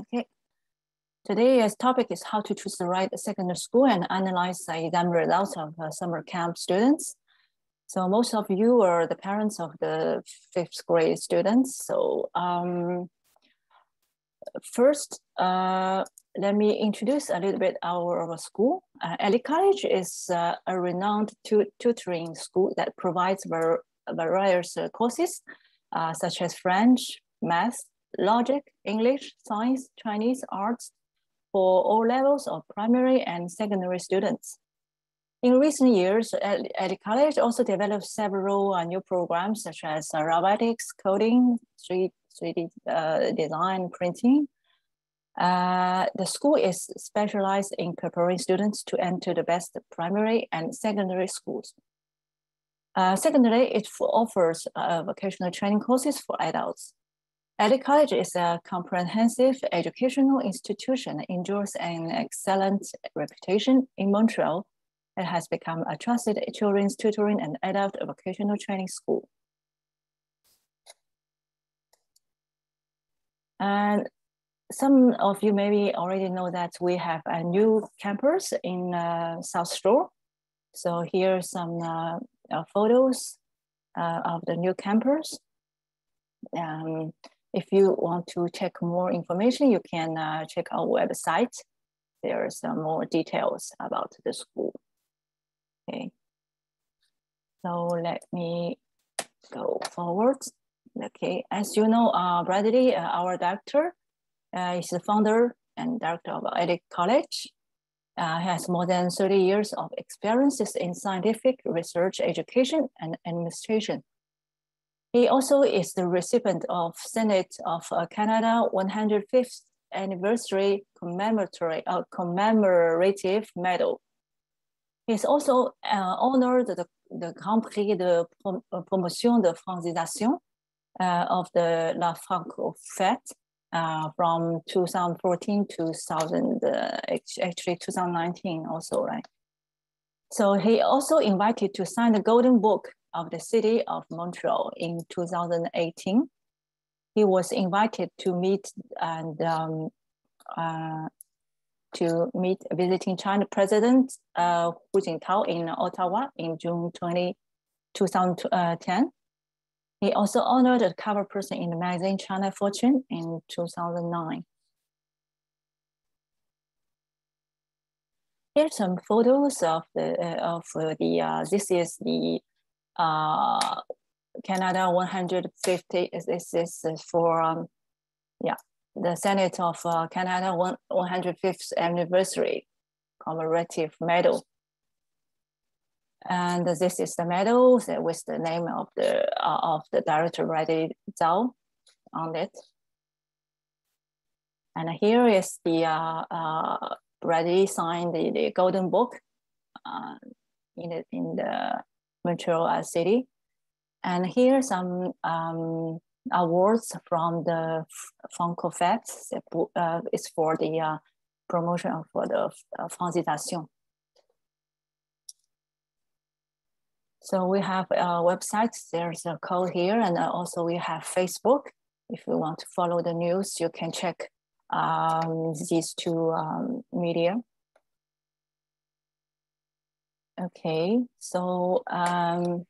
Okay. Today's topic is how to choose the right secondary school and analyze the exam results of uh, summer camp students. So most of you are the parents of the fifth grade students. So um, first, uh, let me introduce a little bit our, our school. Uh, Elite College is uh, a renowned tu tutoring school that provides various uh, courses uh, such as French, math, logic, English, science, Chinese, arts for all levels of primary and secondary students. In recent years, Elite College also developed several uh, new programs such as uh, robotics, coding, 3D, 3D uh, design, printing, uh, the school is specialized in preparing students to enter the best primary and secondary schools. Uh, secondary, it offers uh, vocational training courses for adults. Elite College is a comprehensive educational institution that enjoys an excellent reputation in Montreal. It has become a trusted children's tutoring and adult vocational training school. And some of you maybe already know that we have a new campus in uh, South Shore. So here are some uh, uh, photos of the new campus. Um, if you want to check more information, you can uh, check our website. There are some more details about the school. Okay. So let me go forward. Okay, as you know, uh, Bradley, uh, our director, uh, is the founder and director of Elite College. Uh, has more than 30 years of experiences in scientific research, education, and administration. He also is the recipient of Senate of uh, Canada 105th anniversary commemoratory, uh, commemorative medal. He's also uh, honored the, the Grand Prix de prom promotion de francisation uh, of the La Franco Fête uh, from 2014 to 2000, uh, actually 2019 also, right? So he also invited to sign the Golden Book of the City of Montreal in 2018. He was invited to meet and um, uh, to meet visiting China President uh, Hu Jintao in Ottawa in June 20, 2010. He also honored the cover person in the magazine China Fortune in 2009. Here's some photos of the uh, of the uh, this is the uh, Canada 150. This is for um, yeah the Senate of uh, Canada 105th anniversary commemorative medal. And this is the medal with the name of the uh, of the director Bradley Zhao on it. And here is the uh, uh, signed the, the Golden Book uh, in the in the Montreal city. And here some um, awards from the Franco Uh, it's for the uh, promotion of the uh, francisation. So we have a website, there's a code here, and also we have Facebook. If you want to follow the news, you can check um, these two um, media. Okay, so um,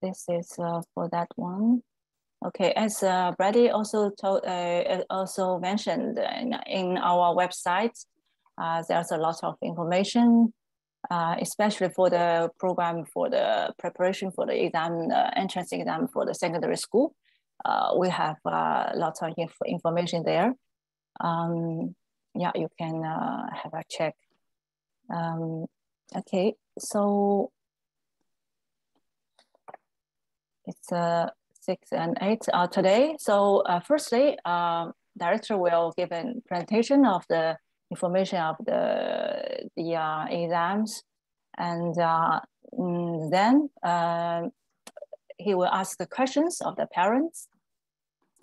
this is uh, for that one. Okay, as uh, Brady also told, uh, also mentioned in, in our website, uh, there's a lot of information uh, especially for the program for the preparation for the exam, uh, entrance exam for the secondary school. Uh, we have uh, lots of inf information there. Um, yeah, you can uh, have a check. Um, okay, so it's uh, six and eight uh, today. So uh, firstly, uh, director will give a presentation of the information of the, the uh, exams. And uh, mm, then uh, he will ask the questions of the parents,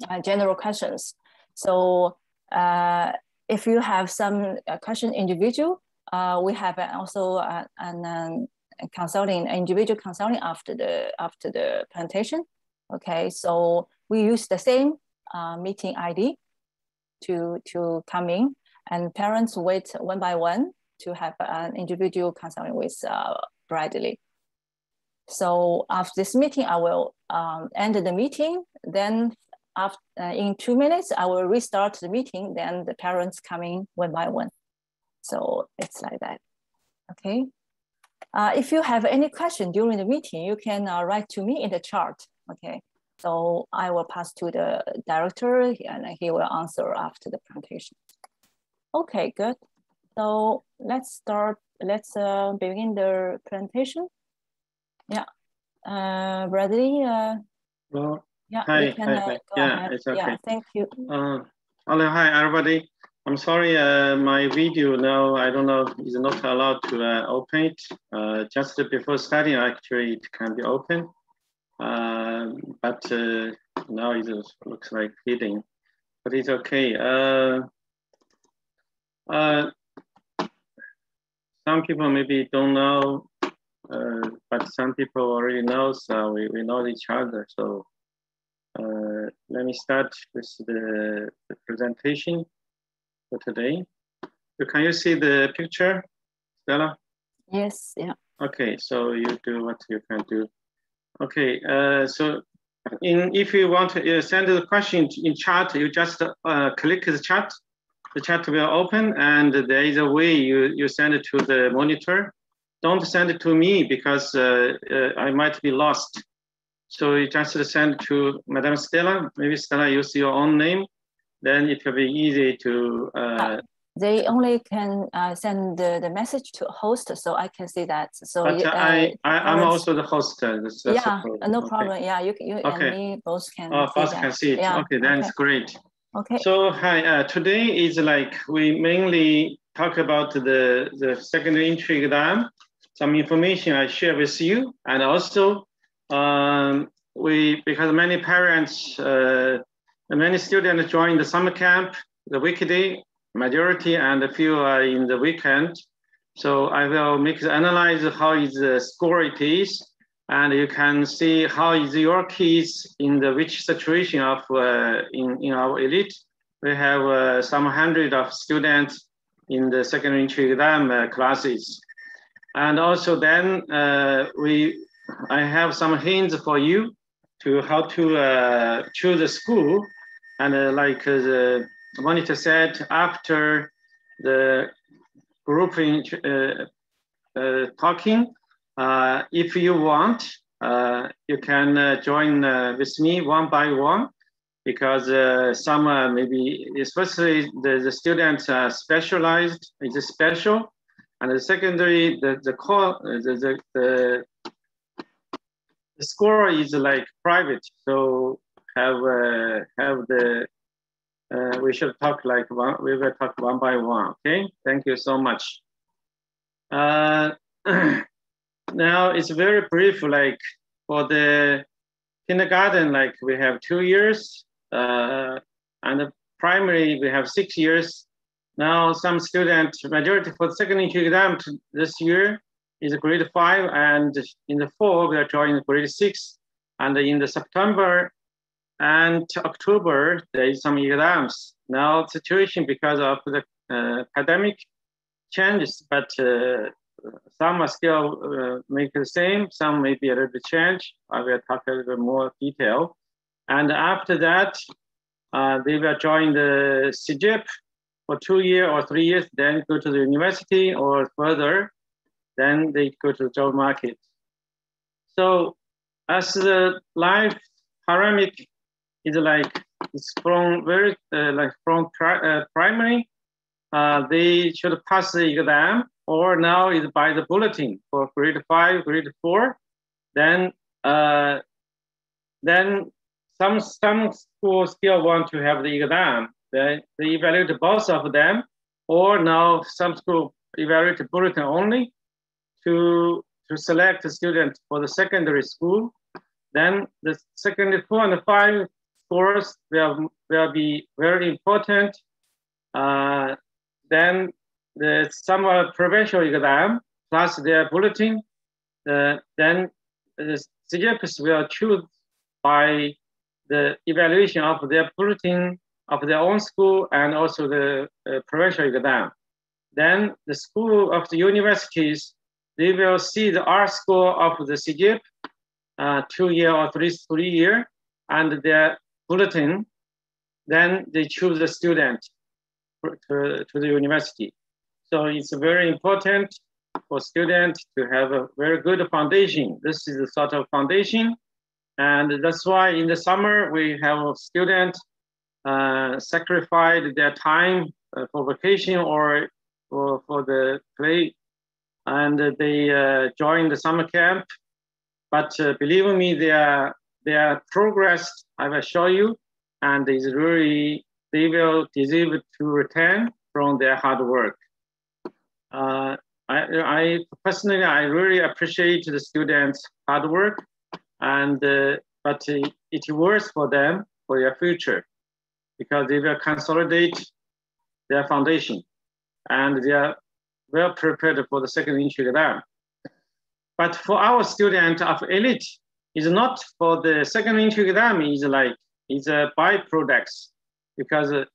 uh, general questions. So uh, if you have some uh, question individual, we have also an um, consulting, individual consulting after the, after the presentation. Okay, so we use the same uh, meeting ID to, to come in and parents wait one by one to have an individual consulting with uh, Bradley. So after this meeting, I will um, end the meeting. Then after, uh, in two minutes, I will restart the meeting. Then the parents coming one by one. So it's like that, okay? Uh, if you have any question during the meeting, you can uh, write to me in the chart, okay? So I will pass to the director and he will answer after the presentation. Okay, good. So let's start, let's uh, begin the presentation. Yeah, uh, Bradley. Uh, well, yeah, hi, can, hi, uh, hi. Yeah, ahead. it's okay. Yeah, thank you. Uh, hello, hi, everybody. I'm sorry, uh, my video now, I don't know, is not allowed to uh, open it. Uh, just before starting, actually, it can be open. Uh, but uh, now it looks like hidden, but it's okay. Uh, some people maybe don't know, but some people already know, so we, we know each other. So let me start with the, the, presentation for today. So can you see the picture, Stella? Yes, yeah. Okay, so you do what you can do. Okay, uh, so in, if you want to uh, send the question in chat, you just uh, click the chat the chat will open and there is a way you, you send it to the monitor. Don't send it to me because uh, uh, I might be lost. So you just send to Madame Stella. Maybe Stella use your own name. Then it will be easy to. Uh, they only can uh, send the, the message to host, so I can see that. So but uh, I, I am also the host. Uh, that's, that's yeah, no problem. Yeah, you you okay. and me both can. Oh, both can see it. Yeah. Okay, then okay. it's great. Okay. So hi, uh, today is like we mainly talk about the, the secondary entry exam, some information I share with you, and also um, we because many parents, uh, many students join the summer camp, the weekday majority, and a few are in the weekend. So I will make analyze how is the score it is, and you can see how is your kids in the which situation of uh, in, in our elite. We have uh, some hundred of students in the secondary exam uh, classes. And also then uh, we, I have some hints for you to how to uh, choose a school. And uh, like the monitor said, after the group in, talking, uh, if you want, uh, you can uh, join with me one by one because some maybe, especially the, the students are specialized, it's special. And the secondary, the, the, call, the, the, the score is like private. So have, have the, uh, we should talk like one, we will talk one by one, okay? Thank you so much. Uh, now it's very brief, like for the kindergarten, like we have two years, uh, and the primary, we have six years. Now some students, majority for the second exam this year is grade five, and in the fall, we are joining grade six. And in the September and October, there is some exams. Now situation because of the uh, pandemic changes, but uh, some are still uh, make the same, some may be a little bit changed. I will talk a little bit more detail. And after that, uh, they will join the CEGEP for two years or three years, then go to the university or further, then they go to the job market. So as the life panoramic is like, it's from very, uh, like from pri uh, primary, uh, they should pass the exam or now is by the bulletin for grade five, grade four. Then, uh, then some some schools still want to have the exam. They, they evaluate both of them, or now some school evaluate bulletin only to to select a student for the secondary school. Then the secondary four and five scores will, will be very important. Uh, then the summer provincial exam plus their bulletin, uh, then the CEGEPs will choose by the evaluation of their bulletin of their own school and also the uh, provincial exam. Then the school of the universities, they will see the R score of the CEGEP, uh, two year or three, three year, and their bulletin. Then they choose the student to, to the university. So it's very important for students to have a very good foundation. This is a sort of foundation. And that's why in the summer, we have students uh, sacrificed their time uh, for vacation or for, the play. And they uh, joined the summer camp. But uh, believe me, their, their progress, I will show you, and is really, they will deserve to return from their hard work. Uh, I, I, personally, I really appreciate the students' hard work, and uh, but it, it works for them for their future because they will consolidate their foundation and they are well prepared for the second entry exam. But for our student of elite, is not for the second exam, is like, is a byproducts because uh,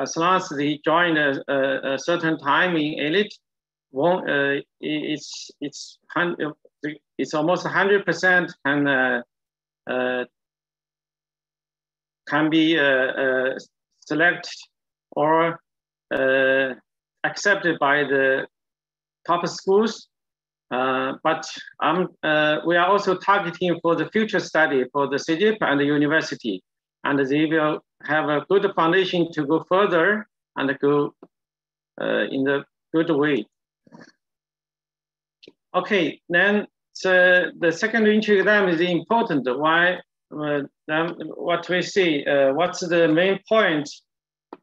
as long as he joined a, a, a certain time in elite, uh, it's, it's, it's almost 100% can, uh, uh, can be uh, uh, selected or uh, accepted by the top schools. But um, we are also targeting for the future study for the CEGEP and the university. And they will have a good foundation to go further and go in the good way. Okay, then so the second entry exam is important. Why? Uh, what we see, uh, what's the main point,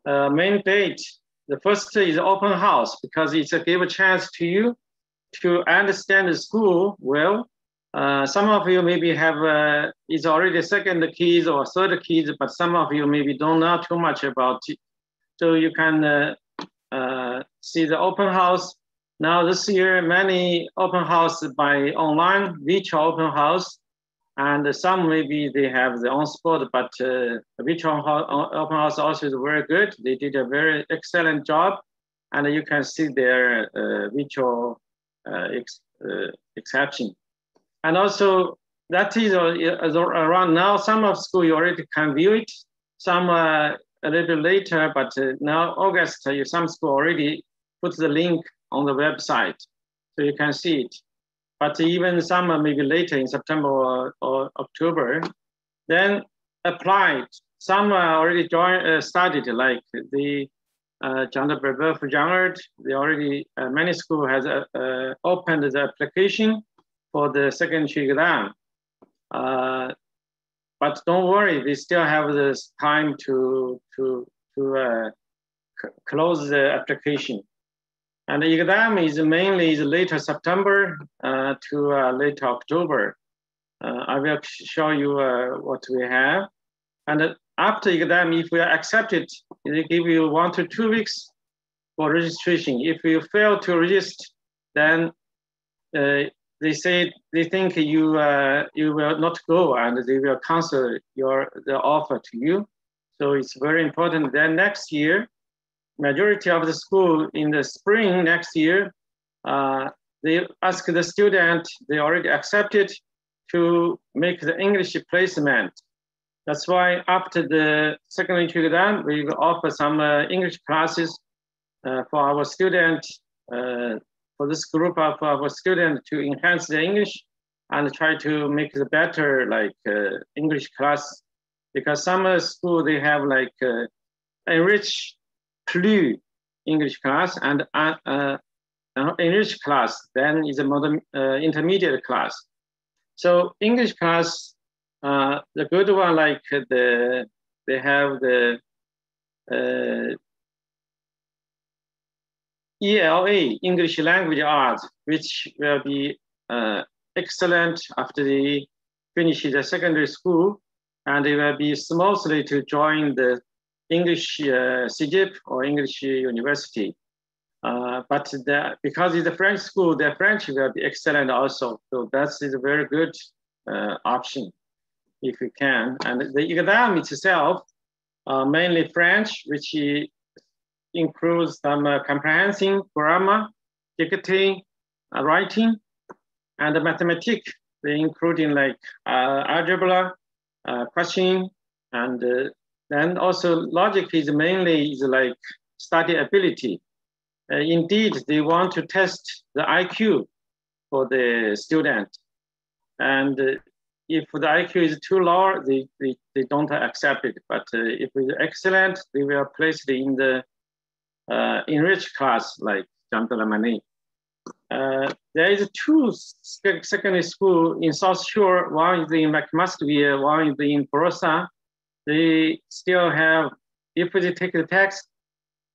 uh, main date? The first is open house because it's a give a chance to you to understand the school well. Uh, some of you maybe have uh, is already second keys or third keys, but some of you maybe don't know too much about it. So you can uh, uh see the open house now this year, many open house by online, virtual open house, and some maybe they have their own spot, but uh, virtual open house also is very good. They did a very excellent job, and you can see their uh, virtual uh, ex, uh, exception. And also that is around now, some of school you already can view it, some uh, a little bit later, but uh, now August, some school already put the link on the website, so you can see it. But even some maybe later in September or, or October, then applied. Some already joined, uh, started like the uh, John Brebeuf Youngard. They already uh, many school has uh, uh, opened the application for the second exam. Uh, but don't worry, we still have this time to to to uh, close the application. And the exam is mainly is later September uh, to uh, late October. Uh, I will show you uh, what we have. And after exam, if we are accepted, they give you one to two weeks for registration. If you fail to register, then uh, they say they think you uh, you will not go and they will cancel your the offer to you. So it's very important. Then next year, majority of the school in the spring next year, uh, they ask the student, they already accepted to make the English placement. That's why after the second exam, we offer some uh, English classes uh, for our students, uh, for this group of our students to enhance their English and try to make the better like English class. Because some school, they have like enriched PLU English class and uh, uh, English class, then is a modern uh, intermediate class. So English class, uh, the good one like the they have the uh, ELA English Language Arts, which will be uh, excellent after they finish the secondary school, and they will be smoothly to join the English uh, CEGEP or English university. Uh, but the, because it's a French school, the French will be excellent also. So that's a very good uh, option. If you can. And the exam itself, uh, mainly French, which includes some uh, comprehension, grammar, dictating, uh, writing, and mathematics, including like uh, algebra, uh, question, and uh, then also logic is mainly is like study ability. Uh, indeed, they want to test the IQ for the student. And uh, if the IQ is too low, they, they, they don't accept it. But uh, if it's excellent, they will place it in the uh, enriched class like Delaunay. Uh, there is two secondary school in South Shore. One is in McMasterville, one is in Brossard. They still have, if they take the text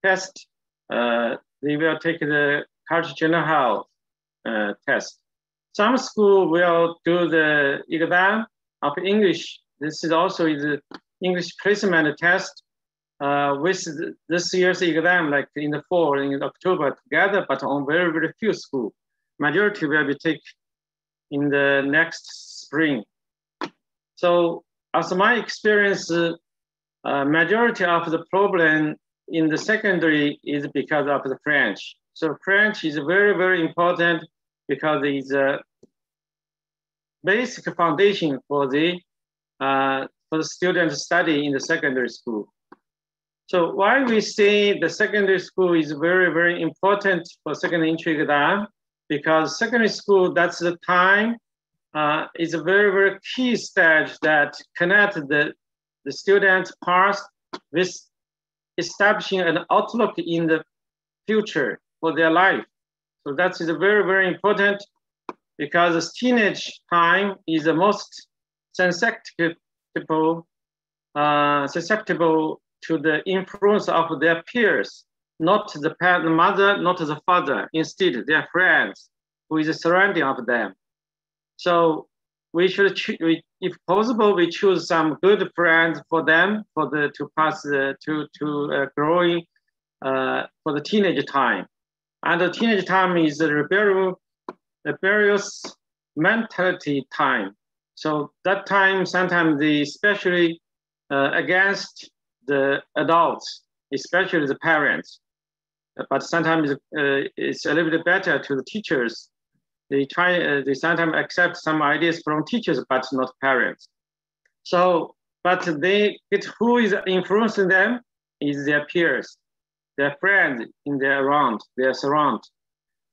test, uh, they will take the College General uh, test. Some school will do the exam of English. This is also the English placement test uh, with this year's exam, like in the fall, in October together, but on very, very few school. Majority will be take in the next spring. So as my experience, uh, majority of the problem in the secondary is because of the French. So French is very, very important because it's a basic foundation for the uh, for the student study in the secondary school. So why we say the secondary school is very, very important for secondary entry exam, because secondary school, that's the time, uh, is a very, very key stage that connect the, the student past with establishing an outlook in the future for their life. So that is very, very important because teenage time is the most susceptible, uh, susceptible to the influence of their peers, not the, parent, the mother, not the father, instead their friends who is surrounding of them. So we should, we, if possible, we choose some good friends for them for the to pass the, to to uh, growing uh, for the teenage time, and the teenage time is the rebellious, rebellious mentality time. So that time sometimes the especially uh, against the adults, especially the parents, but sometimes uh, it's a little bit better to the teachers they try, uh, they sometimes accept some ideas from teachers, but not parents. So, but they get who is influencing them is their peers, their friends in their around, their surround.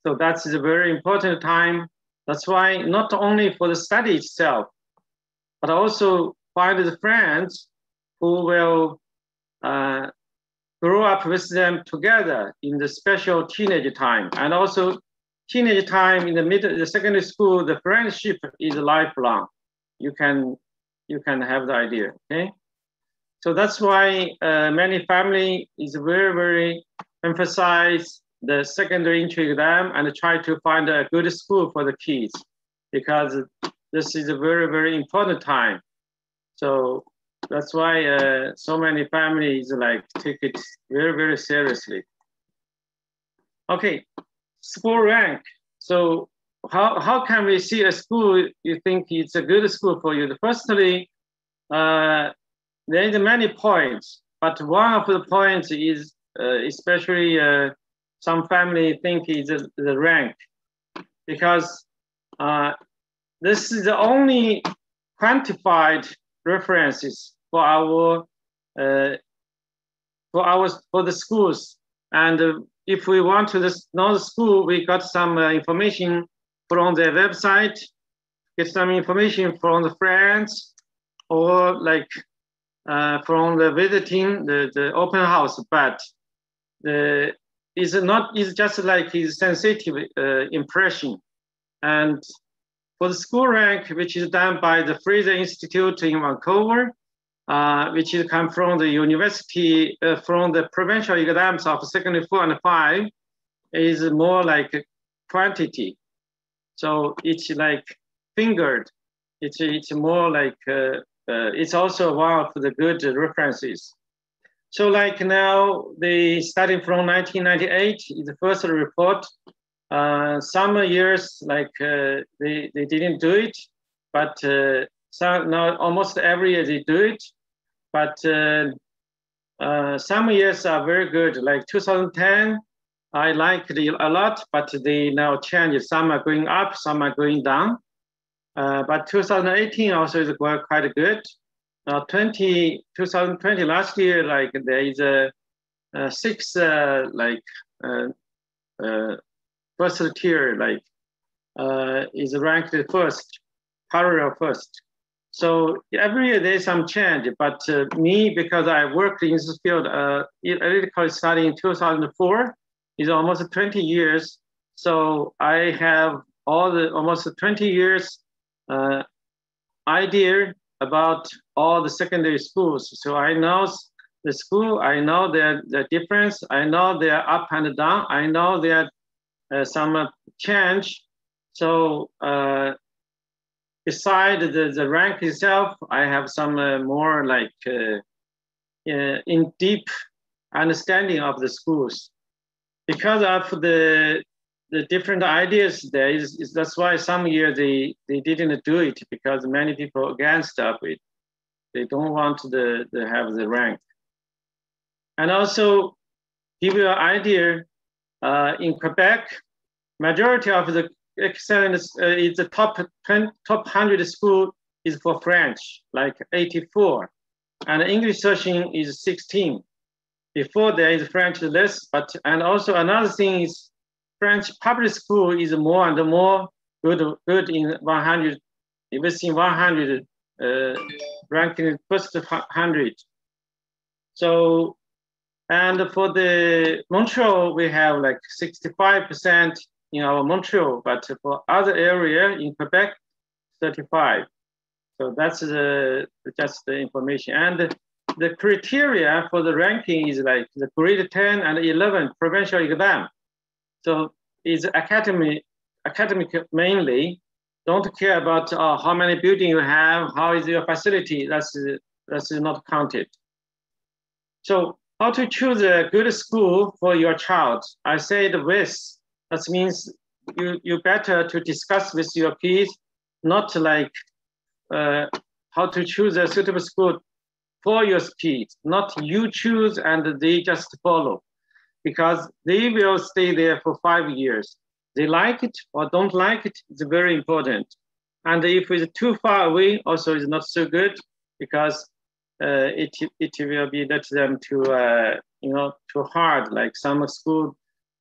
So that's a very important time. That's why not only for the study itself, but also find the friends who will uh, grow up with them together in the special teenage time, and also teenage time in the middle, the secondary school, the friendship is lifelong. You can, you can have the idea, okay? So that's why uh, many family is very, very emphasize the secondary entry exam and try to find a good school for the kids because this is a very, very important time. So that's why uh, so many families like take it very, very seriously. Okay, school rank. So how, how can we see a school you think it's a good school for you? Firstly, uh, there is many points, but one of the points is uh, especially uh, some family think is the rank. Because uh, this is the only quantified references for our uh, for our for the schools. And uh, if we want to know the school, we got some information from their website, get some information from the friends, or like uh, from the visiting the, the open house. But the is not it's just like his sensitive uh, impression, and for the school rank, which is done by the Fraser Institute in Vancouver, uh, which is come from the university, uh, from the provincial exams of secondary four and five, is more like quantity. So it's like fingered. It's, it's more like, uh, uh it's also one of the good references. So like now, they starting from 1998 the first report. Uh, some years like uh, they, they didn't do it, but So now almost every year they do it, but uh, uh, some years are very good. Like 2010, I liked it a lot, but they now change. Some are going up, some are going down. Uh, but 2018 also is quite good. Now 20, 2020 last year, like there is a, a six uh, like uh, uh, first tier, like uh, is ranked first, parallel first. So every year there's some change, but uh, me, because I worked in this field, uh, analytical study in 2004, is almost 20 years. So I have all the almost 20 years uh, idea about all the secondary schools. So I know the school, I know their, the difference, I know their up and down, I know their uh, some change. So uh, beside the, the rank itself, I have some uh, more like uh, uh, in deep understanding of the schools. Because of the the different ideas there is, is that's why some year they, they didn't do it because many people against of it. They don't want to, to have the rank. And also give you an idea, uh, in Quebec, majority of the excellent uh, is the top 10, top 100 school is for French, like 84. And English searching is 16. Before there is French less, but, and also another thing is French public school is more and more good, good in 100, within 100, uh, ranking first 100. So, and for the Montreal, we have like 65% in our Montreal, but for other area in Quebec, 35. So that's the, just the information. And the, the criteria for the ranking is like the grade 10 and 11 provincial exam. So it's academic, academic mainly. Don't care about uh, how many building you have, how is your facility. That's that's not counted. So how to choose a good school for your child? I said with that means you, you better to discuss with your kids, not like uh, how to choose a suitable school for your kids, not you choose and they just follow because they will stay there for five years. They like it or don't like it, it's very important. And if it's too far away, also it's not so good because uh, it, it will be let them to, uh, you know, too hard. Like summer school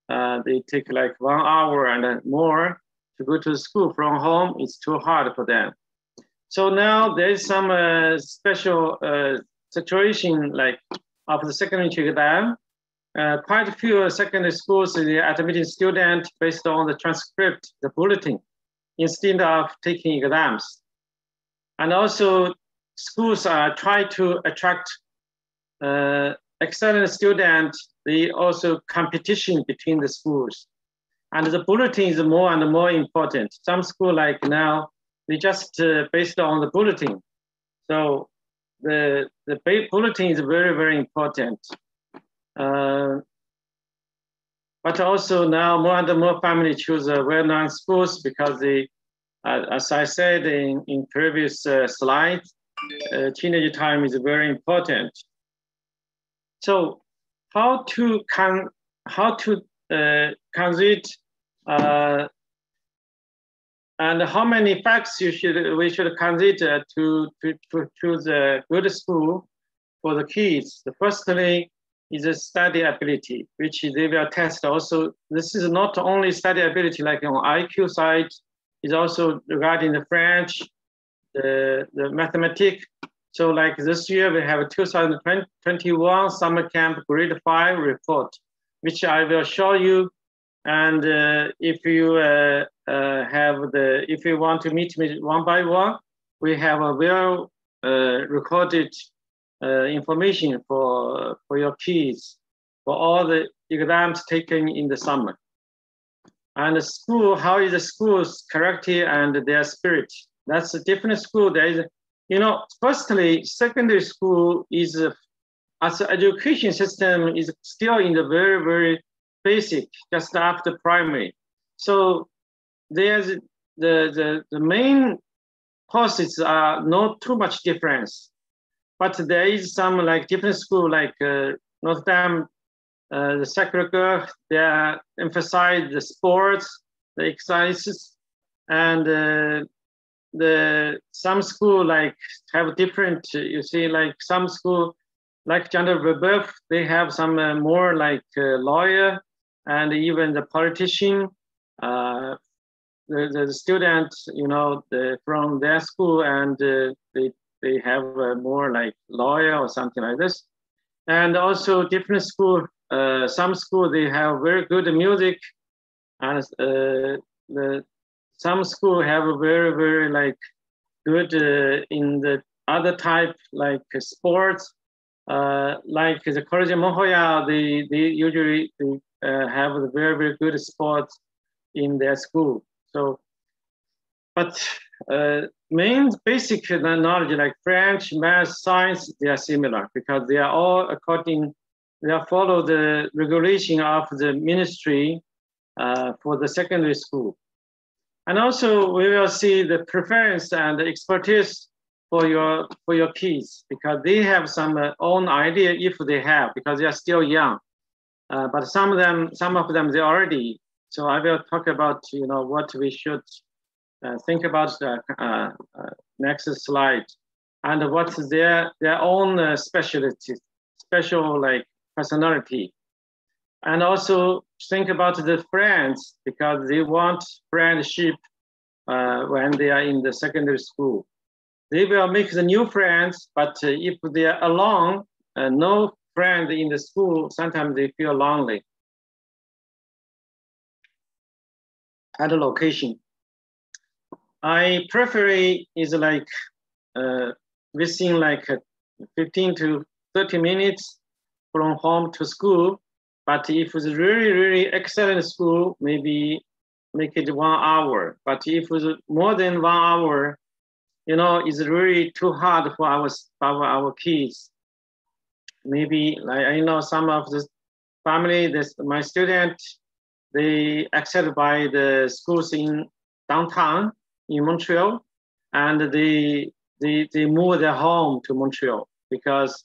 uh, they take like one hour and more to go to school from home. It's too hard for them. So now there's some uh, special uh, situation like of the secondary exam. Uh, quite a few secondary schools they admitting students based on the transcript, the bulletin, instead of taking exams. And also schools are trying to attract uh, excellent students They also competition between the schools. And the bulletin is more and more important. Some school like now, they just uh, based on the bulletin. So the, the bulletin is very, very important. Uh, but also now more and more family choose uh, well-known schools because they, uh, as I said in, in previous uh, slides, uh, teenage time is very important. So how to con how to uh, consider uh, and how many facts you should we should consider to to, to choose a good school for the kids. The firstly is a study ability, which they will test also. This is not only study ability like on IQ side, is also regarding the French, the, the mathematics, so like this year, we have 2021 summer camp grade five report, which I will show you. And uh, if you uh, uh, have the, if you want to meet me one by one, we have a well uh, recorded uh, information for, for your kids for all the exams taken in the summer. And the school, how is the school's character and their spirit? That's a different school. There is you know, firstly, secondary school is, as an education system, is still in the very, very basic, just after primary. So there's the, the, the main courses are not too much difference, but there is some like different school like uh, Notre Dame, uh, the Sacre Coeur, they emphasize the sports, the exercises, and uh, the some school like have different. You see, like some school like Jean de Brebeuf, they have some uh, more like uh, lawyer and even the politician. Uh, the, the student, you know, the, from their school and uh, they, they have uh, more like lawyer or something like this. And also different school, uh, some school, they have very good music and the, some school have a very, very like good in the other type like sports uh, like the College of Monjoya, they, they usually they, uh, have a very, very good sports in their school. So, but uh, main basic knowledge like French, math, science, they are similar because they are all according, they are follow the regulation of the ministry uh, for the secondary school. And also we will see the preference and the expertise for your for your kids because they have some uh, own idea if they have because they are still young. Uh, but some of them, some of them, they already. So I will talk about you know what we should think about the uh, uh, next slide and what's their their own uh, specialty, special like personality, and also think about the friends because they want friendship when they are in the secondary school they will make the new friends, but uh, if they are alone, uh, no friend in the school, sometimes they feel lonely. At a location. I prefer is like uh, within like uh, 15 to 30 minutes from home to school. But if it's really, really excellent school, maybe make it one hour. But if it's more than one hour, you know, it's really too hard for our, for our kids. Maybe like I know some of the family, this, my student, they accepted by the schools in downtown in Montreal, and they they they move their home to Montreal because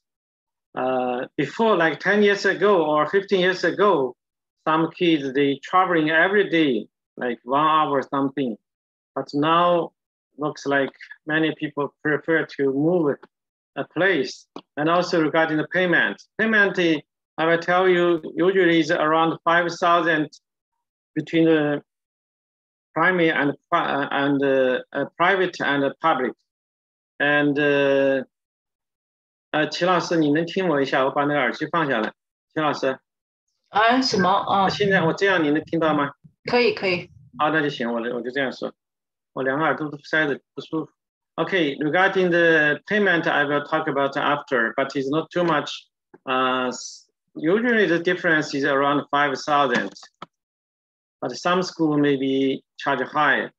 uh, before like 10 years ago or 15 years ago, some kids they traveling every day, like one hour something. But now looks like many people prefer to move a place. And also regarding the payment, payment, I will tell you, usually is around 5,000 between the primary and, and uh, private and public. And 呃，齐老师，你能听我一下？我把那个耳机放下来。齐老师，啊，什么啊？现在我这样你能听到吗？可以，可以。好，那就行，我我就这样说。我两个耳朵都塞的不舒服。Okay, regarding the payment, I will talk about after, but it's not too much. Uh, usually the difference is around 5,000, but some school maybe charge high.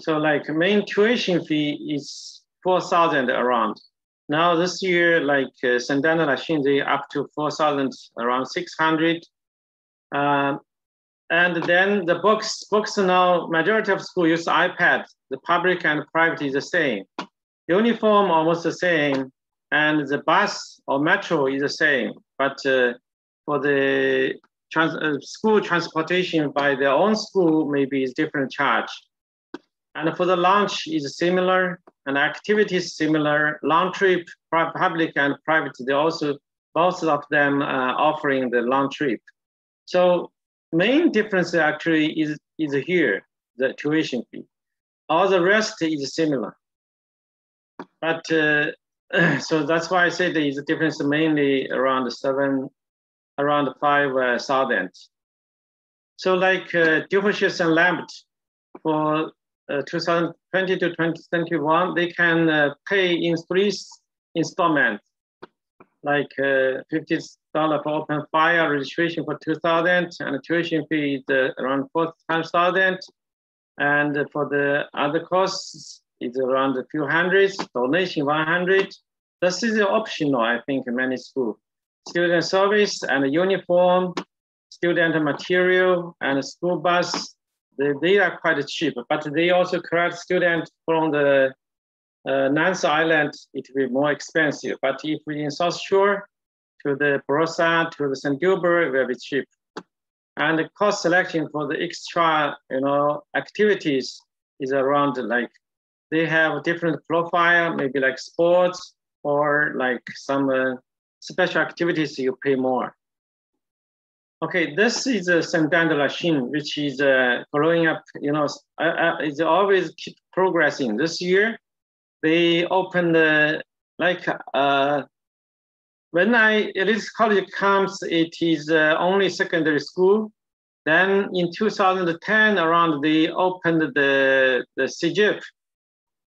So like main tuition fee is 4,000 around. Now this year, like uh, Sainte-Anne de Lachine up to 4,000, around 600. Uh, and then the books, books now, majority of school use iPad. The public and private is the same. Uniform almost the same, and the bus or metro is the same. But uh, for the trans uh, school transportation by their own school, maybe is different charge. And for the lunch is similar, and activities similar. Long trip, public and private, they also both of them uh, offering the long trip. So main difference actually is, is here, the tuition fee. All the rest is similar. But uh, so that's why I say there is a difference mainly around seven, around five uh, thousand. So like uh, Durocher Saint-Lambert for uh, 2020 to 2021, they can uh, pay in three installments, like uh, 50 dollar for open file registration for 2000 and tuition fee is uh, around 4,000 and for the other costs it's around a few hundreds donation 100 this is optional i think in many schools student service and uniform student material and school bus they, they are quite cheap but they also collect students from the uh, Island, it will be more expensive. But if we in South Shore, to the Brossard, to the St. Gilbert, it will be cheap. And the cost selection for the extra, you know, activities is around like, they have different profile, maybe like sports or like some uh, special activities you pay more. Okay, this is a Sainte-Anne Lachine, which is uh, growing up, you know, uh, uh, it's always keep progressing. This year, they opened uh, like uh, when I this college comes, it is uh, only secondary school. Then in 2010, around they opened the the CEGEP,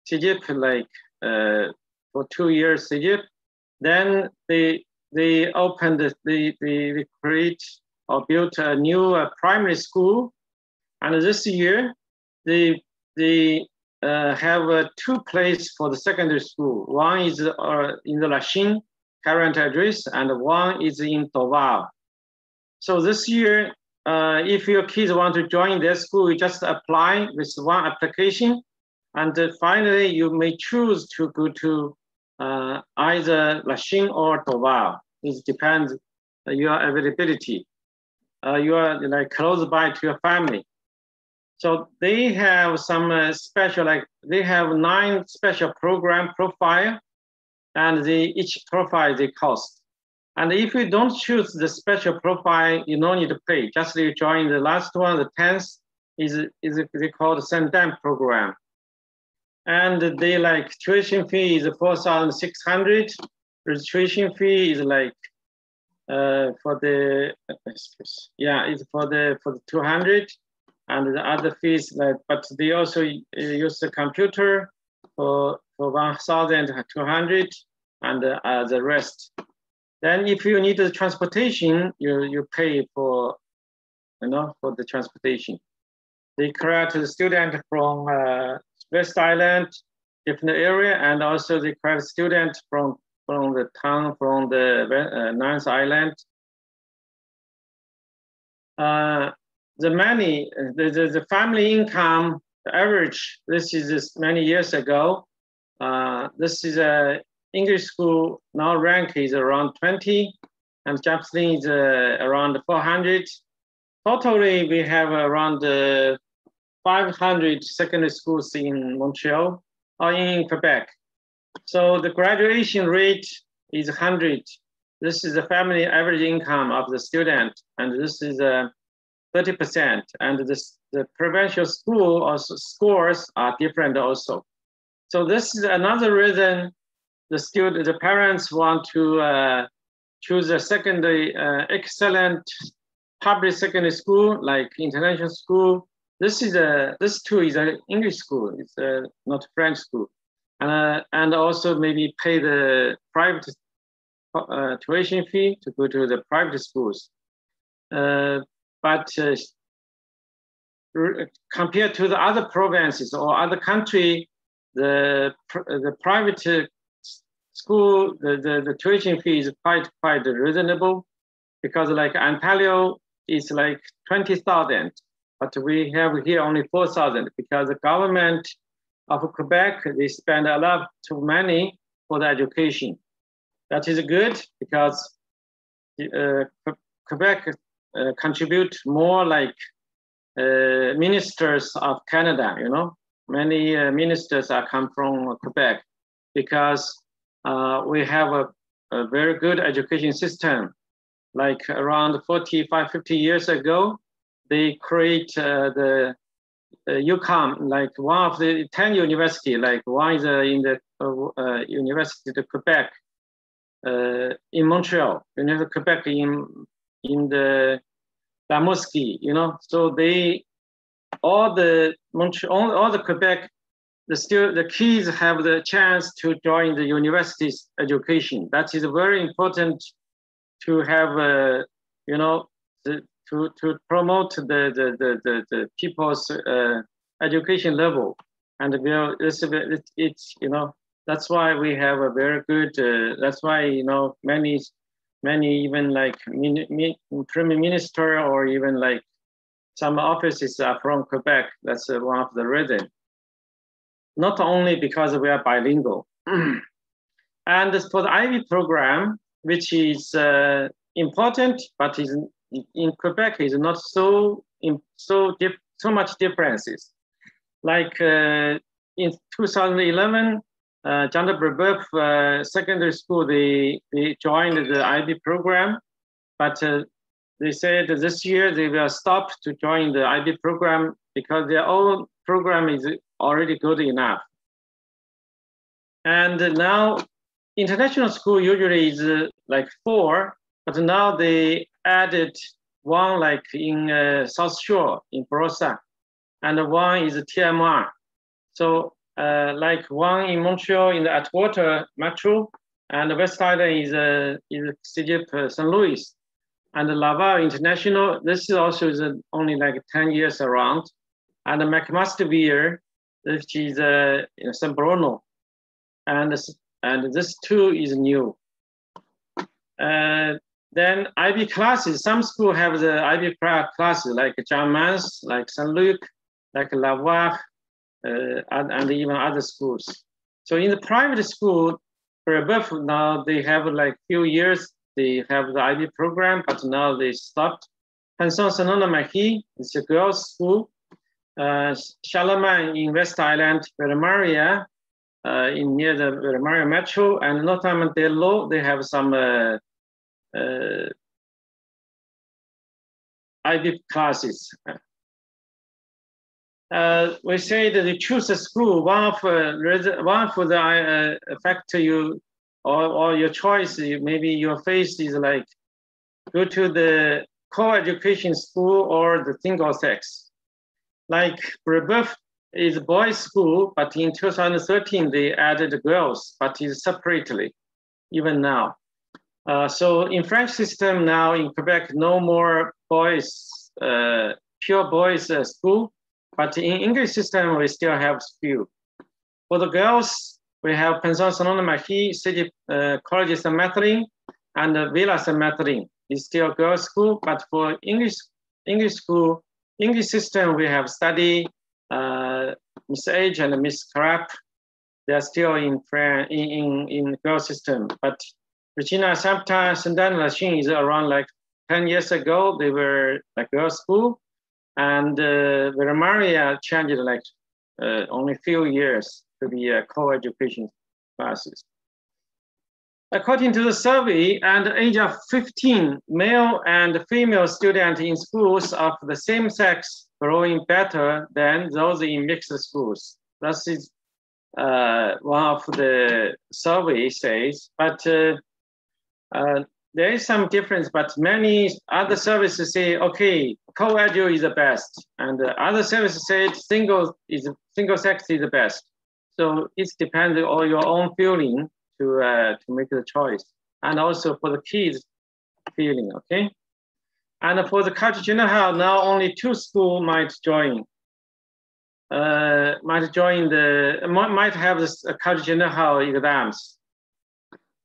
CEGEP like uh, for two years CEGEP. Then they they opened the they, they create or built a new uh, primary school, and this year they they uh, have uh, two places for the secondary school. One is uh, in the Lachine current address, and one is in Dorval. So this year, uh, if your kids want to join their school, you just apply with one application, and uh, finally you may choose to go to uh, either Lachine or Dorval. It depends your availability. you are like close by to your family. So they have some uh, special, like they have nine special program profile and they, each profile they cost. And if you don't choose the special profile, you don't need to pay. Just you join the last one, the 10th is, is they call the Sainte-Anne program. And they like tuition fee is 4,600. Registration fee is like uh, for the, yeah, it's for the, for the 200 and the other fees, like, but they also uh, use the computer for, for 1,200 and uh, the rest. Then if you need the transportation, you, you pay for, you know, for the transportation. They create the student from uh, West Island, different area, and also they create student from, from the town, from the uh, Ninth Island. Uh, the money, the, the, the family income, the average, this is just many years ago. Uh, this is a English school now rank is around 20 and Japanese is uh, around 400. Totally, we have around uh, 500 secondary schools in Montreal or in Quebec. So the graduation rate is 100. This is the family average income of the student, and this is a 30%. And this, the provincial school scores are different also. So this is another reason the student, the parents want to uh, choose a secondary uh, excellent public secondary school like international school. This is a this too is an English school. It's a, not French school, uh, and also maybe pay the private uh, tuition fee to go to the private schools. Uh, but uh, compared to the other provinces or other country, the, the private uh, school, the, the, the tuition fee is quite, quite reasonable because like Ontario is like 20,000, but we have here only 4,000 because the government of Quebec, they spend a lot too money for the education. That is good because uh, Quebec uh, contribute more like uh, ministers of Canada, you know, many uh, ministers are come from Quebec because uh, we have a, a, very good education system. Like around 45, 50 years ago, they create uh, the uh, UQAM, like one of the 10 university, like one is in the University of Quebec, in Montreal, University of Quebec in in the Rimouski, you know, so they, all the Montreal, all, all the Quebec, the still the kids have the chance to join the university's education. That is very important to have, uh, you know, the, to to promote the the the the, the people's uh, education level, and you know, it's, it's it's you know that's why we have a very good. Uh, that's why you know many many even like min, min, prime minister or even like some offices are from Quebec. That's uh, one of the reasons. not only because we are bilingual. and for the IB program, which is uh, important, but is in Quebec is not so in, so dif- so much differences. Like uh, in 2011, uh, de Brebeuf uh, Secondary School, they, they joined the IB program, but uh, they said this year they will stop to join the IB program because their own program is already good enough. And now international school usually is uh, like four, but now they added one like in uh, South Shore in Brossard, and one is TMR. So uh, like one in Montreal in the Atwater Metro, and the West Island is uh, is CEGEP uh, St. Louis, and Laval International. This is also is uh, only like 10 years around, and McMasterville, which is uh, San Bruno, and and this two is new. Uh, then IB classes, some schools have the IB classes like Jean Mance, like Saint Luc, like Lavoir, uh, and, and, even other schools. So in the private school, for above now they have like few years, they have the IB program, but now they stopped. Pensionnat du Saint-Nom-de-Marie is a girls' school. Uh, Charlemagne in West Island, Villa Maria, uh, in near the Villa Maria Metro, and Dame they have some uh, uh, IB classes. Uh, we say that you choose a school, one of, uh, one for the uh, factor you, or, or your choice, maybe your face is like, go to the co-education school or the single sex. Like Brebeuf is a boys school, but in 2013, they added girls, but it's separately, even now. Uh, so in French system now in Quebec, no more boys, uh, pure boys uh, school, but in English system, we still have few. For the girls, we have Pensionnat du Saint-Nom-de-Marie, City uh, College St. Marcelline, and uh, Villa St. Marcelline. Still girls school, but for English English school, English system, we have study uh, Miss Edgar and Miss Cramp. They are still in in, in, in girls system, but Regina sometimes and then Lachine is around like 10 years ago, they were like girls school. And uh, Villa Maria changed like uh, only few years to be a co-education classes. According to the survey, at the age of 15, male and female students in schools of the same sex growing better than those in mixed schools. That is uh, one of the survey says, but uh, uh, there is some difference, but many other services say, okay, co-edu is the best, and other services say single is single sex is the best. So it depends on your own feeling to uh, to make the choice, and also for the kids' feeling. Okay, and for the culture general, now only two schools might join. Uh, might join the might have the culture general exams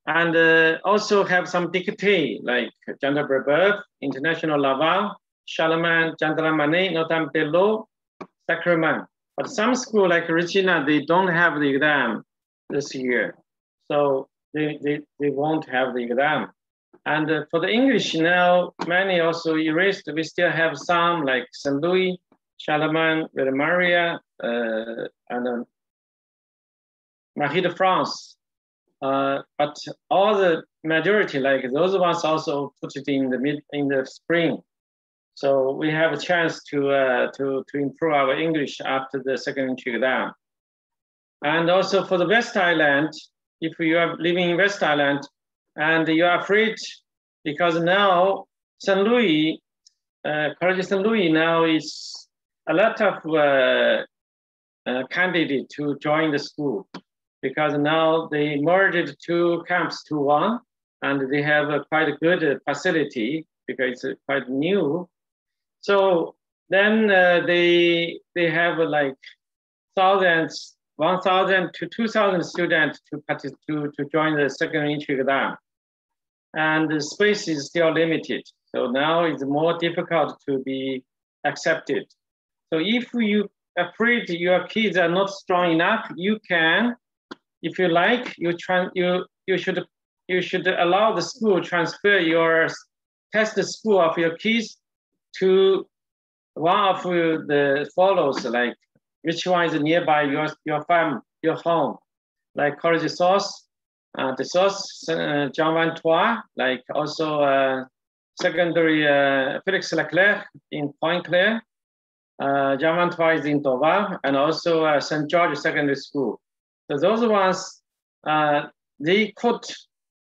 and uh, also have some dictee like de Brebeuf, International Laval, Charlemagne, Notre Dame de Sacrament. But some school like Regina, they don't have the exam this year. So they, they, they won't have the exam. And uh, for the English now, many also erased. We still have some like St. Louis, Charlemagne, Villa Maria, uh, and uh, Marie de France, uh, but all the majority, like those ones also put it in the mid in the spring. So we have a chance to uh, to to improve our English after the second entry exam. And also for the West Island, if you are living in West Island and you are afraid because now St. Louis, uh, College St. Louis now is a lot of uh, uh, candidate to join the school because now they merged two camps to one and they have a quite a good uh, facility because it's uh, quite new. So then uh, they they have uh, like thousands, 1,000 to 2,000 students to, to, to join the second entry exam. And the space is still limited. So now it's more difficult to be accepted. So if you afraid your kids are not strong enough, you can, if you like, you try, you you should you should allow the school transfer your test school of your kids to one of the follows, like which one is nearby your your farm, your home, like College Source, uh, the Source, uh, Jean-XXIII, like also uh, secondary uh, Felix Leclerc in Pointe Claire, uh, Jean-XXIII is in Dorval, and also uh, St. George Secondary School. So those ones, uh, they could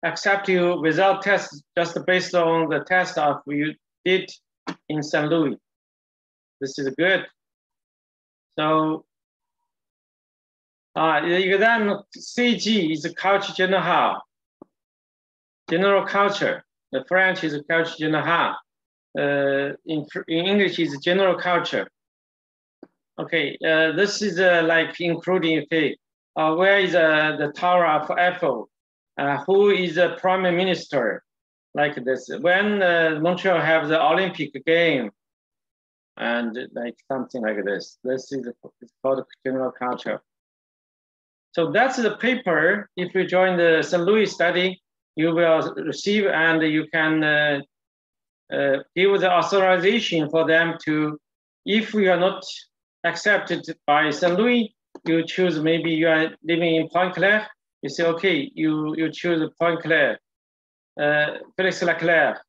accept you without test, just based on the test of you did in St. Louis. This is good. So uh, the exam CG is culture general, general culture. The French is culture general. Uh, in, in English is general culture. Okay, uh, this is uh, like including, okay, uh, where is uh, the Tower of Eiffel? Uh, who is the prime minister? Like this. When uh, Montreal have the Olympic game, and like something like this. This is it's called general culture. So that's the paper. If you join the St. Louis study, you will receive and you can uh, uh, give the authorization for them to, if you are not accepted by St. Louis, you choose maybe you are living in Pointe Claire, you say, okay, you, you choose Pointe Claire, uh, Felix Leclerc,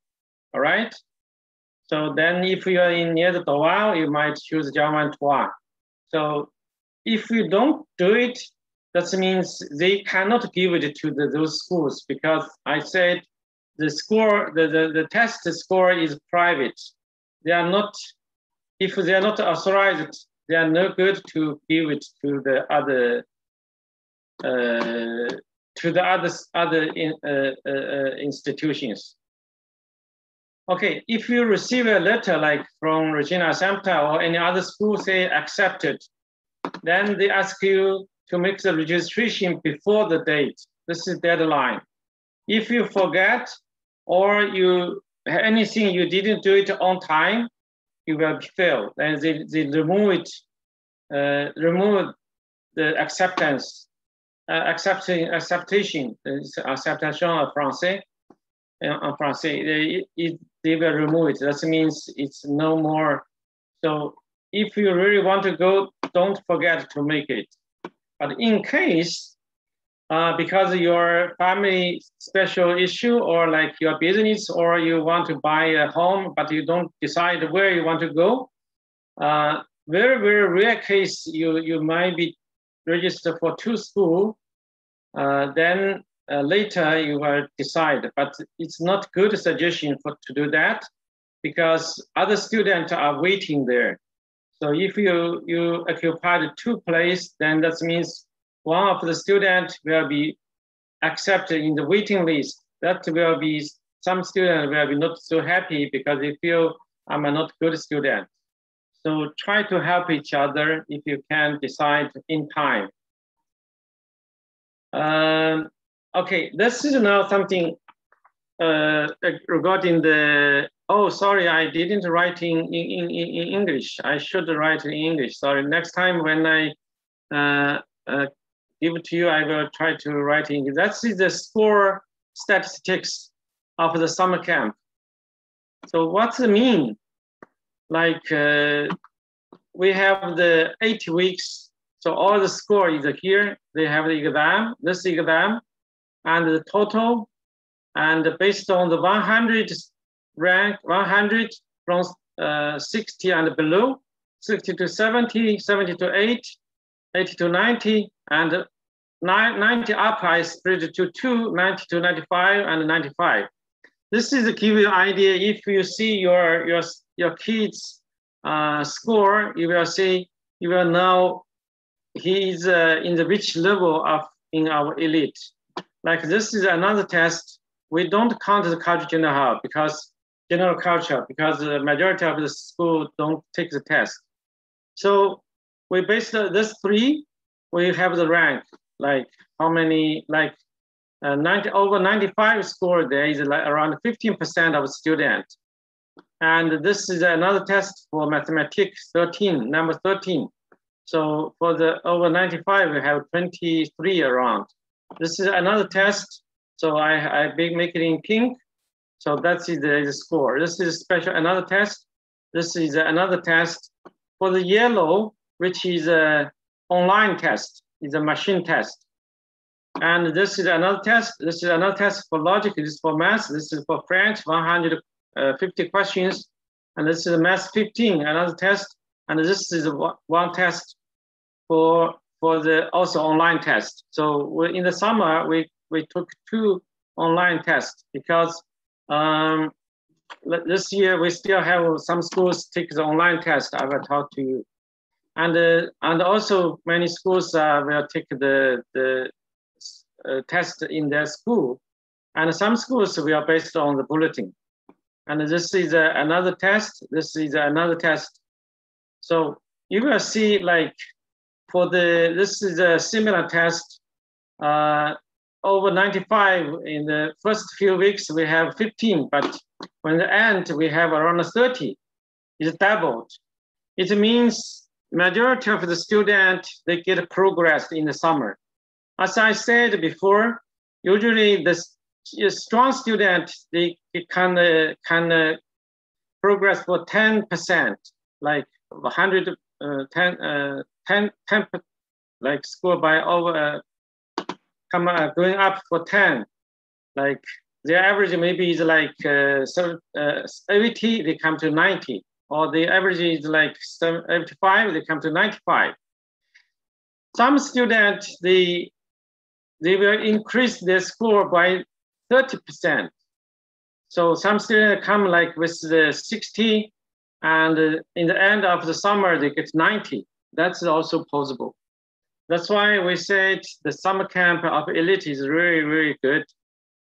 all right? So then if you are in near the Dorval, you might choose Van Trois. So if you don't do it, that means they cannot give it to the, those schools because I said the score, the, the, the test score is private. They are not, if they are not authorized, they are no good to give it to the other, uh, to the other, other in, uh, uh, uh institutions. Okay, if you receive a letter like from Regina Assumpta or any other school say accepted, then they ask you to make the registration before the date. This is deadline. If you forget or you anything you didn't do it on time, you will fail. Then they, they remove it, uh, remove the acceptance, uh, accepting, acceptation, acceptation en français, en français. It, they will remove it. That means it's no more. So if you really want to go, don't forget to make it. But in case, uh, because your family special issue or like your business or you want to buy a home, but you don't decide where you want to go, uh, very, very rare case, you, you might be registered for two school, uh, then uh, later you will decide, but it's not good suggestion for to do that because other students are waiting there. So if you, you occupy the two place, then that means one of the students will be accepted in the waiting list. That will be, some students will be not so happy because they feel I'm a not good student. So try to help each other if you can decide in time. Um, Okay, this is now something uh, regarding the, oh, sorry, I didn't write in, in, in, English. I should write in English. Sorry, next time when I uh, uh, give it to you, I will try to write in. That's the score statistics of the summer camp. So what's the mean? Like uh, we have the eight weeks. So all the score is here. They have the exam, this exam, and the total, and based on the 100 rank, 100 from uh, 60 and below, 60 to 70, 70 to 8, 80 to 90, and 90 up I split to 2, 90 to 95, and 95. This is to give you idea. If you see your, your, your kids uh, score, you will see, you will know he is uh, in the which level of in our elite. Like this is another test. We don't count the culture general because general culture because the majority of the school don't take the test. So we based this three, we have the rank, like how many, like uh, 90, over 95 score there is like around 15% of student. And this is another test for mathematics 13, number 13. So for the over 95, we have 23 around. This is another test. So I, I make it in pink. So that's the, the score. This is special, another test. This is another test. For the yellow, which is a online test, is a machine test. And this is another test. This is another test for logic. This is for math. This is for French, 150 questions. And this is a math 15, another test. And this is one test for for the also online test. So in the summer, we, we took two online tests because um, this year we still have some schools take the online test I will talk to you. And, uh, and also many schools uh, will take the, the uh, test in their school. And some schools we are based on the bulletin. And this is another test. This is another test. So you will see like for the, this is a similar test. Uh, over 95 in the first few weeks, we have 15, but when the end, we have around 30. It's doubled. It means majority of the student, they get progress in the summer. As I said before, usually the strong student, they can, uh, can uh, progress for 10%, like 100, uh, 10, uh, 10, 10 like score by over, uh, come uh, going up for 10, like their average maybe is like uh, uh, 80, they come to 90, or the average is like 75, they come to 95. Some students, they, they will increase their score by 30%. So some students come like with the 60, and in the end of the summer, they get 90. That's also possible. That's why we said the summer camp of elite is really, really good.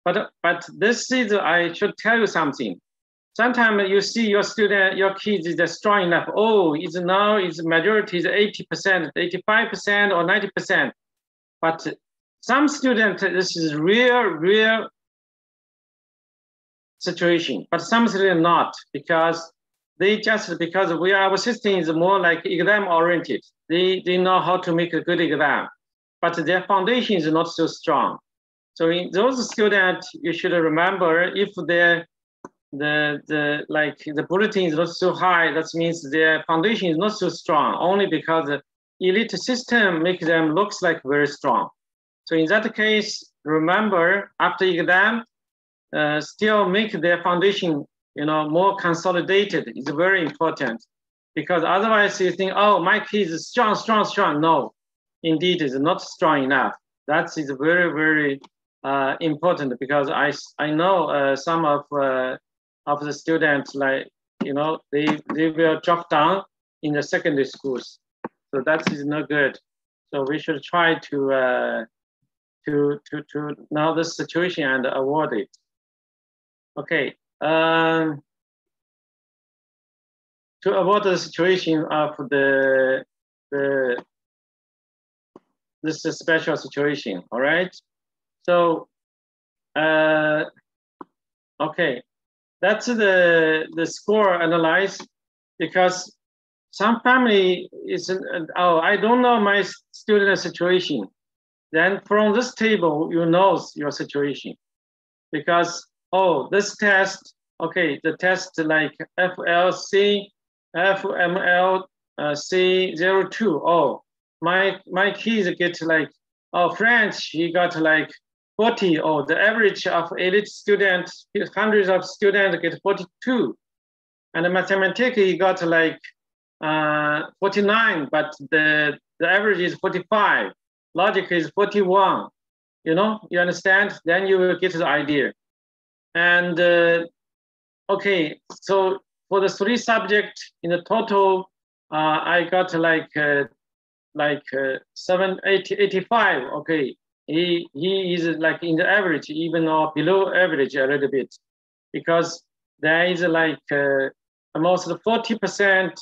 But, but this is, I should tell you something. Sometimes you see your student, your kids is strong enough. Oh, it's now it's majority is 80%, 85% or 90%. But some students, this is real, real situation. But some students not because they just because we our system is more like exam oriented. They they know how to make a good exam, but their foundation is not so strong. So in those students, you should remember if their the the like the bulletin is not so high, that means their foundation is not so strong. Only because the elite system makes them looks like very strong. So in that case, remember after exam, uh, still make their foundation you know, more consolidated is very important because otherwise you think, oh, my kid is strong, strong, strong. No, indeed, it's not strong enough. That is very, very uh, important because I, I know uh, some of, uh, of the students, like, you know, they, they will drop down in the secondary schools. So that is not good. So we should try to, uh, to, to, to know the situation and avoid it. Okay, um, to avoid the situation of the the this is special situation. All right. So, uh, okay, that's the the score analyze because some family is oh I don't know my student situation. Then from this table you know your situation because oh, this test, okay, the test like FLC, FML uh, C02. Oh, my, my kids get like, oh, French, he got like 40. Oh, the average of elite students, hundreds of students get 42. And mathematics, he got like uh, 49, but the, the average is 45. Logic is 41. You know, you understand? Then you will get the idea. And uh, okay, so for the three subject in the total, uh, I got like uh, like uh, seven, 80, 85. Okay, he he is like in the average, even or below average a little bit, because there is like uh, almost 40 percent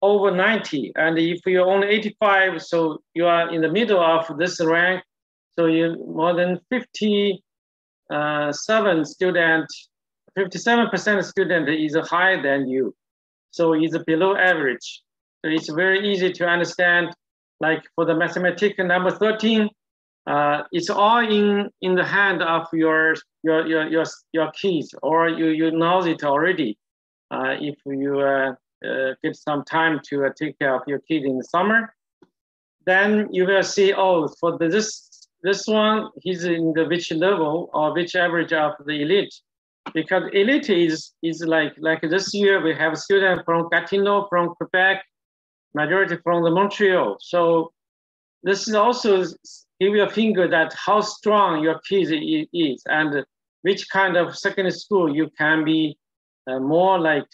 over 90, and if you're only 85, so you are in the middle of this rank, so you more than 50 uh, student, 57% student is higher than you. So it's below average. So it's very easy to understand. Like for the mathematics number 13, uh, it's all in, in the hand of your, your, your, your, your kids, or you, you know it already. Uh, if you uh, uh get some time to uh, take care of your kid in the summer, then you will see, oh, for the, this this one, he's in the which level or which average of the elite. Because elite is, is like, like this year, we have students from Gatineau, from Quebec, majority from the Montreal. So this is also give you a finger that how strong your kid is and which kind of secondary school you can be uh, more like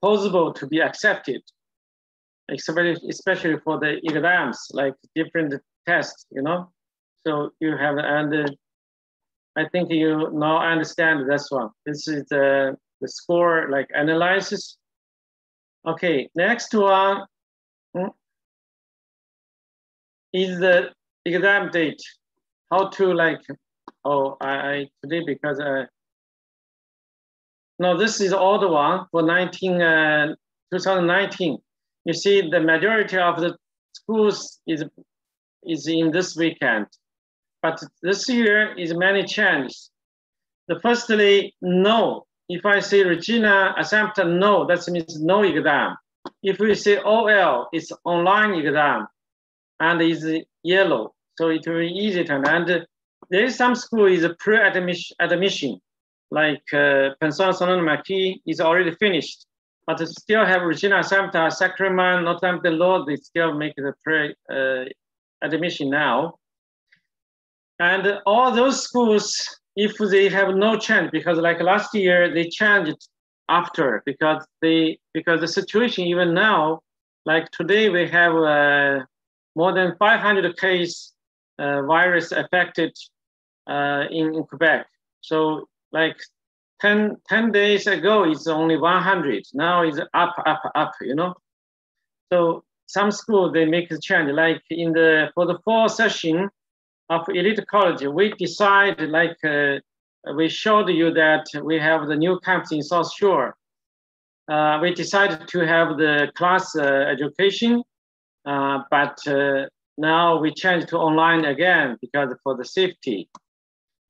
possible to be accepted, especially, especially for the exams, like different tests, you know. So you have, and uh, I think you now understand this one. This is the, the score like analysis. Okay, next one hmm, is the exam date. How to like, oh, I, I today because I, no, this is old one for 19, uh, 2019. You see the majority of the schools is, is in this weekend. But this year is many changes. The firstly, no. If I say Regina Assumpta no, that means no exam. If we say OL, it's online exam and is yellow. So it will be easy to, and there is some school is pre-admission, admission, like uh, Pension Solon Maquis is already finished, but still have Regina Assumpta, Sacrament, Notre Dame de Lourdes, they still make the pre-admission uh, now. And all those schools, if they have no chance, because like last year they changed after because they because the situation even now, like today we have uh, more than 500 case uh, virus affected uh, in, in, Quebec. So like 10, 10 days ago it's only 100. Now it's up, up, up. You know. So some school they make a change. Like in the for the fall session, of elite college, we decide like uh, we showed you that we have the new campus in South Shore. Uh, we decided to have the class uh, education, uh, but uh, now we change to online again because for the safety.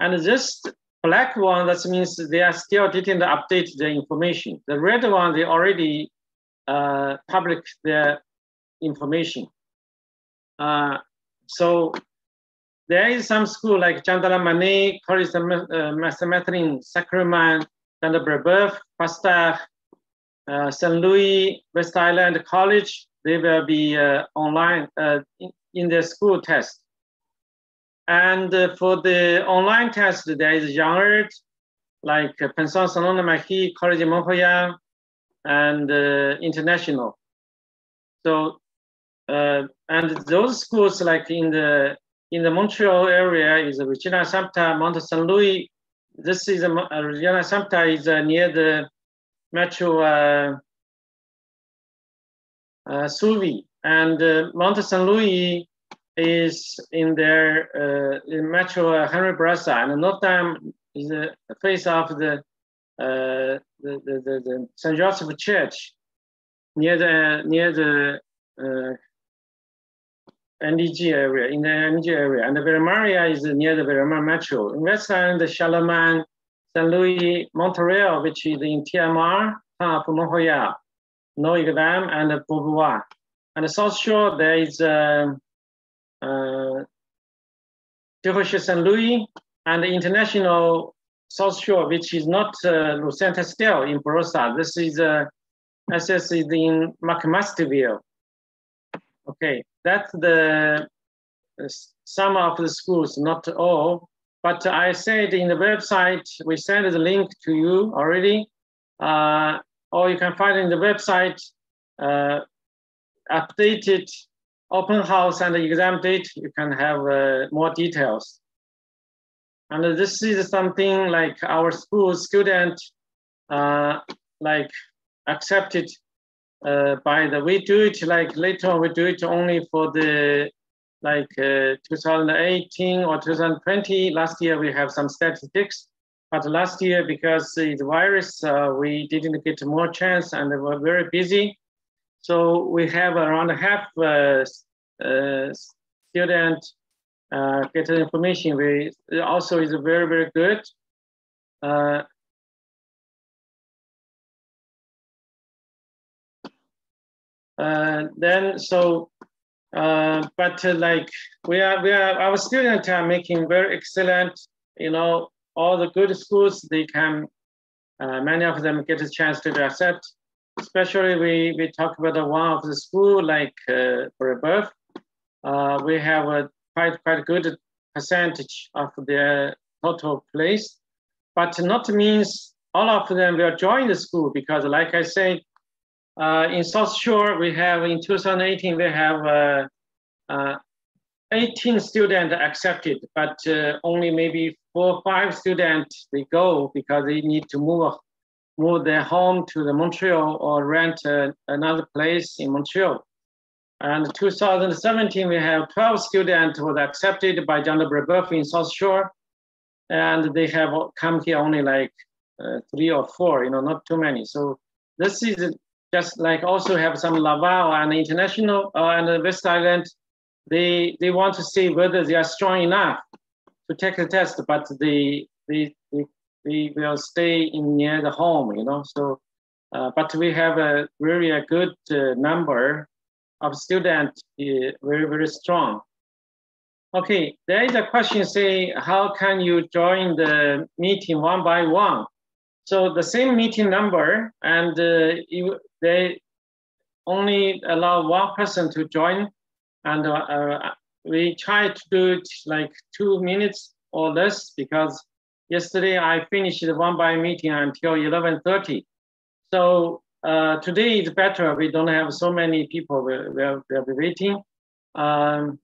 And this black one, that means they are still didn't update the information. The red one, they already uh, public their information. so there is some school like Charlemagne, College of uh, Mathematics, Sacrament, Jean-de-Brebeuf, Pasteur, uh, St. Louis, West Island College. They will be uh, online uh, in, in the school test. And uh, for the online test, there is Jean like Pension Salon Maquis, College Montpellier, and International. So, and those schools like in the in the Montreal area is Regina Assumpta, Mont Saint Louis. This is a, uh, Regina Assumpta is uh, near the Metro uh, uh, and uh, Mont Saint Louis is in their uh, in Metro uh, Henri Bourassa, and Notre Dame is the face of the uh, the, the, the, the Saint Joseph Church near the near the uh, NDG area, in the NDG area. And the Villa Maria is near the Villa Maria Metro. In West Island, the Charlemagne, St. Louis, Montreal, which is in TMR, half Montreal, Notre Dame, and Beaubois. And the South Shore, there is uh, uh, St. Louis, and the international South Shore, which is not uh, Lucille-Teasdale in Brossard. This is uh, SS is in McMasterville. Okay, that's the some of the schools, not all. But I said in the website, we sent the link to you already, uh, or you can find in the website uh, updated open house and exam date. You can have uh, more details. And this is something like our school student uh, like accepted uh, by the we do it like later we do it only for the like uh, 2018 or 2020 last year we have some statistics but last year because the virus uh, we didn't get more chance and we were very busy So we have around half uh, uh, student uh, get information. We also is very very good. Uh, uh, then so uh, but uh, like we are we are our students are making very excellent you know all the good schools they can uh, many of them get a chance to be accepted especially we we talk about the one of the school like uh, for above uh, we have a quite quite good percentage of their total place. But not means all of them will join the school because like i said uh, in South Shore, we have in 2018, we have uh, uh, 18 students accepted, but uh, only maybe four or five students, they go because they need to move, move their home to the Montreal or rent uh, another place in Montreal. And 2017, we have 12 students who were accepted by John Brebeuf in South Shore. And they have come here only like uh, three or four, you know, not too many. So this is just like also have some Laval and international uh, and the West Island, they they want to see whether they are strong enough take the test, but they they they, they will stay in near the home, you know. So, uh, but we have a really a good uh, number of students, uh, very very strong. Okay, there is a question say, how can you join the meeting one by one? So the same meeting number, and uh, you, they only allow one person to join, and uh, uh, we try to do it like two minutes or less because yesterday I finished the one by meeting until 11:30. So uh, today is better. We don't have so many people. We'll, we'll be waiting. Um,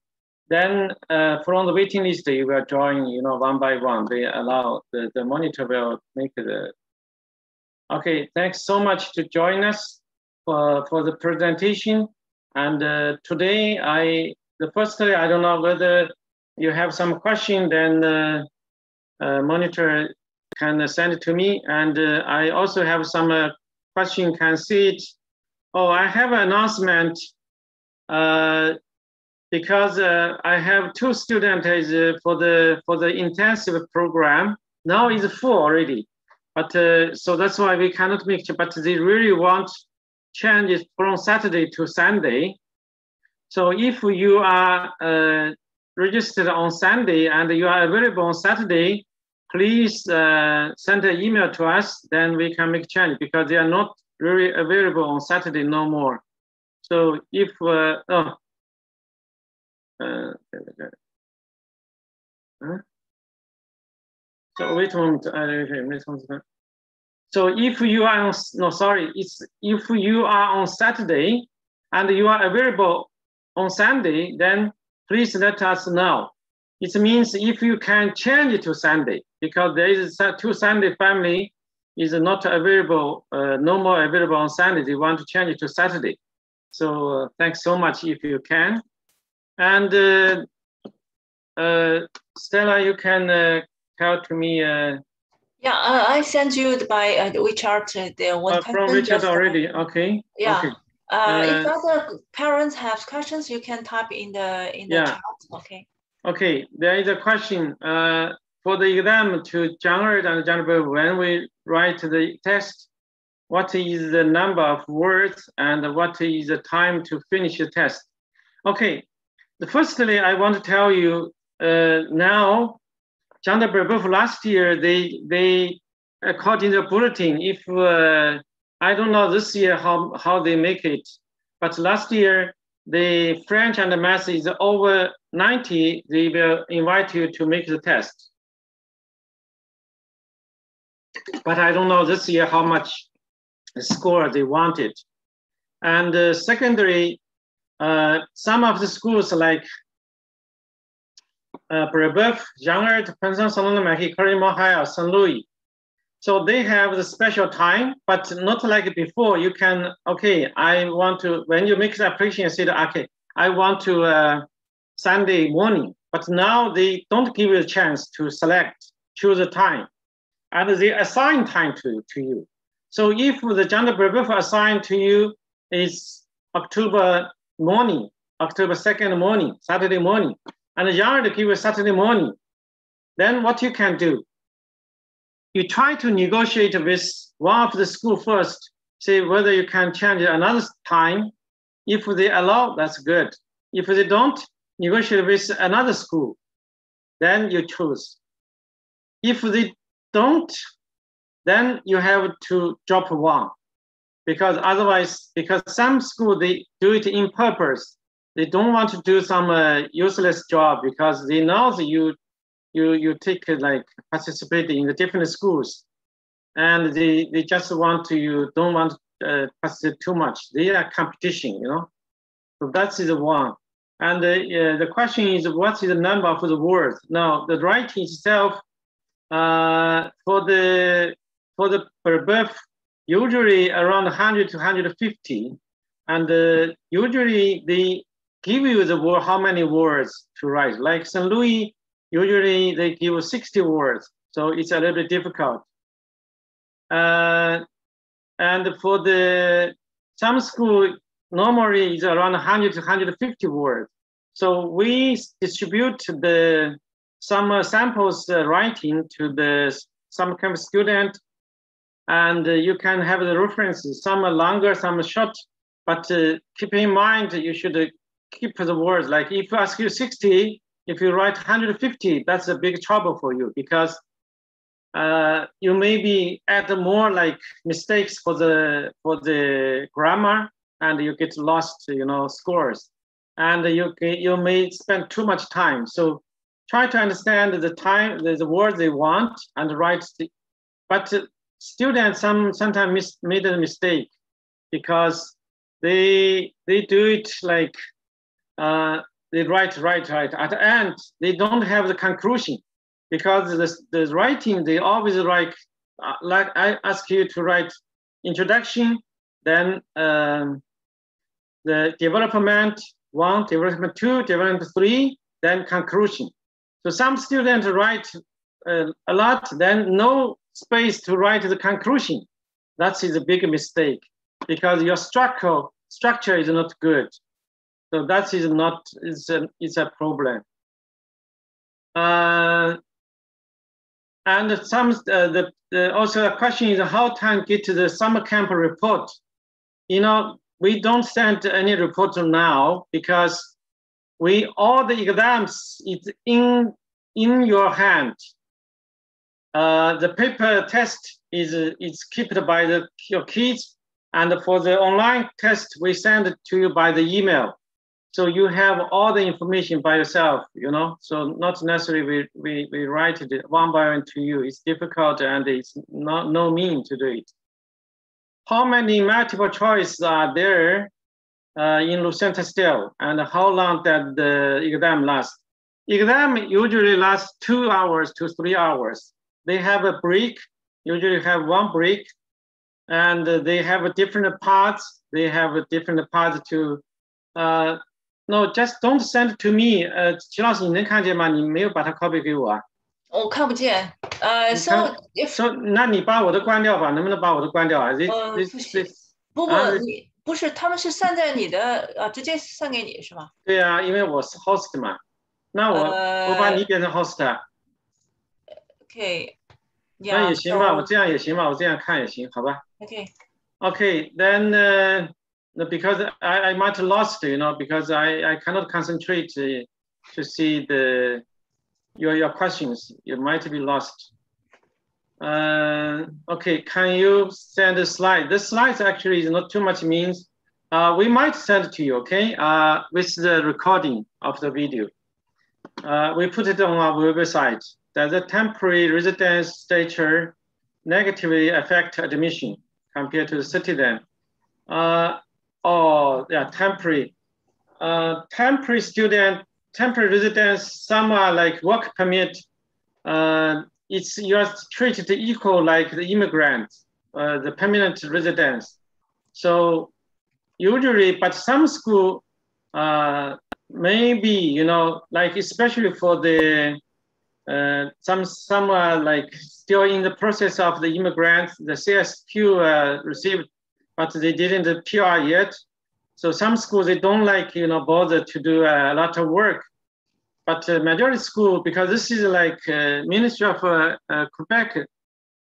then uh, from the waiting list, you will join, you know, one by one. They allow the, the monitor will make the Okay, thanks so much to join us for, for the presentation. And uh, today, I the first I don't know whether you have some question, then uh, uh, monitor can send it to me. And uh, I also have some uh, question, can see it. Oh, I have an announcement uh, because uh, I have two students for the for the intensive program. Now is full already. But so that's why we cannot make. But they really want changes from Saturday to Sunday. So if you are uh, registered on Sunday and you are available on Saturday, please uh, send an email to us. Then we can make change because they are not really available on Saturday no more. So if uh, oh. Uh? So wait a moment. So if you are on, no sorry, it's if you are on Saturday and you are available on Sunday, then please let us know. It means if you can change it to Sunday because there is two Sunday family is not available, uh, no more available on Sunday. They want to change it to Saturday. So uh, thanks so much if you can. And uh, uh Stella, you can uh, tell to me. Uh, yeah, uh, I sent you by uh, WeChat the one uh, from WeChat already. Okay. Yeah. Okay. Uh, if other parents have questions, you can type in the in the Yeah. chat. Okay. Okay, there is a question uh, for the exam to January and January when we write the test. What is the number of words and what is the time to finish the test? Okay, firstly, I want to tell you uh, now John Brebeuf last year, they, they according to the bulletin, if uh, I don't know this year how, how they make it, but last year, the French and the math is over 90, they will invite you to make the test. But I don't know this year how much score they wanted. And uh, secondary, uh, some of the schools like uh, Brebeuf, Jeanert, Penson, Salon-de-Marie, Cory-Mohaya, St. Louis. So they have the special time, but not like before. You can, okay, I want to, when you make the application, you say, okay, I want to uh, Sunday morning. But now they don't give you a chance to select, choose a time. And they assign time to, to you. So if the Jean-de-Brebeuf assigned to you is October morning, October 2nd morning, Saturday morning, and the yard give you Saturday morning, then what you can do? You try to negotiate with one of the school first, see whether you can change another time. If they allow, that's good. If they don't, negotiate with another school, then you choose. If they don't, then you have to drop one because otherwise, because some school, they do it in purpose. They don't want to do some uh, useless job because they know that you, you, you take uh, like participate in the different schools and they, they just want to, you don't want to uh, participate too much. They are competition, you know? So that's the one. And uh, the question is, what is the number of the words? Now, the writing itself, uh, for the for the per birth, usually around 100 to 150, and uh, usually they give you the word how many words to write. Like St. Louis, usually they give 60 words, so it's a little bit difficult. Uh, and for the some school normally is around 100 to 150 words. So we distribute the some samples uh, writing to the some kind of student, and uh, you can have the references. Some are longer, some are short, but uh, keep in mind you should uh, keep the words. Like if I ask you 60, if you write 150, that's a big trouble for you because uh, you maybe add more like mistakes for the for the grammar and you get lost, you know, scores. And you, you may spend too much time. So try to understand the time, the, the word they want and write. The, but students some, sometimes mis, made a mistake because they, they do it like, uh, they write, write, write. At the end, they don't have the conclusion because the, the writing, they always write, uh, like I ask you to write introduction, then um, the development one, development two, development three, then conclusion. So some students write uh, a lot, then no space to write the conclusion. That is a big mistake because your structure structure is not good. So that is not is a, is a problem. Uh, and some uh, the, the also a question is how to get to the summer camp report. You know, we don't send any report now because we all the exams is in in your hand. Uh, the paper test is is kept by the your kids, and for the online test we send it to you by the email. So you have all the information by yourself, you know. So not necessarily we, we, we write it one by one to you. It's difficult and it's not no mean to do it how many multiple choice are there uh, in Lucenta still, and how long that the exam last? Exam usually lasts two hours to three hours. They have a break, usually have one break, and they have a different parts. They have a different parts to, uh, no, just don't send to me. 呃，齐老师，你能看见吗？你没有把它 copy 给我啊？我看不见，呃，so if 说，那你把我的关掉吧，能不能把我的关掉啊？呃，不行，不不，你不是，他们是散在你的，呃，直接散给你是吧？对呀，因为我是 host 嘛，那我我把你变成 host。OK，那也行吧，我这样也行吧，我这样看也行，好吧？OK。Okay, then uh, because I, I might lost, you know, because I, I cannot concentrate to see the your, your questions. You might be lost. Uh, okay, can you send a slide? The slide actually is not too much means. Uh, we might send it to you, okay, uh, with the recording of the video. Uh, we put it on our website Does the temporary residence stature negatively affect admission compared to the citizen. Uh, oh, yeah, temporary. Uh, temporary student temporary residence, some are like work permit. Uh, it's you're treated equal like the immigrant, uh, the permanent residents. So usually, but some school uh, maybe you know like especially for the uh, some some are like still in the process of the immigrants. The CSQ uh, received, but they didn't PR yet. So some schools, they don't like, you know, bother to do a lot of work. But uh, majority school, because this is like uh, Ministry of uh, uh Quebec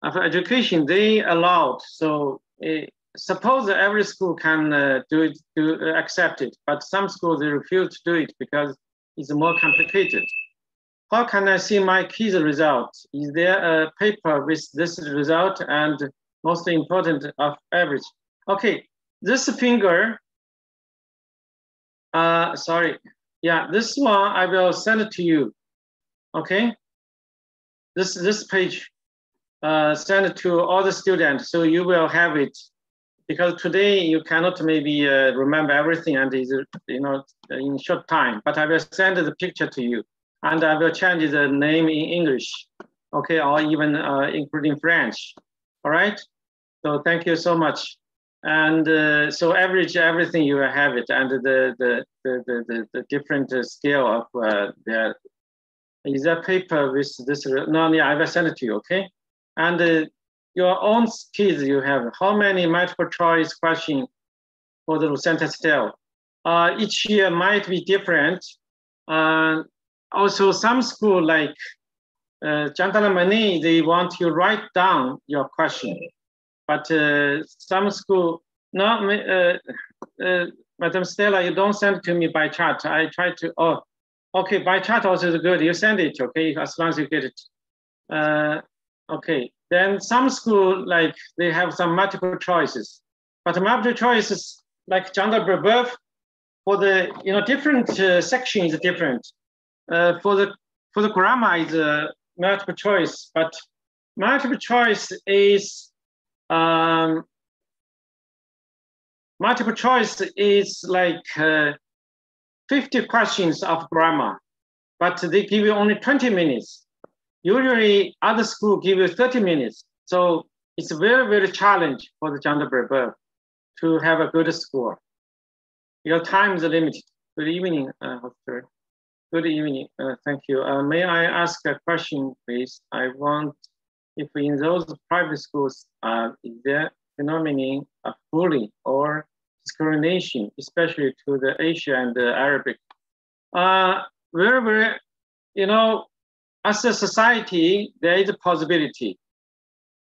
of Education, they allowed. So uh, suppose every school can uh, do it, do, accept it, but some schools, they refuse to do it because it's more complicated. How can I see my kids' result? Is there a paper with this result and most important of average? Okay, this finger uh, sorry. Yeah, this one I will send it to you. Okay. This this page, uh, send it to all the students, so you will have it. Because today you cannot maybe uh, remember everything and is you know in short time. But I will send the picture to you, and I will change the name in English, okay, or even uh, including French. All right. So thank you so much and uh, so average everything you have it and the the the the, the, the different scale of uh, the is that paper with this no yeah i will send it to you okay? And uh, your own kids you have how many multiple choice question for the Lucenta style uh, each year might be different. Uh, also some school like uh, Mani, they want you write down your question but uh, some school, no, uh, uh, Madam Stella, you don't send to me by chat. I try to, oh, okay, by chat also is good. You send it, okay, as long as you get it. Uh, okay, then some school, like they have some multiple choices, but multiple choices, like Jean-de-Brebeuf, for the, you know, different uh, section is different. Uh, for the for the grammar is multiple choice, but multiple choice is um, multiple choice is like uh, 50 questions of grammar, but they give you only 20 minutes. Usually other school give you 30 minutes. So it's very, very challenge for the Brebeuf to have a good score. Your time is limited. Good evening, uh, Good evening, uh, thank you. Uh, may I ask a question, please? I want if in those private schools, uh, there phenomenon of bullying or discrimination, especially to the Asia and the Arabic? Uh, very, you know, as a society, there is a possibility.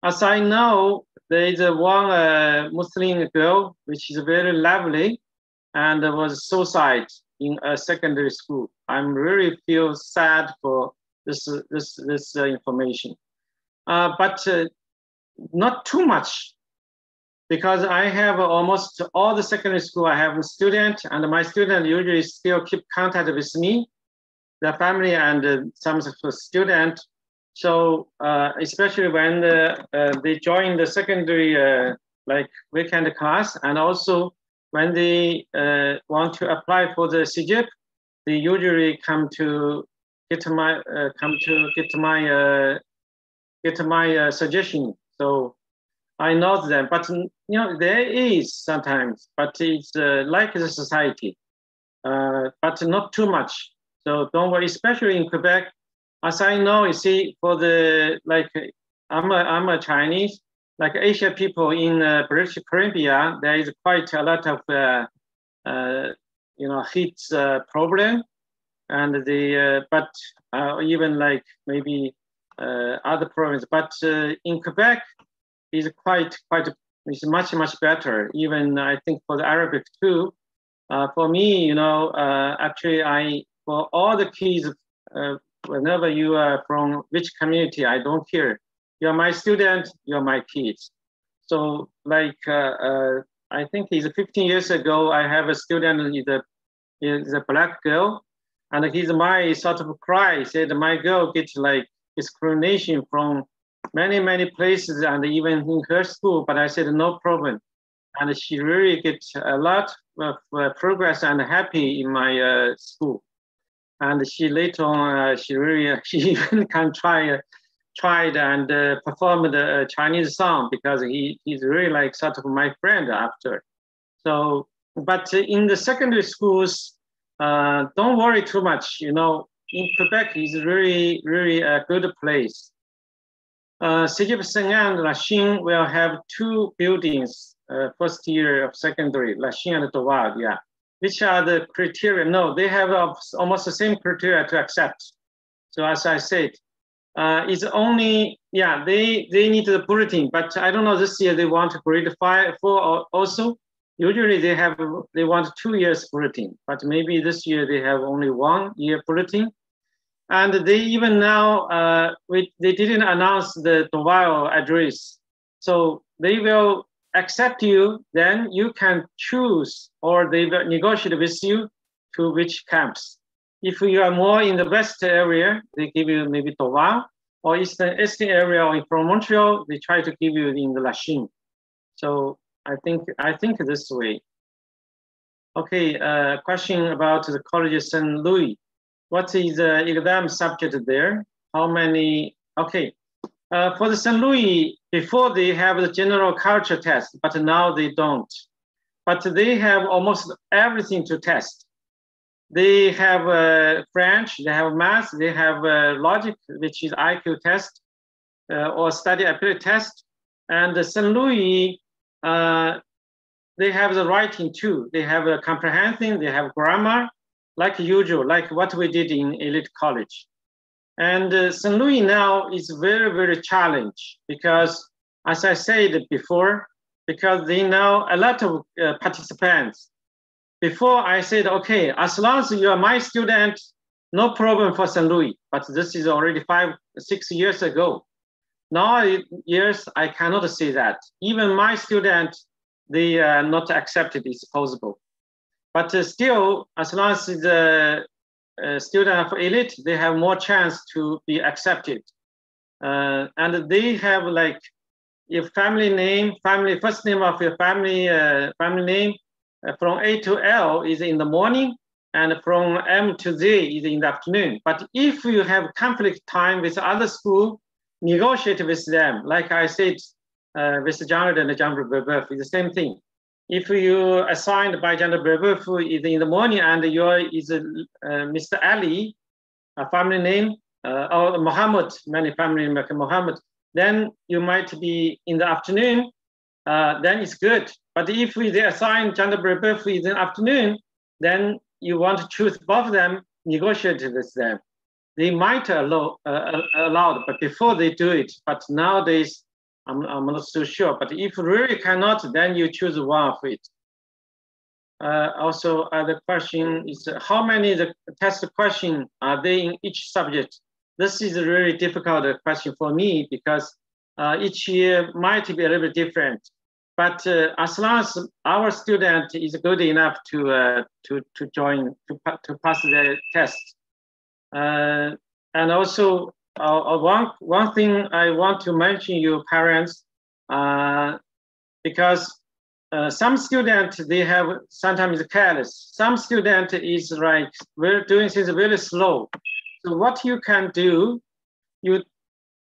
As I know, there is one uh, Muslim girl, which is very lovely and was suicide in a secondary school. I'm really feel sad for this, this, this uh, information. Uh, but uh, not too much because I have almost all the secondary school. I have a student, and my student usually still keep contact with me, the family, and uh, some student. So uh, especially when the, uh, they join the secondary uh, like weekend class, and also when they want to apply for the CEGEP, they usually come to get my come to get my get my uh, suggestion. So I know them, but you know there is sometimes, but it's uh, like the society, uh, but not too much. So don't worry, especially in Quebec. As I know, you see, for the like, I'm a, I'm a Chinese, like Asian people in uh, British Columbia, there is quite a lot of uh, uh, you know heat problem, and the but even like maybe uh, Uh, other provinces. But uh, in Quebec, is quite quite is much much better. Even I think for the Arabic too. Uh, for me, you know, uh, actually, I for all the kids, uh, whenever you are from which community, I don't care. You're my student. You're my kids. So like I think it's 15 years ago, I have a student, is a, is a black girl, and he's my sort of cry, said my girl gets like discrimination from many, many places and even in her school, but I said, no problem. And she really gets a lot of uh, progress and happy in my uh, school. And she later on, uh, she really, she even can try, uh, tried and uh, performed a Chinese song because he, he's really like sort of my friend after. So, but in the secondary schools, uh, don't worry too much. You know, in Quebec is really, really a good place. Uh, Cégep Sainte-Anne, Lachine will have two buildings, uh, first year of secondary, Lachine and Dorval, yeah. which are the criteria? No, they have almost the same criteria to accept. So as I said, uh, it's only yeah they they need the bulletin, but I don't know this year they want to grade five four also. Usually they have they want two years bulletin, but maybe this year they have only one year bulletin. And they even now uh, we, they didn't announce the Dorval address, so they will accept you. Then you can choose, or they will negotiate with you to which camps. If you are more in the west area, they give you maybe Dorval, or eastern eastern area or from Montreal, they try to give you in the Lachine. So I think I think this way. Okay, uh, question about the College St. Louis. What is the exam subject there? How many? Okay, uh, for the St. Louis, before they have the general culture test, but now they don't. But they have almost everything to test. They have uh, French, they have math, they have uh, logic, which is IQ test uh, or study ability test. And the St. Louis, uh, they have the writing too. They have a comprehension, they have grammar, like usual, like what we did in elite college. And uh, St. Louis now is very, very challenged because, as I said before, because they know a lot of uh, participants before I said, okay, as long as you are my student, no problem for St. Louis. But this is already five, six years ago. Now, years, I cannot say that. Even my student, they are not accepted is possible. But uh, still, as long as the uh, student of elite, they have more chance to be accepted. Uh, and they have like, your family name, family first name of your family, uh, family name, uh, from A to L is in the morning, and from M to Z is in the afternoon. But if you have conflict time with other school, negotiate with them. Like I said, uh, with John and John Brebeuf, it's the same thing. If you assigned by Jean-de-Brebeuf is in the morning and your is uh, Mr. Ali, a family name, uh, or Muhammad, many family name like Muhammad, then you might be in the afternoon, uh, then it's good. But if they assign Jean-de-Brebeuf in the afternoon, then you want to choose both of them, negotiate with them. They might allow, uh, allow but before they do it. But nowadays, I'm, I'm not so sure. But if you really cannot, then you choose one of it. Uh, also, other question is uh, how many the test question are they in each subject? This is a really difficult question for me because uh, each year might be a little bit different. But uh, as long as our student is good enough to uh, to to join to to pass the test, uh, and also uh, uh, one one thing I want to mention you parents, uh, because some student they have sometimes careless. Some student is like we're doing things really slow. So what you can do, you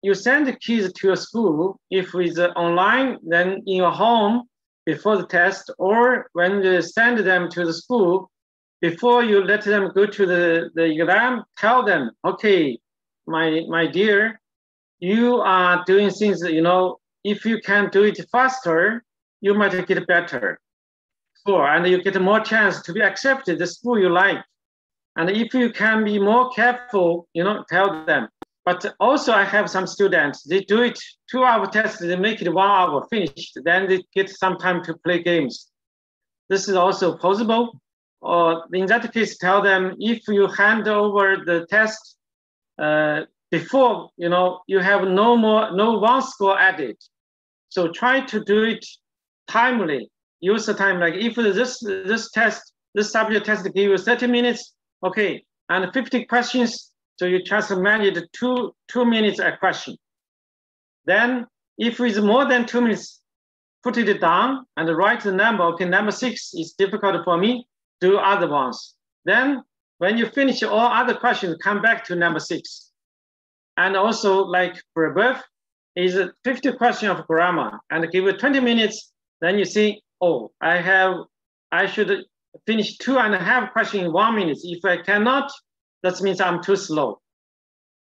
you send the kids to a school. If it's online, then in your home before the test, or when you send them to the school, before you let them go to the, the exam, tell them, okay, my, my dear, you are doing things, you know, if you can do it faster, you might get better. Sure, and you get more chance to be accepted the school you like. And if you can be more careful, you know, tell them, but also I have some students, they do it two hour test, they make it one hour finished, then they get some time to play games. This is also possible. Or in that case, tell them if you hand over the test uh, before, you know, you have no more, no one score added. So try to do it timely. Use the time, like if this, this test, this subject test give you 30 minutes, okay, and 50 questions, so you just manage two, two minutes a question. Then if it's more than two minutes, put it down and write the number. Okay, number six is difficult for me, do other ones. Then when you finish all other questions, come back to number six. And also like for Brebeuf is a 50 question of grammar and give it 20 minutes, then you see, oh, I have, I should finish two and a half questions in one minute. If I cannot, that means I'm too slow.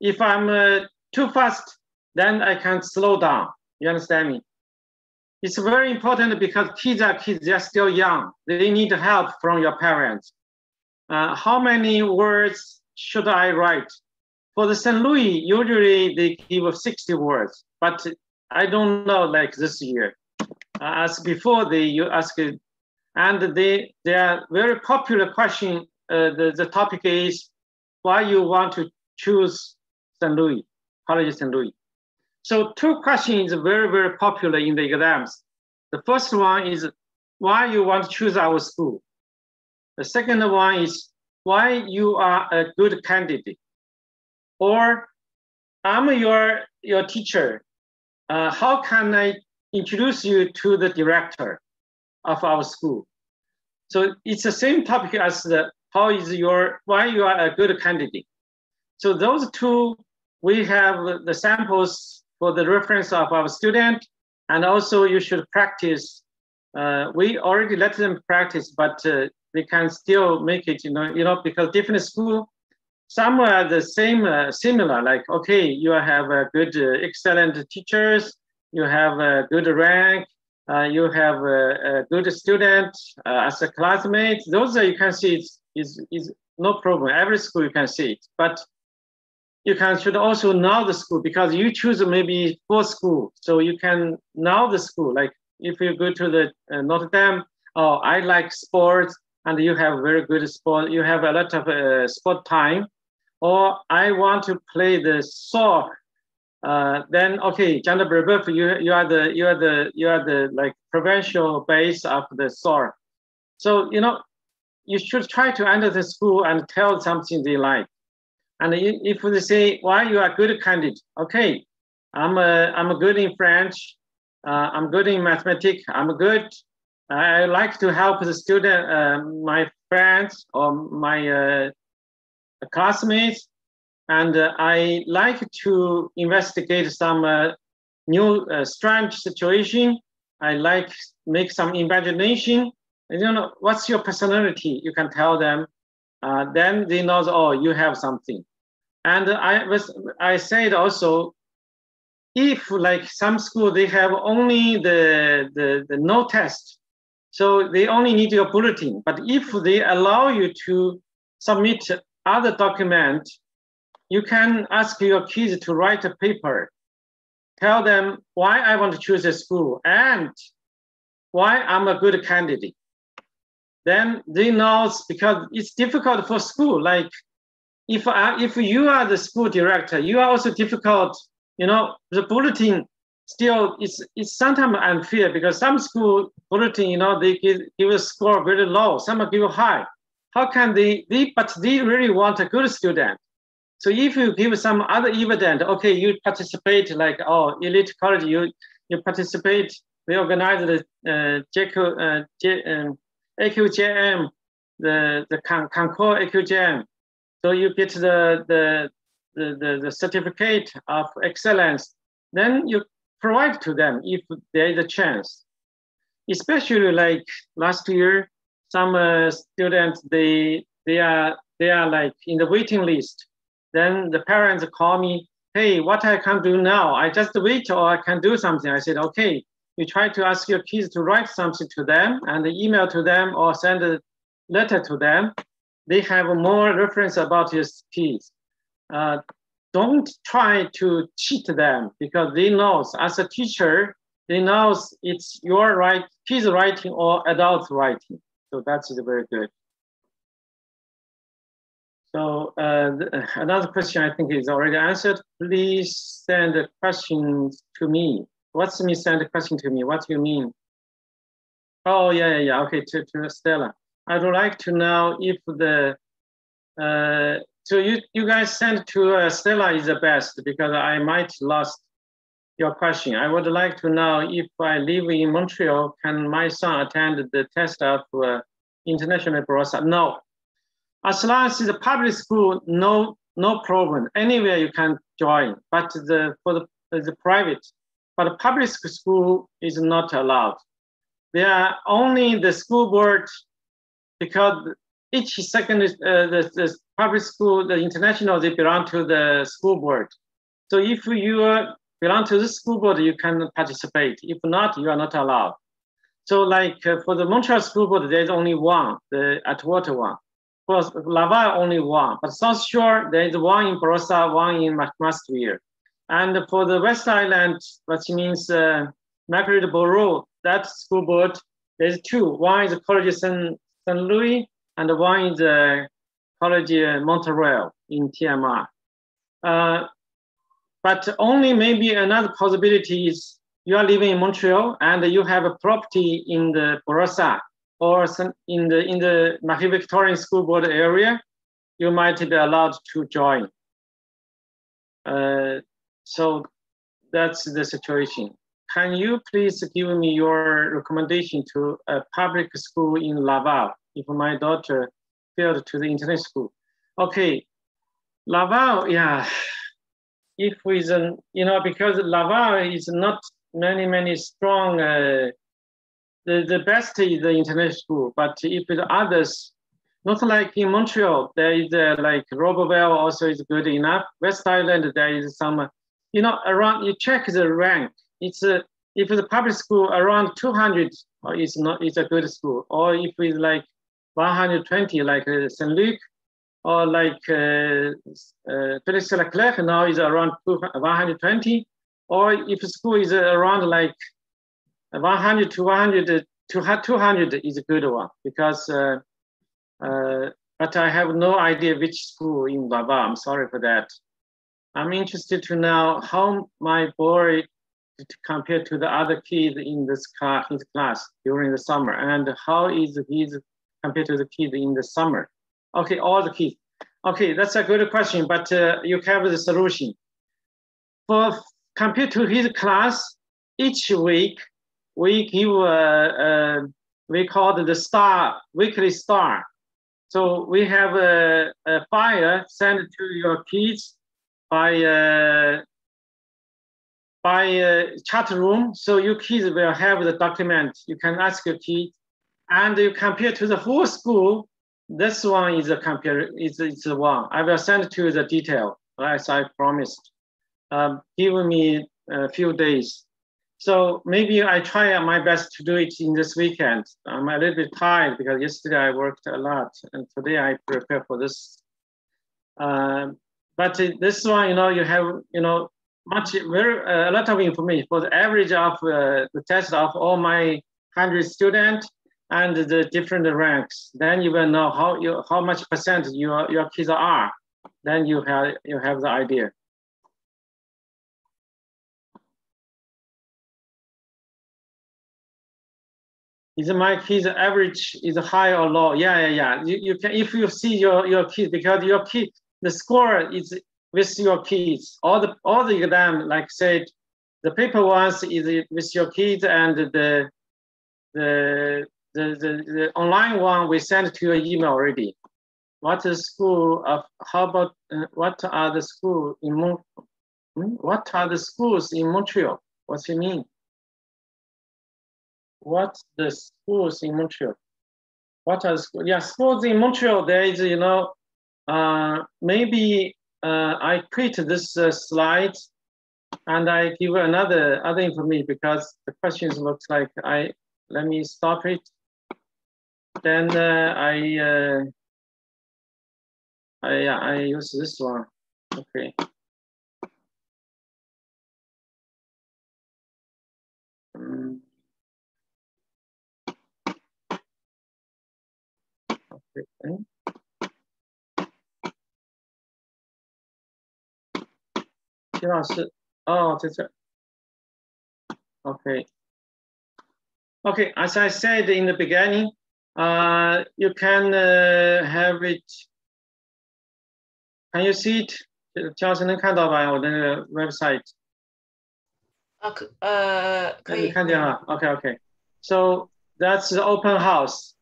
If I'm uh, too fast, then I can slow down. You understand me? it's very important because kids are kids, they're still young. They need help from your parents. Uh, how many words should I write? For the St. Louis, usually they give 60 words, but I don't know like this year. Uh, as before, they you ask, and they, they are very popular question. Uh, the, the topic is why you want to choose St. Louis, College St. Louis. So two questions very, very popular in the exams. The first one is why you want to choose our school. The second one is why you are a good candidate. Or I'm your, your teacher. Uh, how can I introduce you to the director of our school? So it's the same topic as the how is your why you are a good candidate. So those two, we have the samples for the reference of our student. And also you should practice. Uh, we already let them practice, but uh, they can still make it, you know, you know, because different school, some are the same, uh, similar, like, okay, you have a good, uh, excellent teachers, you have a good rank, uh, you have a, a good student uh, as a classmate. Those are, you can see it's, is, is no problem. Every school you can see it. But you can should also know the school because you choose maybe four school, so you can know the school. Like if you go to the uh, Notre Dame, oh, I like sports, and you have very good sport. You have a lot of uh, sport time, or I want to play the soccer. Uh, then okay, Jean de Brebeuf, you you are the you are the you are the like provincial base of the soccer. So you know, you should try to enter the school and tell something they like. And if they say, why you are good candidate? Okay, I'm, a, I'm good in French. Uh, I'm good in mathematics. I'm good. I like to help the student, uh, my friends or my uh, classmates. And uh, I like to investigate some uh, new uh, strange situation. I like make some imagination. And, you know, what's your personality? You can tell them. then they know, oh, you have something. And I was I said also, if like some school they have only the, the, the no test, so they only need your bulletin. But if they allow you to submit other document, you can ask your kids to write a paper. Tell them why I want to choose a school and why I'm a good candidate. Then they know because it's difficult for school. Like if I, if you are the school director, you are also difficult. You know, the bulletin still is it's sometimes unfair because some school bulletin, you know, they give, give a score very low, some give high. How can they, they, but they really want a good student. So if you give some other evidence, okay, you participate like, oh, elite college, you, you participate, we organize the uh, JQ, uh, J, um, AQJM, the, the Concours AQJM, so you get the, the, the, the, the certificate of excellence, then you provide to them if there is a chance. Especially like last year, some uh, students, they, they, are, they are like in the waiting list. Then the parents call me, hey, what I can do now? I just wait or I can do something. I said, okay, you try to ask your kids to write something to them and email to them or send a letter to them they have more reference about his kids. Uh, don't try to cheat them because they know as a teacher, they know it's your right, kids writing or adult writing. So that's very good. So uh, another question I think is already answered. Please send a question to me. What's me send a question to me? What do you mean? Oh, yeah, yeah, yeah. Okay, to, to Stella. I would like to know if the uh, so you you guys sent to uh, Stella is the best because I might lost your question. I would like to know if I live in Montreal, can my son attend the test of uh, international Brossard? No. As long as it's a public school, no no problem. Anywhere you can join, but the for the, the private, but public school is not allowed. There are only the school board because each second uh, the, the public school, the international, they belong to the school board. So if you belong to the school board, you can participate. If not, you are not allowed. So like uh, for the Montreal School Board, there's only one, the Atwater one. For Laval, only one. But South Shore, there's one in Brossard, one in McMasterville. And for the West Island, which means uh, Marguerite-Bourgeoys, that school board, there's two. One is the College St. St. Louis, and one is uh, College uh, Montreal in TMR. Uh, but only maybe another possibility is you are living in Montreal and you have a property in the Brossard or some, in the in the Marie-Victorin School Board area, you might be allowed to join. Uh, so that's the situation. Can you please give me your recommendation to a public school in Laval if my daughter failed to the internet school? Okay, Laval, yeah. If we, you know, because Laval is not many, many strong, uh, the, the best is the international school, but if the others, not like in Montreal, there is uh, like Roberval also is good enough. West Island, there is some, you know, around, you check the rank. It's a, if the public school around 200 is not, it's a good school. Or if it's like 120, like uh, St. Luc, or like uh, uh, Felix Leclerc now is around 120, or if school is around like 100 to 100 to 200 is a good one because uh, uh, but I have no idea which school in Baba. I'm sorry for that. I'm interested to know how my boy compared to the other kids in this class, his class during the summer, and how is he compared to the kids in the summer? Okay, all the kids. Okay, that's a good question, but uh, you have the solution. For compared to his class, each week we give a, a we call the star weekly star. So we have a, a file sent to your kids by uh, by a chat room. So your kids will have the document. You can ask your kids, and you compare to the whole school. This one is a compare. Is it's the one. I will send to the detail as I promised um, given me a few days. So maybe I try my best to do it in this weekend. I'm a little bit tired because yesterday I worked a lot and today I prepare for this. Um, but this one, you know, you have, you know, much, very, uh, a lot of information for the average of uh, the test of all my 100 students and the different ranks. Then you will know how you, how much percent your, your kids are. Then you have, you have the idea. is my kid's average is high or low? Yeah, yeah, yeah. You, you can if you see your your kid because your kid the score is with your kids. All the all the exam like said, the paper ones is with your kids and the the the, the, the online one we sent to your email already. What is school of how about uh, what are the school in hmm? what are the schools in Montreal? What's it mean? what the schools in Montreal? What are schools? Yeah, schools in Montreal, there is, you know, uh, maybe uh, I quit this uh, slide and I give another other information because the questions looks like I, let me stop it. Then uh, I, uh, I, I use this one, okay. Um, Okay. 徐老师，哦，在这。Okay. Okay, as I said in the beginning, uh, you can uh, have it. Can you see it? 姜老师能看到吧？我的那个 website。啊，可呃可以。看见了。Okay, okay. So that's the open house.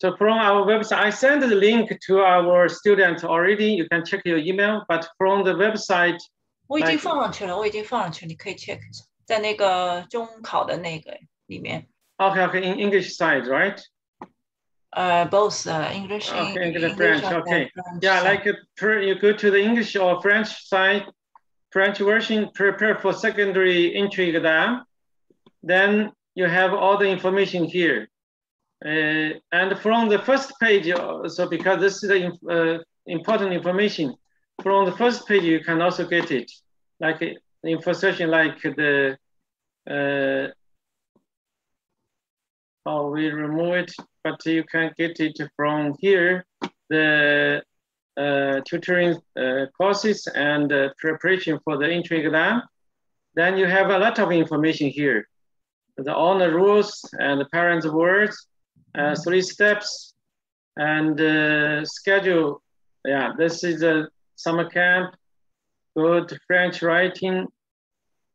So from our website, I sent the link to our students already. You can check your email, but from the website. 我已经放上去了，我已经放上去，你可以 check 一下，在那个中考的那个里面。Okay, okay, in English side, right? Uh, both uh, English, okay, English, French. Okay, French yeah, like uh, you go to the English or French side, French version, prepare for secondary entry exam. Then you have all the information here. Uh, and from the first page, uh, so because this is the uh, important information, from the first page you can also get it, like the information like the, uh, we remove it, but you can get it from here, the uh, tutoring uh, courses and uh, preparation for the entry exam. Then you have a lot of information here. The honor rules and the parents' words, uh, three steps, and uh, schedule. Yeah, this is a summer camp, good French writing.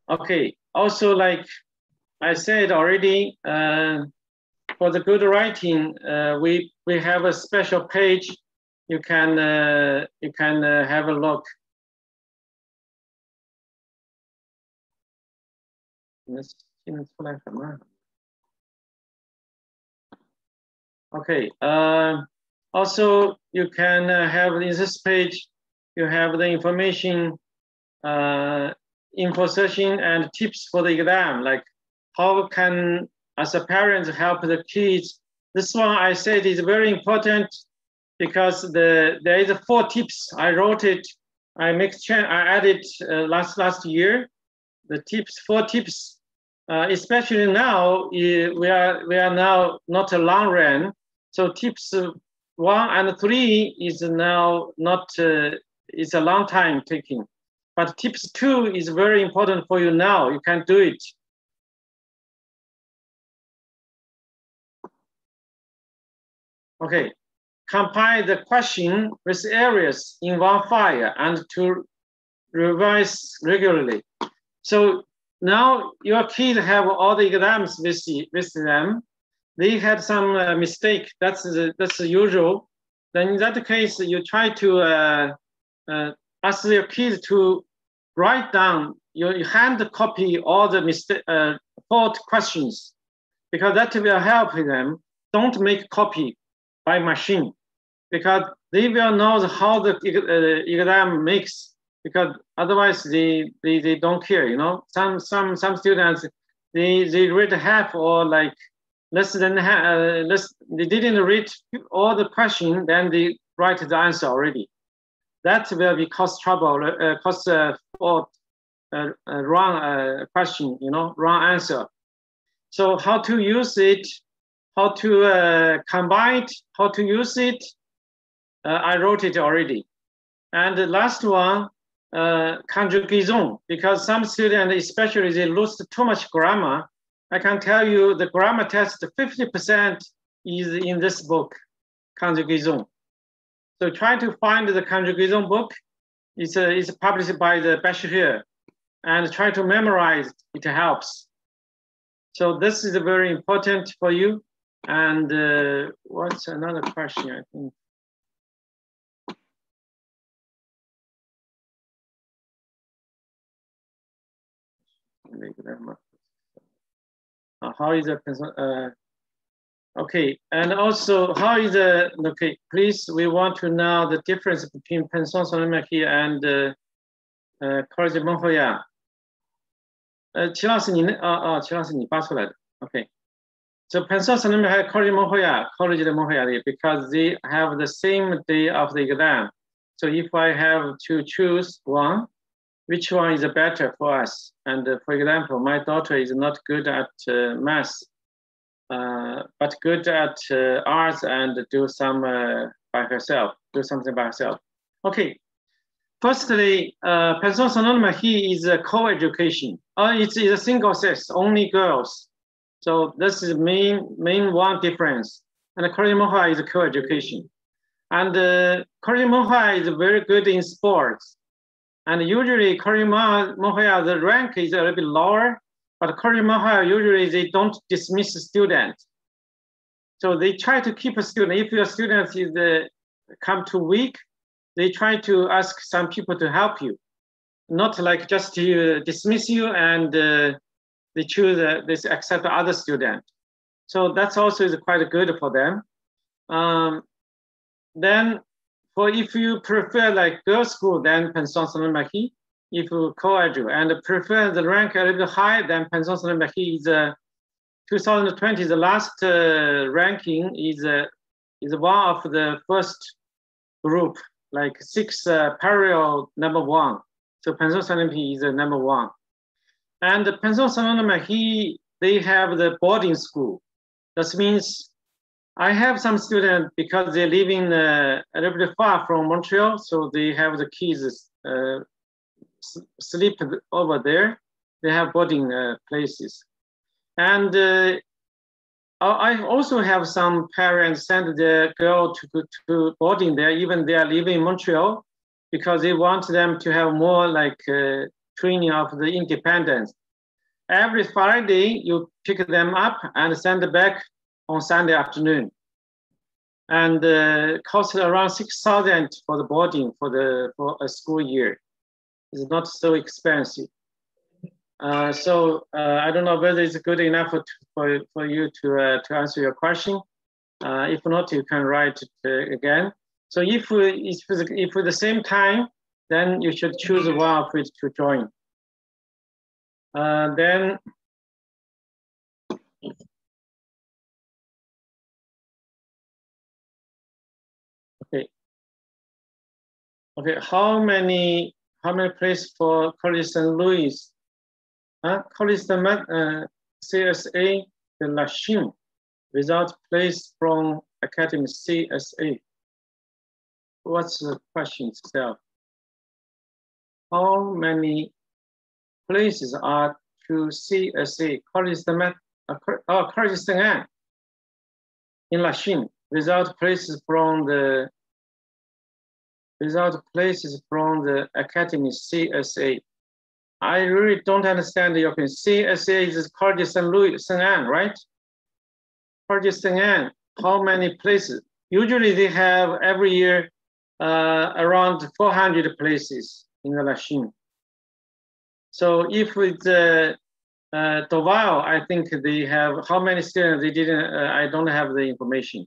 Okay, also like I said already, uh, for the good writing, uh, we, we have a special page. You can, uh, you can uh, have a look. Okay. Uh, also, you can uh, have in this page, you have the information, uh, info searching and tips for the exam, like how can, as a parent, help the kids. This one I said is very important because the there is four tips. I wrote it, I make I added uh, last last year, the tips, four tips. Uh, especially now, we are we are now not a long run, so tips one and three is now not, uh, it's a long time taking. But tips two is very important for you now. You can do it. Okay, compile the question with areas in one file and to revise regularly. So now your kids have all the exams with, with them they had some uh, mistake. That's the, that's the usual. Then in that case, you try to uh, uh, ask your kids to write down. You, you hand copy all the mistake uh, questions because that will help them. Don't make copy by machine because they will know how the uh, exam makes because otherwise they, they, they don't care, you know. Some some some students they, they read half or like less than uh, less, they didn't read all the question, then they write the answer already. That will be cause trouble, uh, cause uh, for uh, uh, wrong uh, question, you know, wrong answer. So how to use it, how to uh, combine it, how to use it, uh, I wrote it already. And the last one, uh, conjugation, because some students, especially they lose too much grammar, I can tell you the grammar test, 50% is in this book, Conjugaison. So try to find the Conjugaison book. It's, uh, it's published by the Bescherelle and try to memorize, it helps. So this is very important for you. And uh, what's another question? I think. Uh, how is the? Uh, okay, and also how is the okay? Please, we want to know the difference between Pensionnat Saint-Nom-de-Marie and uh, uh, College Monhoya. Uh, uh, okay. So Pensasanam had College Mohoya, College Mohoya, because they have the same day of the exam. So if I have to choose one, which one is better for us? And uh, for example, my daughter is not good at uh, math, uh, but good at uh, arts and do some uh, by herself, do something by herself. Okay. Firstly, uh, Pensasanam, he is a co-education. Uh, it's, it's a single sex, only girls. So this is main main one difference. And Korean is a co-education. And uh, Korean is very good in sports. And usually Korima Mohaya, the rank is a little bit lower, but Korima Mohaya, usually they don't dismiss a student. So they try to keep a student. If your student is uh, come too weak, they try to ask some people to help you, not like just to dismiss you and uh, they choose uh, this accept other student. So that's also is quite good for them. Um, then for if you prefer like girls' school, then Pension Saint if you co-edu, and prefer the rank a little high than Pension He is uh, 2020, the last uh, ranking is, uh, is one of the first group, like six uh, parallel number one. So Pension Salon is uh, number one. And the Salon he, they have the boarding school. That means I have some students because they live in uh, a little bit far from Montreal, so they have the kids uh, sleep over there. They have boarding uh, places. And uh, I also have some parents send their girl to, to boarding there, even they are living in Montreal, because they want them to have more like uh, training of the independence. Every Friday, you pick them up and send back on Sunday afternoon. And uh, cost around 6,000 for the boarding for the for a school year. It's not so expensive. Uh, so uh, I don't know whether it's good enough for, for, for you to, uh, to answer your question. Uh, if not, you can write it uh, again. So if, if, if at the same time, then you should choose one of it to join. Uh, then okay. Okay, how many how many places for College St. Louis? Huh? College St. Uh, CSA the Lachine without place from Academy CSA. What's the question itself? How many places are to St. Uh, oh, College St. Anne in Lachine without places from the without places from the Academy CSA. I really don't understand your question. CSA is College St. Louis, St. Anne, right? College St. Anne, how many places? Usually they have every year uh, around 400 places in the Lachine. So if it's uh, uh, I think they have, how many students they didn't, uh, I don't have the information.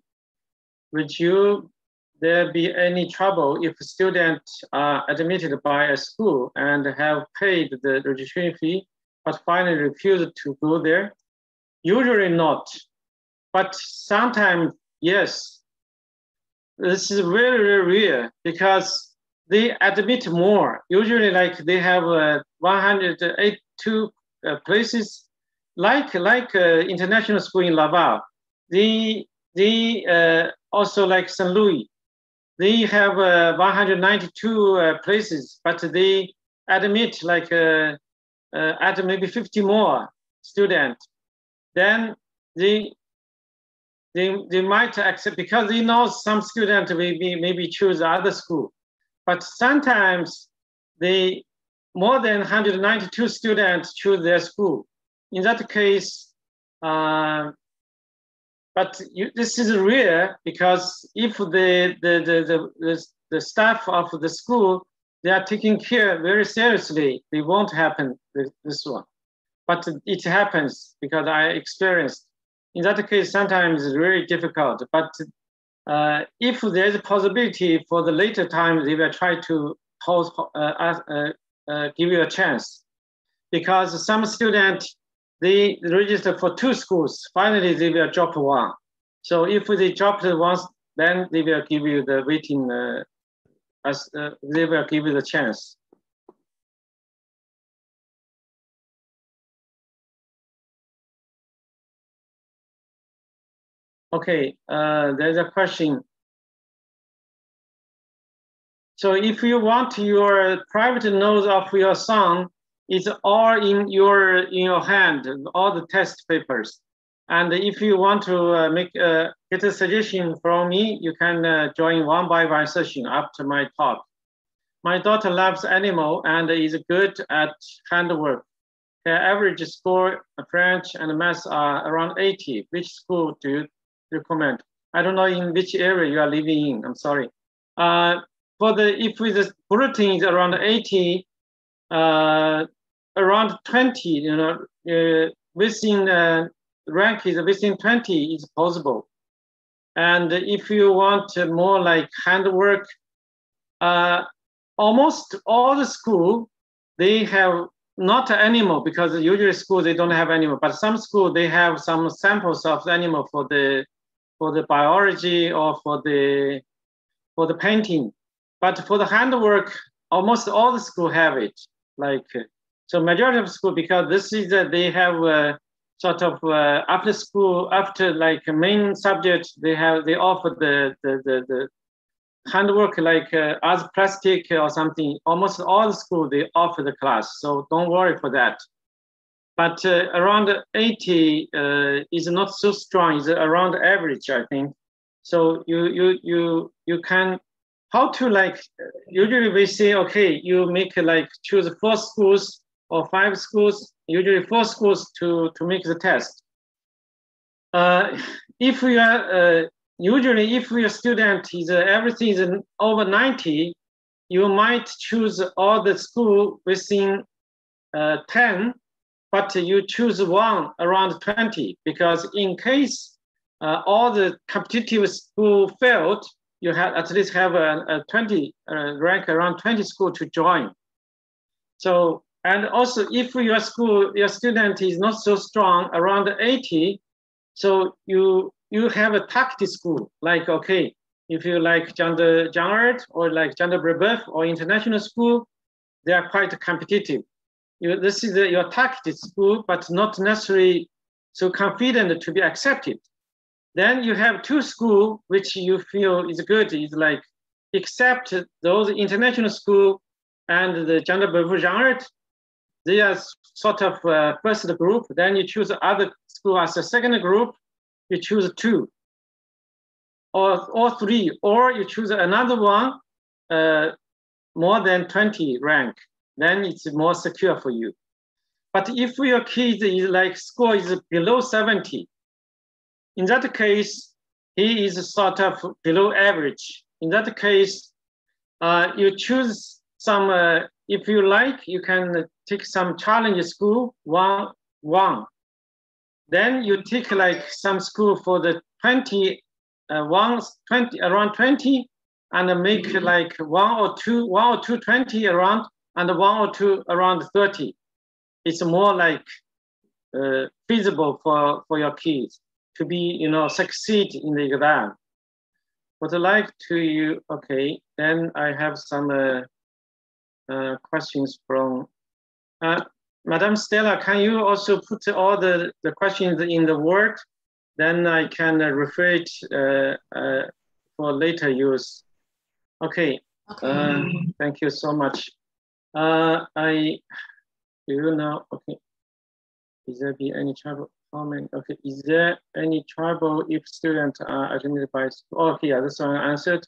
Would you there be any trouble if students are admitted by a school and have paid the registration fee, but finally refuse to go there? Usually not, but sometimes yes. This is very, very rare because they admit more. Usually like they have uh, 182 uh, places, like, like uh, international school in Laval. They, they uh, also like St. Louis, they have uh, 192 uh, places, but they admit like uh, add maybe 50 more students. Then they they they might accept because they know some students maybe maybe choose other school, but sometimes they more than 192 students choose their school. In that case, uh, but you, this is rare because if the, the, the, the, the, staff of the school, they are taking care very seriously, it won't happen this one. But it happens because I experienced. In that case, sometimes it's very difficult. But uh, if there's a possibility for the later time, they will try to host, uh, uh, uh, give you a chance. Because some student they register for two schools. Finally, they will drop one. So if they drop the once, then they will give you the waiting, uh, as uh, they will give you the chance. Okay, uh, there's a question. So if you want your private notes of your son it's all in your in your hand, all the test papers. And if you want to uh, make uh, get a suggestion from me, you can uh, join one by one session after my talk. My daughter loves animal and is good at handwork. Her average score French and math are around 80. Which school do you recommend? I don't know in which area you are living in. I'm sorry. Uh, for the if the bulletin is around 80, uh, around 20, you know, uh, within uh, rank is within 20 is possible. And if you want more like handwork, uh, almost all the school, they have not animal because usually school they don't have animal, but some school they have some samples of animal for the for the biology or for the for the painting. But for the handwork, almost all the school have it. Like so, majority of school because this is that they have uh, sort of uh, after school after like main subject they have they offer the the the, the handwork like uh, as plastic or something. Almost all the school they offer the class, so don't worry for that. But uh, around 80 uh, is not so strong. It's around average, I think. So you you you you can how to like usually we say okay you make like choose four schools or five schools usually four schools to to make the test. Uh, if you are uh, usually if your student is uh, everything is over 90 you might choose all the school within uh, 10 but you choose one around 20 because in case uh, all the competitive school failed you have at least have a, a 20 uh, rank around 20 school to join so and also if your school your student is not so strong around 80 so you you have a tactic school, like, okay, if you like gender Art or like Jean-de-Brebeuf or international school, they are quite competitive. You, this is the, your tactic school, but not necessarily so confident to be accepted. Then you have two school which you feel is good, is like except those international school and the gender Art, they are sort of uh, first group. Then you choose other school as a second group, you choose two or, or three, or you choose another one uh, more than 20 rank, then it's more secure for you. But if your kid is like score is below 70, in that case, he is sort of below average. In that case, uh, you choose some, uh, if you like, you can take some challenge school, one, one then you take like some school for the 20, uh, one, 20, around 20, and make like one or two, one or two 20 around, and one or two around 30. It's more like uh, feasible for, for your kids to be, you know, succeed in the exam. Would I like to you, okay, then I have some uh, uh, questions from, uh, Madam Stella, can you also put all the, the questions in the Word? Then I can uh, refer it uh, uh, for later use. Okay, okay. Uh, thank you so much. Uh, I, do you know, okay. Is there be any trouble? Comment. Okay, is there any trouble if students are identified? Oh, okay, yeah, this one answered.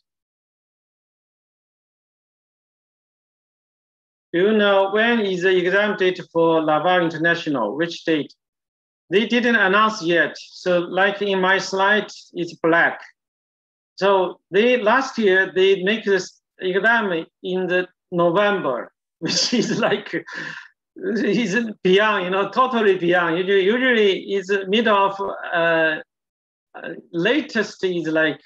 Do you know when is the exam date for Laval International? Which date? They didn't announce yet. So like in my slide, it's black. So they last year they make this exam in the November, which is like is beyond, you know, totally beyond. Usually, usually it's middle of uh, uh, latest is like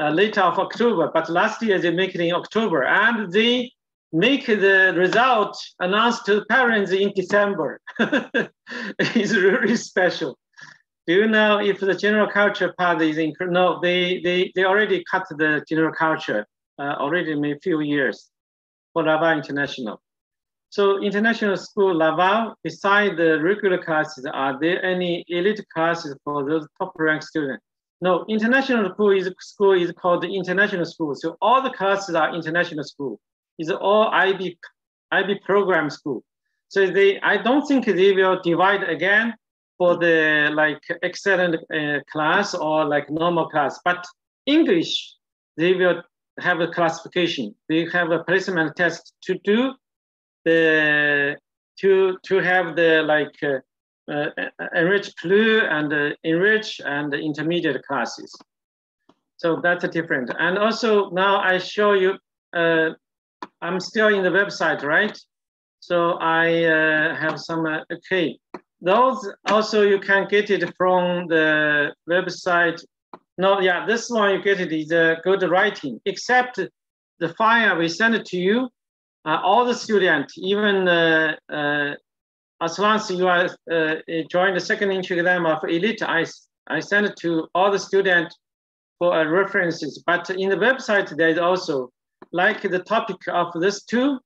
uh, later of October, but last year they make it in October, and they make the result announced to parents in December. it's really special. Do you know if the general culture part is in? No, they, they, they already cut the general culture uh, already in a few years for Laval International. So international school Laval, beside the regular classes, are there any elite classes for those top ranked students? No, international school is, school is called the international school. So all the classes are international school is all IB, IB program school. So they, I don't think they will divide again for the like excellent uh, class or like normal class, but English, they will have a classification. They have a placement test to do the, to, to have the like uh, uh, enrich clue and uh, enrich and intermediate classes. So that's different. And also now I show you uh, I'm still in the website, right? So I uh, have some, uh, okay. Those also you can get it from the website. No, yeah, this one you get it is a good writing, except the file we send it to you. uh, all the students, even uh, uh, as long as you are uh, join the second entry exam of elite, I, I send it to all the students for uh, references. But in the website, there is also like the topic of this two,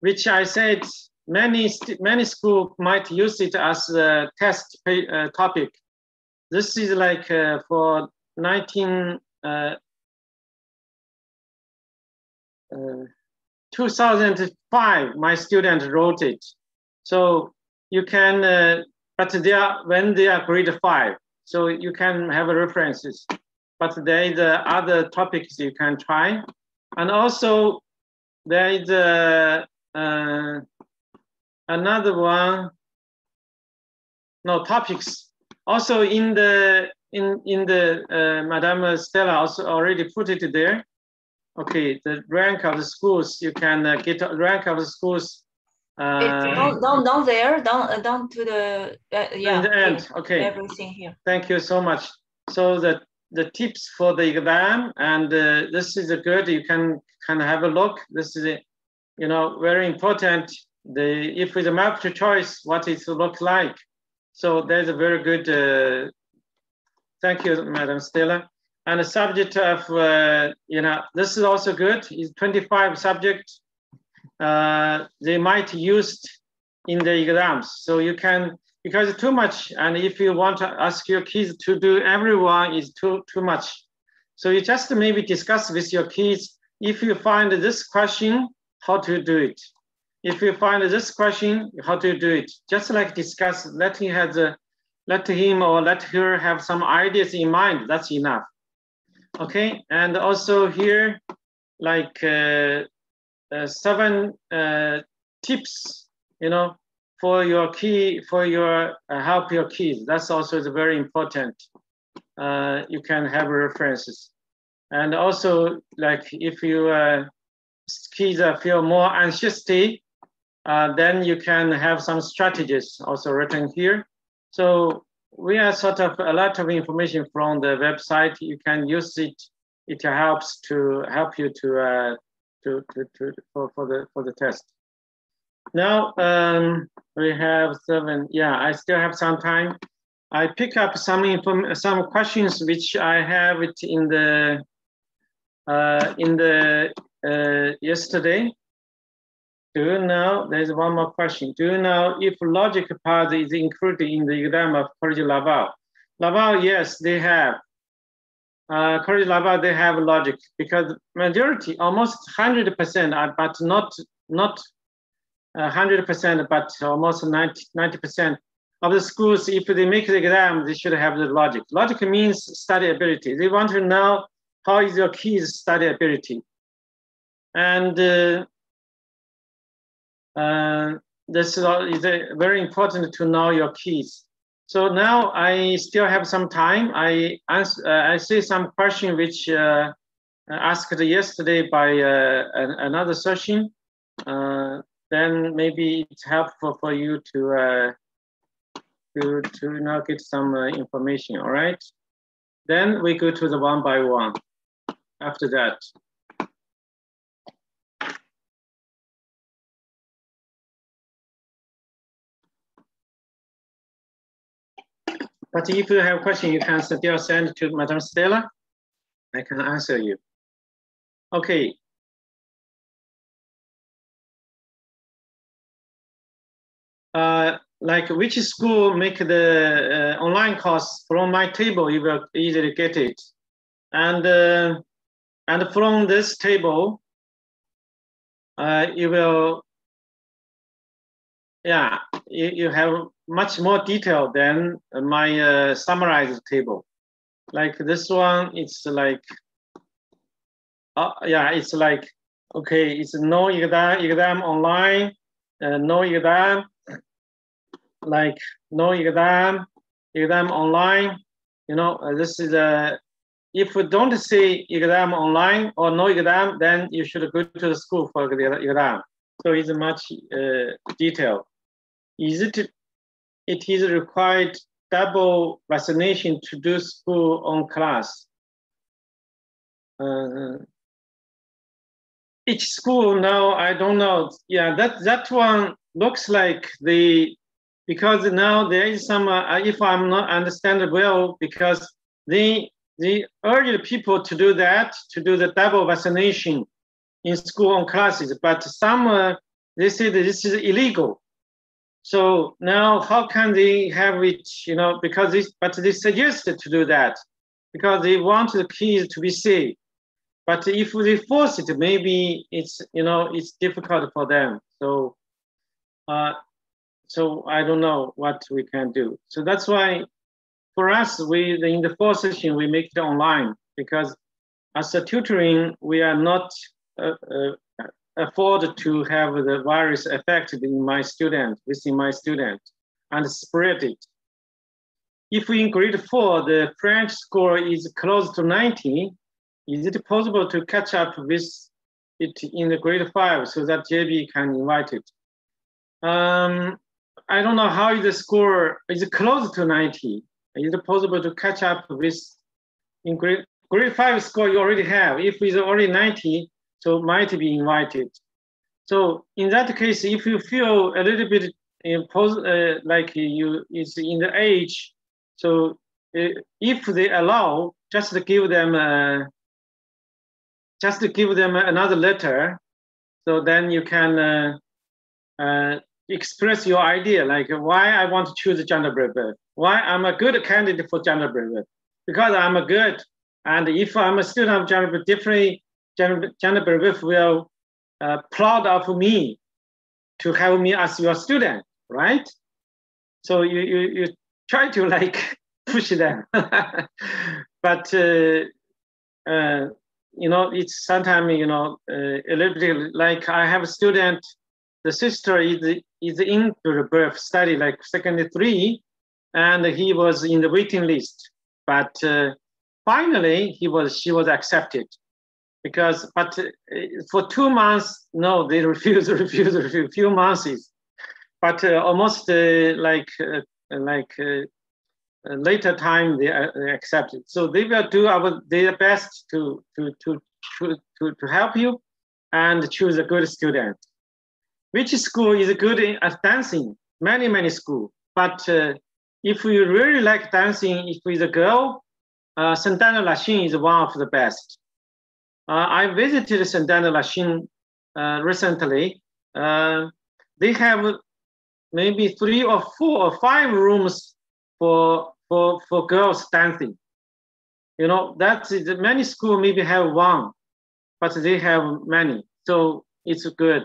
which I said many many school might use it as a test uh, topic. This is like uh, for 19 uh, uh 2005, my student wrote it. So you can, uh, but they are when they are grade five, so you can have references. But there is uh, other topics you can try, and also there is uh, another one. No topics. Also in the in in the uh, Madame Stella also already put it there. Okay, the rank of the schools you can uh, get rank of the schools uh, down, down, down there, down, uh, down to the uh, yeah. In the end, okay. Everything here. Thank you so much. So the the tips for the exam, and uh, this is a good. You can kind of have a look. This is, a, you know, very important. The if it's a multiple choice, what it look like. So there's a very good. Uh, thank you, Madam Stella. And the subject of, uh, you know, this is also good. It's 25 subject uh, they might use in the exams. So you can, because it's too much, and if you want to ask your kids to do everyone is too, too much. So you just maybe discuss with your kids, if you find this question, how to do it. If you find this question, how to do it. Just like discuss, let him have the, let him or let her have some ideas in mind, that's enough. Okay, and also here, like uh, uh, seven uh, tips, you know, for your key, for your uh, help your kids. That's also very important. you can have references. And also, like if you kids feel more anxiety, uh, then you can have some strategies also written here. So we have sort of a lot of information from the website. You can use it. It helps to help you to uh, to, to, to for, for the for the test. Now um, we have seven. Yeah, I still have some time. I pick up some inform some questions which I have it in the uh, in the uh, yesterday. Do you know? There's one more question. Do you know if logic part is included in the exam of College Laval? Laval, yes, they have uh, College Laval, they have logic because majority, almost 100%, but not not 100%, but almost 90, 90% of the schools, if they make the exam, they should have the logic. Logic means study ability. They want to know how is your kids' study ability. And uh, uh, this is very important to know your keys. So now I still have some time. I answer, uh, I see some question which uh, asked yesterday by uh, another session. Uh, then maybe it's helpful for you to uh, to to now get some information. All right. Then we go to the one by one. After that. But if you have a question, you can still send to Madam Stella. I can answer you. Okay. Uh, like which school make the uh, online course from my table, you will easily get it. And, uh, and from this table, uh, you will, yeah, you, you have much more detail than my uh, summarized table. Like this one, it's like, uh, yeah, it's like, okay, it's no exam, exam online, uh, no exam, like no exam, exam online. You know, uh, this is a, if you don't see exam online or no exam, then you should go to the school for the exam. So it's much uh, detail. Is it it is required double vaccination to do school on class. Uh, each school now, I don't know. Yeah, that, that one looks like the, because now there is some, uh, if I'm not understand well, because they, they urge people to do that, to do the double vaccination in school on classes, but some, uh, they say this is illegal. So now how can they have it, you know, because this, but they suggested to do that because they want the kids to be safe. But if they force it, maybe it's, you know, it's difficult for them. So, uh, so I don't know what we can do. So that's why for us, we in the fall session, we make it online because as a tutoring, we are not uh, uh, afford to have the virus affected in my student, within my student, and spread it. If in grade four, the French score is close to 90, is it possible to catch up with it in the grade five so that JB can invite it? Um, I don't know how the score, is close to 90? Is it possible to catch up with in grade, grade five score you already have? If it's already 90, so might be invited. So in that case, if you feel a little bit uh, like you is in the age, so uh, if they allow, just give them uh, just give them another letter, so then you can uh, uh, express your idea, like why I want to choose Jean-de-Brebeuf, why I'm a good candidate for Jean-de-Brebeuf, because I'm a good, and if I'm a student of Jean-de-Brebeuf, definitely Jean-de-Brebeuf will uh, proud of me to have me as your student, right? So you, you, you try to like push them. but, uh, uh, you know, it's sometimes, you know, uh, a little bit like I have a student, the sister is, is in the birth study, like secondary three, and he was in the waiting list. But uh, finally, he was, she was accepted because but uh, for two months no they refuse refuse refuse. Few months but uh, almost uh, like uh, like uh, later time they, uh, they so they will do our their best to to to to to, help you and choose a good student. Which school is good at dancing? Many many school. But if you really like dancing if it's a girl uh, Sainte-Anne Lachine is one of the best. uh, I visited Saint-Denis Lachine uh, recently. Uh, they have maybe three or four or five rooms for for for girls dancing. You know, that's many schools maybe have one, but they have many, so it's good.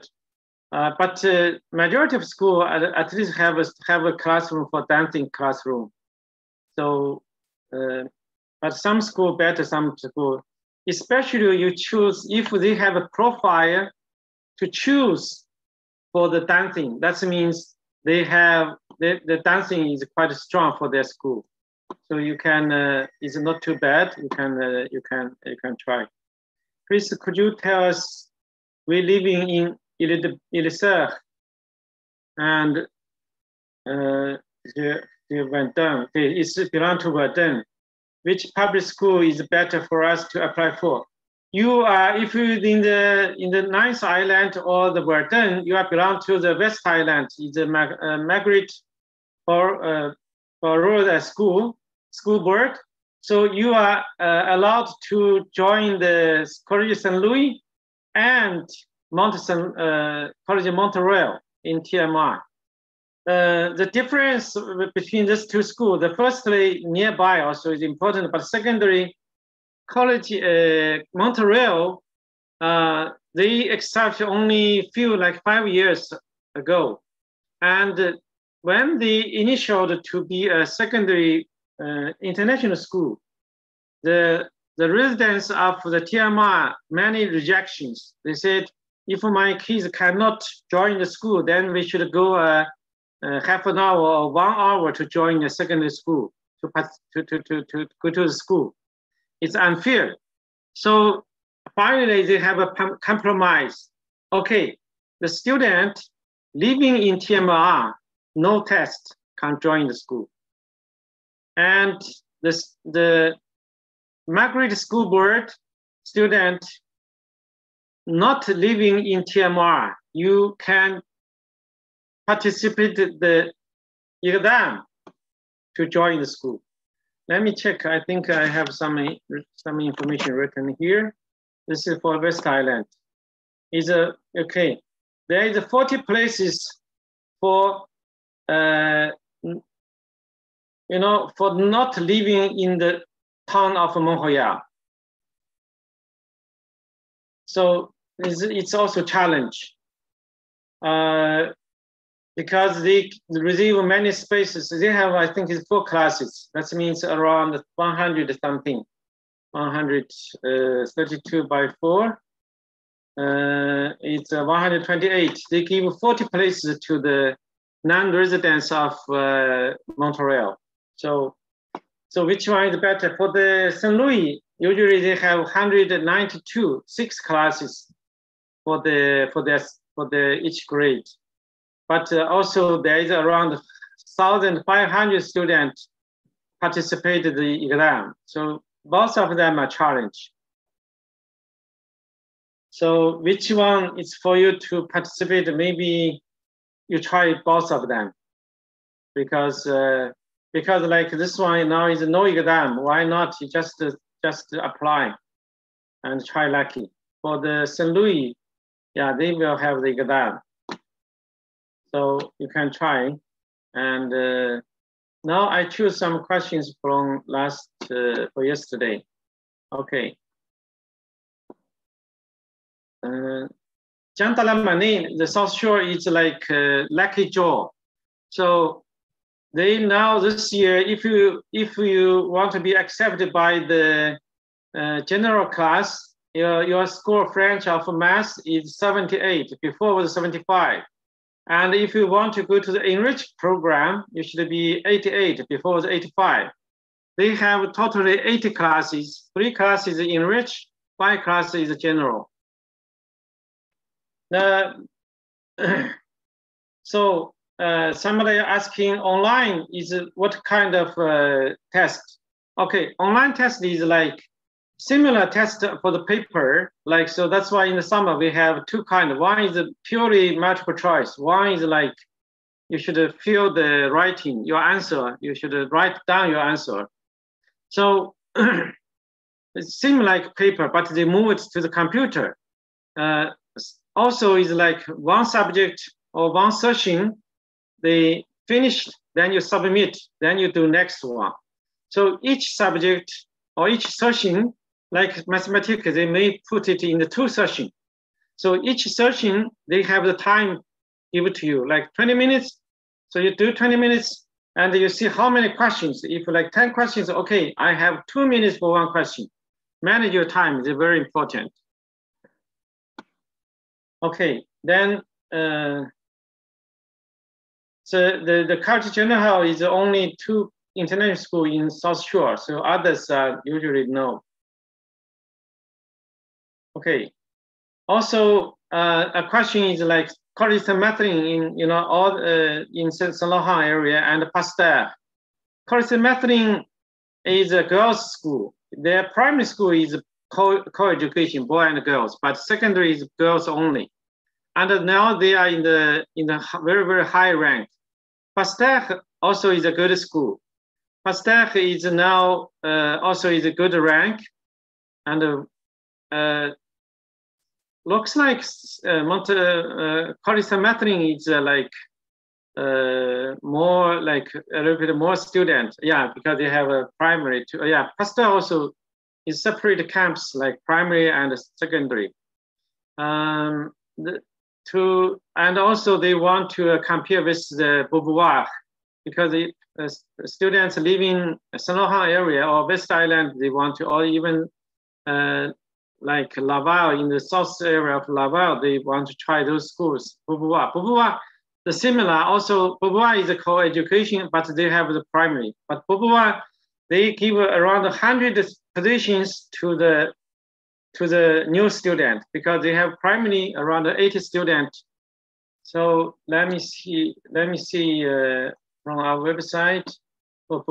Uh, but uh, majority of school at, at, least have a, have a classroom for dancing classroom. So, uh, but some school better, some school especially you choose if they have a profile to choose for the dancing. That means they have the, the dancing is quite strong for their school. So you can uh, it's not too bad. You can uh, you can you can try. Chris, could you tell us we're living in Ile and uh, the, the Verdun. It's belong to Verdun which public school is better for us to apply for. You are, if you're in the in the Nuns' Island or the Verdun, you are belong to the West Island, is the Mag, uh, Margaret or uh, or school school board. So you are uh, allowed to join the College St. Louis and Mont uh, College Mont-Royal in TMR. Uh, the difference between these two schools, the firstly nearby also is important, but secondary college, uh, Mont-Royal, uh, they accept only few like five years ago. And when they initiated to be a secondary uh, international school, the, the residents of the TMR, many rejections. They said, if my kids cannot join the school, then we should go uh, half an hour or one hour to join a secondary school to, to, to, to, to go to the school. It's unfair. So finally, they have a compromise. Okay, the student living in TMR, no test, can join the school. And the, the Margaret School Board student not living in TMR, you can participate the exam to join the school. Let me check. I think I have some, some information written here. This is for West Island. Is a okay. There is 40 places for uh, you know for not living in the town of Montreal. So it's, it's also challenge uh, because they receive many spaces. They have, I think, it's four classes. That means around 100 something, 132 uh, by four. Uh, it's uh, 128. They give 40 places to the non-residents of uh, Montreal. So, so which one is better? For the St. Louis, usually they have 192, six classes for the for the for the each grade. But uh, also there is around 1,500 students participate in the exam. So both of them are challenge. So which one is for you to participate? Maybe you try both of them because uh, because like this one now is no exam. Why not? You just just apply and try lucky. For the St. Louis, yeah, they will have the exam. So you can try. And uh, now I choose some questions from last, uh, for yesterday. Okay. Uh, the South Shore is like uh, Lucky Jaw. So they now this year, if you if you want to be accepted by the uh, general class, your, your score French of math is 78, before was 75. And if you want to go to the enriched program, you should be 88, before the 85. They have totally 80 classes, three classes enriched, five classes general. The, so uh, somebody asking online is what kind of uh, test? Okay, online test is like similar test for the paper, like, so that's why in the summer we have two kind. One is purely multiple choice. One is like, you should fill the writing, your answer. You should write down your answer. So it seems like paper, but they move it to the computer. Uh, also is like one subject or one session, they finished, then you submit, then you do next one. So each subject or each session like mathematics, they may put it in the two session. So each session, they have the time given to you, like 20 minutes. So you do 20 minutes and you see how many questions. If like 10 questions, okay, I have two minutes for one question. Manage your time is very important. Okay, then uh, so the, the Carter General is only two international school in South Shore, so others are usually no. Okay. Also, uh, a question is like method in you know all uh, in Laurent area and Pasteur. Method is a girls' school. Their primary school is co- co-education, boy and girls, but secondary is girls only. And now they are in the in the very very high rank. Pasteur also is a good school. Pasteur is now uh, also is a good rank, and uh, looks like uh, Monte uh, Mathering is uh, like uh, more like a little bit more student. Yeah, because they have a primary. To, yeah, Pasteur also is separate camps like primary and secondary. Um, the, to and also they want to uh, compare with the Beaubois because the uh, students living Laurent area or West Island they want to or even uh, like Laval in the south area of Laval, they want to try those schools. Beaubois, Beaubois, the similar also Beaubois is a co-education, but they have the primary. But Beaubois, they give around 100 positions to the to the new student because they have primary around 80 students. So let me see, let me see uh, from our website for.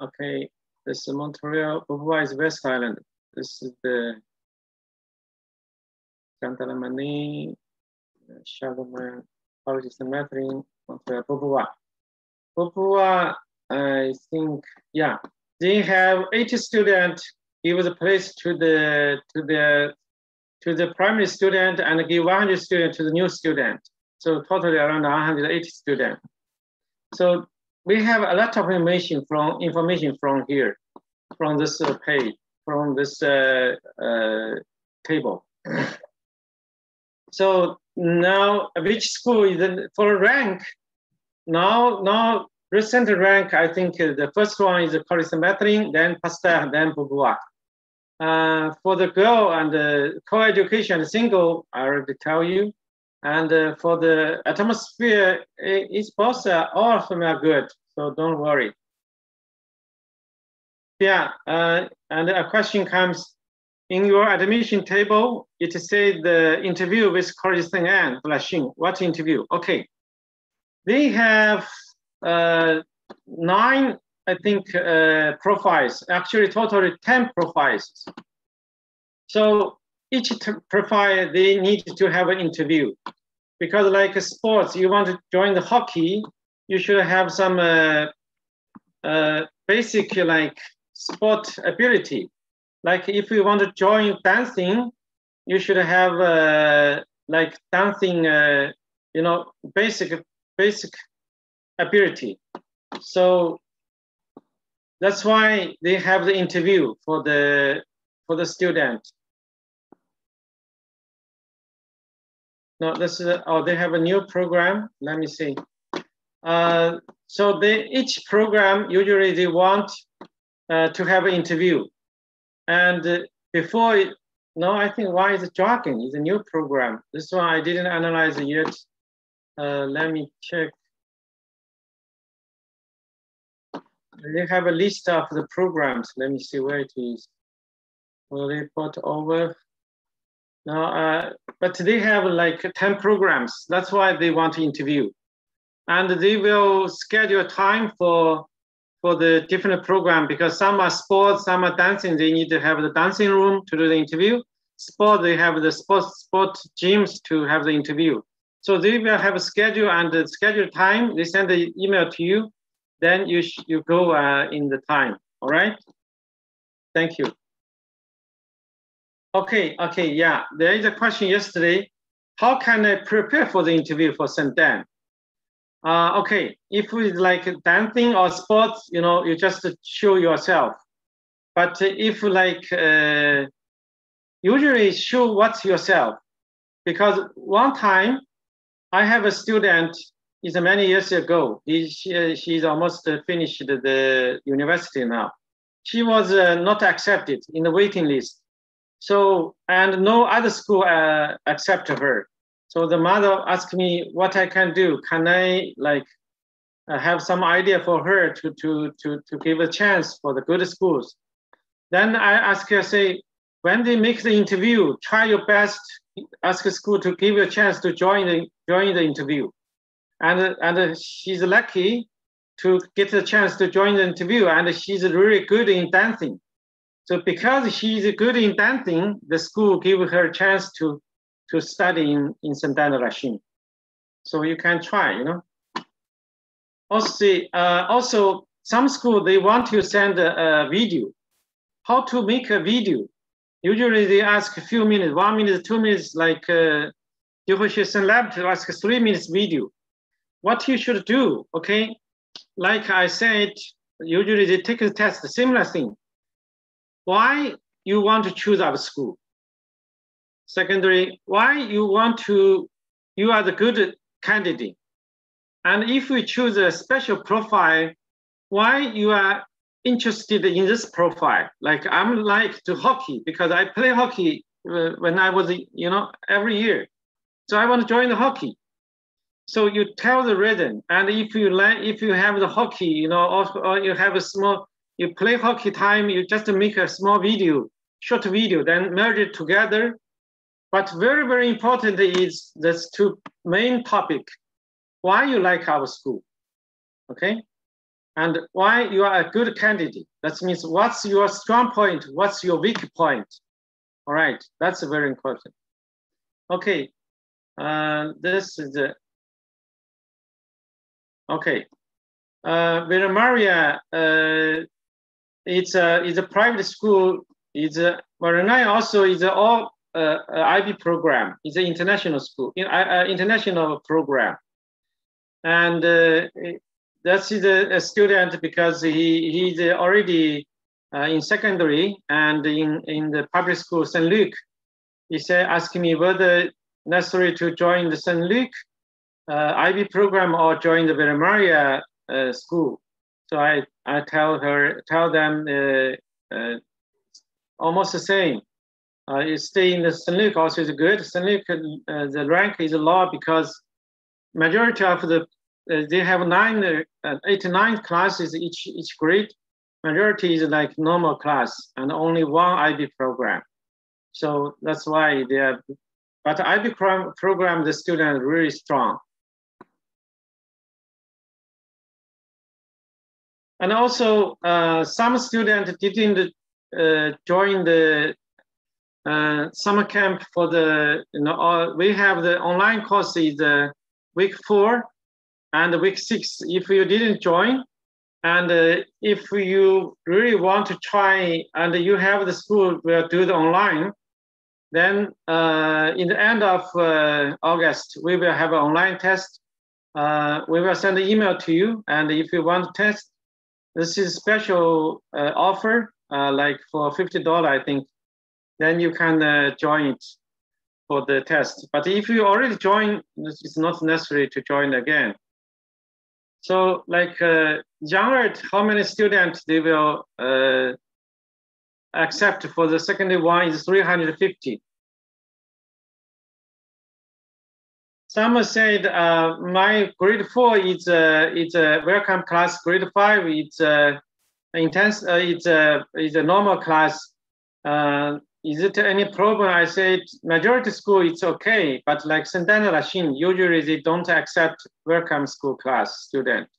Okay, this is Montreal, is West Island. This is the Santalamani, Charlemagne, College Cemetery, Beaubois. Beaubois, I think, yeah, they have 80 students give the place to the to the to the primary student and give 100 students to the new student. So totally around 180 students. So we have a lot of information from information from here, from this uh, page, from this uh, uh, table. So now which school is in, for rank? Now, now recent rank, I think the first one is Saint then Pasteur, then Beaubois. Uh, for the girl and the co-education single, I already tell you. And uh, for the atmosphere, it's both, uh, all of them are good, so don't worry. Yeah, uh, and a question comes, in your admission table, it says the interview with St. Anne, Lachine. What interview? Okay. They have uh, nine, I think, uh, profiles, actually totally 10 profiles. So each profile, they need to have an interview. Because like sports, you want to join the hockey, you should have some uh, uh, basic like sport ability. Like if you want to join dancing, you should have uh, like dancing, uh, you know, basic basic ability. So that's why they have the interview for the for the student. No, this is oh they have a new program. Let me see. Uh, so they each program usually they want uh, to have an interview, and uh, before no, I think why is it jogging? It's a new program. This one I didn't analyze it yet. Uh, let me check. They have a list of the programs. Let me see where it is. Will report over. Now, uh, but they have like 10 programs. That's why they want to interview. And they will schedule time for for the different program because some are sports, some are dancing. They need to have the dancing room to do the interview. Sport, they have the sports sport gyms to have the interview. So they will have a schedule and the schedule time. They send the email to you then you, you go uh, in the time, all right? Thank you. Okay, okay, yeah. There is a question yesterday. How can I prepare for the interview for St. Dan? Uh, okay, if it's like dancing or sports, you know, you just show yourself. But if like, uh, usually show what's yourself. Because one time I have a student is many years ago. He, she, she's almost finished the university now. She was uh, not accepted in the waiting list. So, and no other school uh, accepted her. So the mother asked me what I can do. Can I like uh, have some idea for her to, to, to, to give a chance for the good schools? Then I ask her, say, when they make the interview, try your best, ask the school to give you a chance to join the, join the interview and and she's lucky to get the chance to join the interview, and she's really good in dancing. So because she's good in dancing, the school give her a chance to to study in in St. Rachine. So you can try, you know. Also, uh, also some school they want to send a, a video. How to make a video? Usually they ask a few minutes, one minute, two minutes, like uh, St. Lab to ask three minutes video what you should do, okay? Like I said, usually they take a test, similar thing. Why you want to choose our school? Secondary, why you want to, you are the good candidate. And if we choose a special profile, why you are interested in this profile? Like I'm like to hockey because I play hockey uh, when I was, you know, every year. So I want to join the hockey. So you tell the rhythm, and if you like, if you have the hockey, you know, or, or you have a small, you play hockey time, you just make a small video, short video, then merge it together. But very, very important is this two main topic, why you like our school, okay? And why you are a good candidate. That means what's your strong point, what's your weak point. All right, that's very important. Okay, uh, this is the, okay. Uh, Villa Maria, uh, it's a, it's a private school. It's a, Varanai also is a all uh, IB program. It's an international school, in, uh, international program. And uh, that's the student because he, he's already uh, in secondary and in, in the public school, St. Luke. He said, asking me whether necessary to join the St. Luke uh, IB program or join the Villa Maria uh, school. So I, I tell her, tell them uh, uh, almost the same. Uh, you stay in the St. Luke also is good. St. Luke, the rank is low because majority of the, they have nine, eight, nine classes each, each grade majority is like normal class and only one IB program. So that's why they are, but IB program, the student really strong. And also uh, some students didn't uh, join the uh, summer camp for the, you know, we have the online course is uh, week four and week six. If you didn't join, and uh, if you really want to try and you have the school will do the online, then uh, in the end of uh, August, we will have an online test. We will send an email to you. And if you want to test, this is special uh, offer, uh, like for $50, I think, then you can join it for the test. But if you already join, it's not necessary to join again. So like uh, how many students they will uh, accept for the second one is 350. Some said uh, my grade four is a, uh, it's a welcome class. Grade five it's a intense. Uh, it's a it's a normal class. Uh, is it any problem? I said majority school it's okay, but like Sainte-Anne Lachine, usually they don't accept welcome school class student.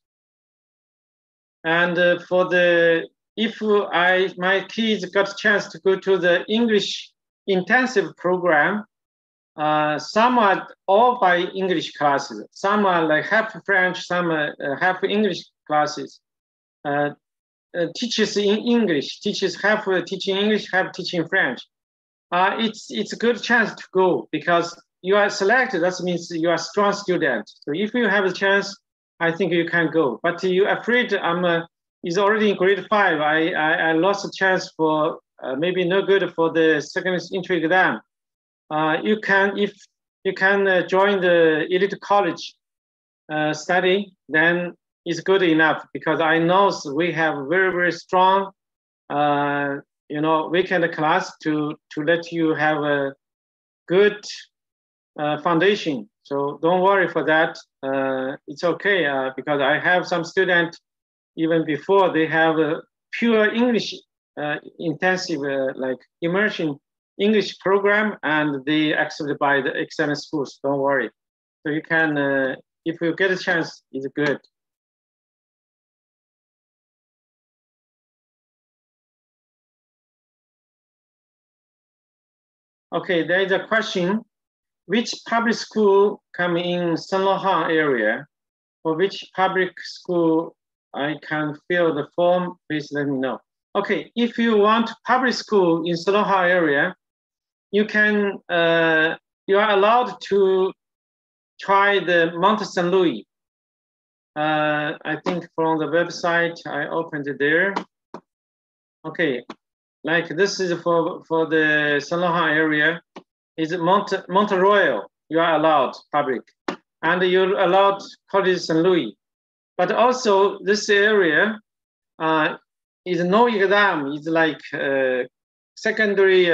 And uh, for the if I my kids got chance to go to the English intensive program, uh, some are all by English classes. Some are like half French, some are uh, half English classes. Uh, uh teaches in English, teaches half teaching English, half teaching French uh, it's it's a good chance to go because you are selected. That means you are a strong student. So if you have a chance, I think you can go. But you afraid I'm uh, is already in grade five. I I, I lost a chance for uh, maybe no good for the second entry exam. Uh, you can if you can uh, join the elite college uh, study, then it's good enough because I know we have very very strong you know weekend class to to let you have a good foundation. So don't worry for that. Uh, it's okay uh, because I have some students even before they have a pure English uh, intensive like immersion English program and they accepted by the excellent schools. Don't worry. So you can uh, if you get a chance, it's good. Okay, there is a question. Which public school come in Saint Laurent area? For which public school I can fill the form, please let me know. Okay, if you want public school in Saint Laurent area, you can, uh, you are allowed to try the Mont Saint Louis. Uh, I think from the website, I opened it there. Okay, like this is for, for the Saint Laurent area, is Mont, Mont Royal, you are allowed public. And you're allowed College St. Louis. But also this area uh, is no exam, it's like uh, secondary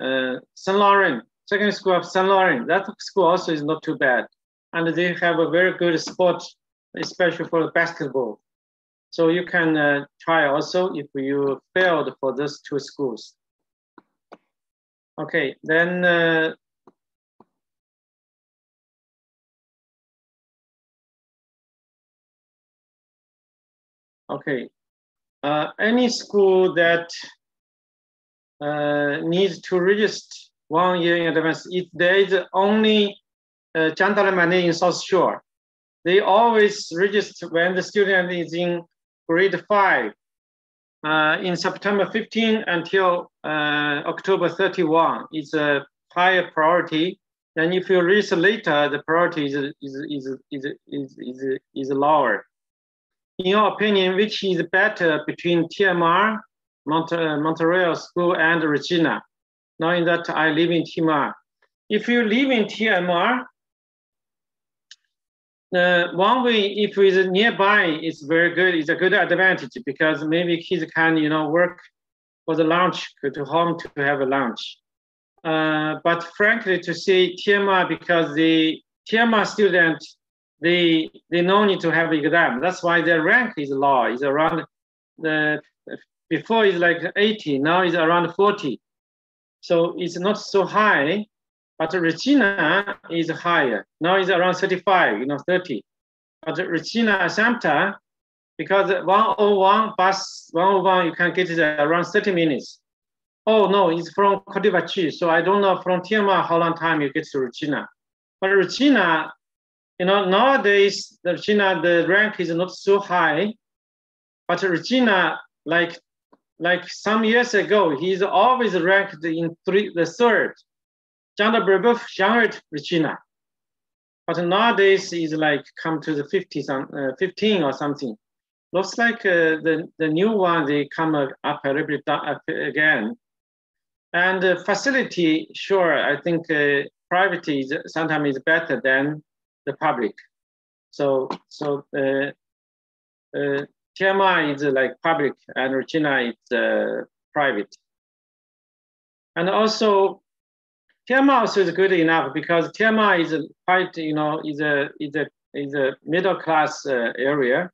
uh, St. Laurent, secondary school of St. Laurent. That school also is not too bad. And they have a very good sport, especially for basketball. So you can uh, try also if you failed for those two schools. Okay, then uh, okay, uh, any school that uh, needs to register one year in advance. If there is only uh, Jean-de-la-Mennais in South Shore, they always register when the student is in grade five uh, in September 15 until uh, October 31 is a higher priority. Then if you register later, the priority is, is, is, is, is, is, is lower. In your opinion, which is better between TMR, Mont Montreal School, and Regina? Knowing that I live in TMR. If you live in TMR, uh, one way if it's nearby is very good it's a good advantage because maybe kids can you know work for the lunch to home to have a lunch uh, but frankly to say TMR because the TMR student they they no need to have exam that's why their rank is low It's around the before is like 80 now is around 40 so it's not so high but Regina is higher. Now it's around 35, you know, 30. But Regina Assumpta, because 101 bus 101, you can get it around 30 minutes. Oh no, it's from Cotabachi. So I don't know from TMR how long time you get to Regina. But Regina, you know, nowadays the Regina, the rank is not so high. But Regina, like like some years ago, he's always ranked in three, the third. John Brebeuf younger Regina. But nowadays is like come to the 50 some, uh, 15 or something. Looks like uh, the, the new one, they come up a little bit up again. And the facility, sure, I think uh, private is sometimes is better than the public. So, so uh, uh, TMR is like public and Regina is uh, private. And also TMR also is good enough because TMR is quite, you know, is a is a is a middle class uh, area.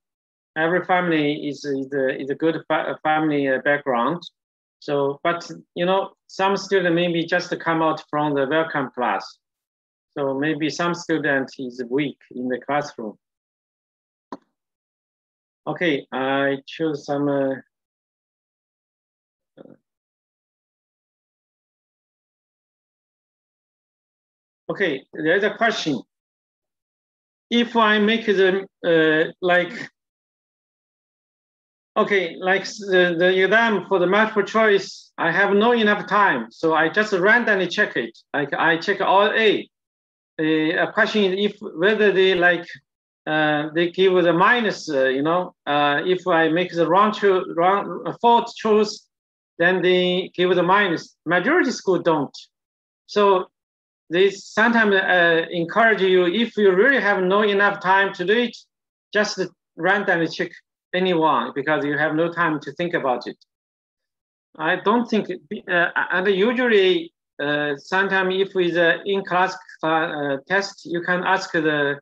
Every family is is a, is a good fa family uh, background. So, but you know, some student maybe just come out from the welcome class. So maybe some student is weak in the classroom. Okay, I choose some. Uh, Okay, there's a question. If I make the uh, like, okay, like the, the exam for the multiple choice, I have no enough time, so I just randomly check it. Like I check all A. Uh, a question is if whether they like uh, they give the minus, uh, you know, uh, if I make the wrong, cho- wrong uh, fault choice, then they give the minus. Majority school don't. So they sometimes uh, encourage you if you really have no enough time to do it, just randomly check anyone because you have no time to think about it. I don't think, uh, and usually sometimes if it's an in-class test, you can ask the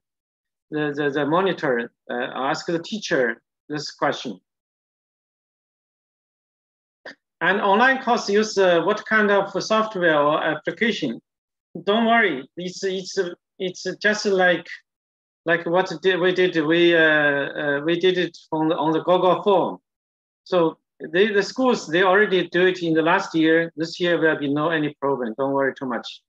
the, the, the monitor, uh, ask the teacher this question. And online course use uh, what kind of software or application? don't worry. It's it's it's just like like what did we did. We uh, uh, we did it on the, on the Google form. So they, the schools they already do it in the last year. This year will be no any problem. Don't worry too much.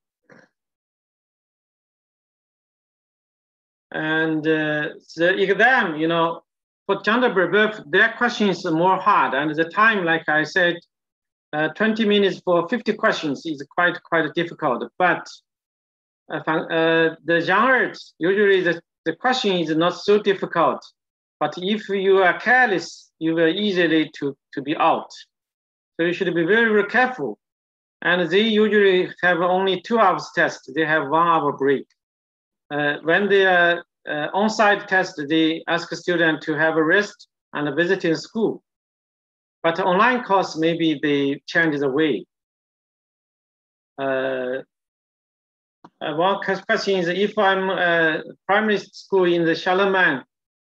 And uh, the exam, you know, for Jean-de-Brebeuf, their questions are more hard, and the time, like I said, uh, 20 minutes for 50 questions is quite quite difficult. But uh, uh, the genre usually the, the question is not so difficult. But if you are careless, you will easily to, to be out. So you should be very, very careful. And they usually have only two hours test. They have one hour break. Uh, when they are uh, on-site test, they ask a student to have a rest and visit in school. But online course, maybe they change the way. Uh, uh, one question is if I'm uh, primary school in the Charlemagne,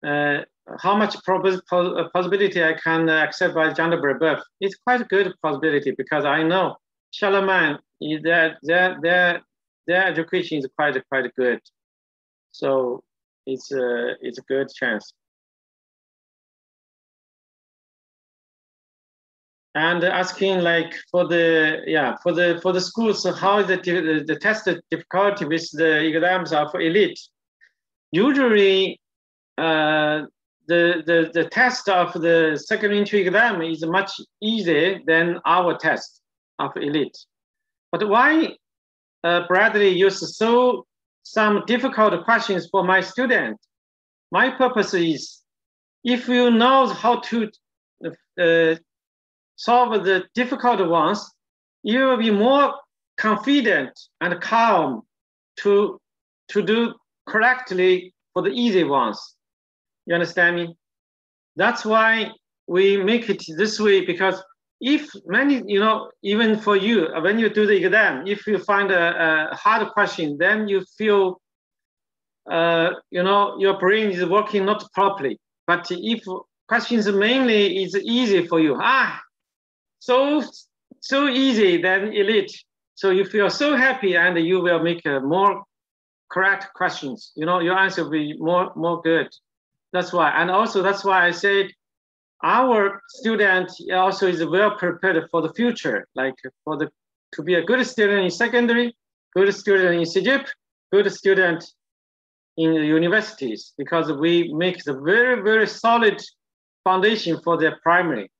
uh, how much uh, possibility I can accept by gender birth? It's quite a good possibility because I know Charlemagne, their, their, their, their education is quite, quite good. So it's a, it's a good chance. and asking like for the yeah for the for the schools how is the the, test difficulty with the exams are for elite usually uh, the, the the test of the second entry exam is much easier than our test of elite but why uh, bradley used so some difficult questions for my student my purpose is if you know how to uh, solve the difficult ones, you will be more confident and calm to, to do correctly for the easy ones. You understand me? That's why we make it this way because if many, you know, even for you, when you do the exam, if you find a, a hard question, then you feel, uh, you know, your brain is working not properly. But if questions mainly is easy for you, ah, so so easy then elite. So you feel so happy and you will make uh, more correct questions. You know, your answer will be more more good. That's why, and also that's why I said our student also is well prepared for the future, like for the to be a good student in secondary, good student in CEGEP, good student in the universities, because we make the very, very solid foundation for their primary.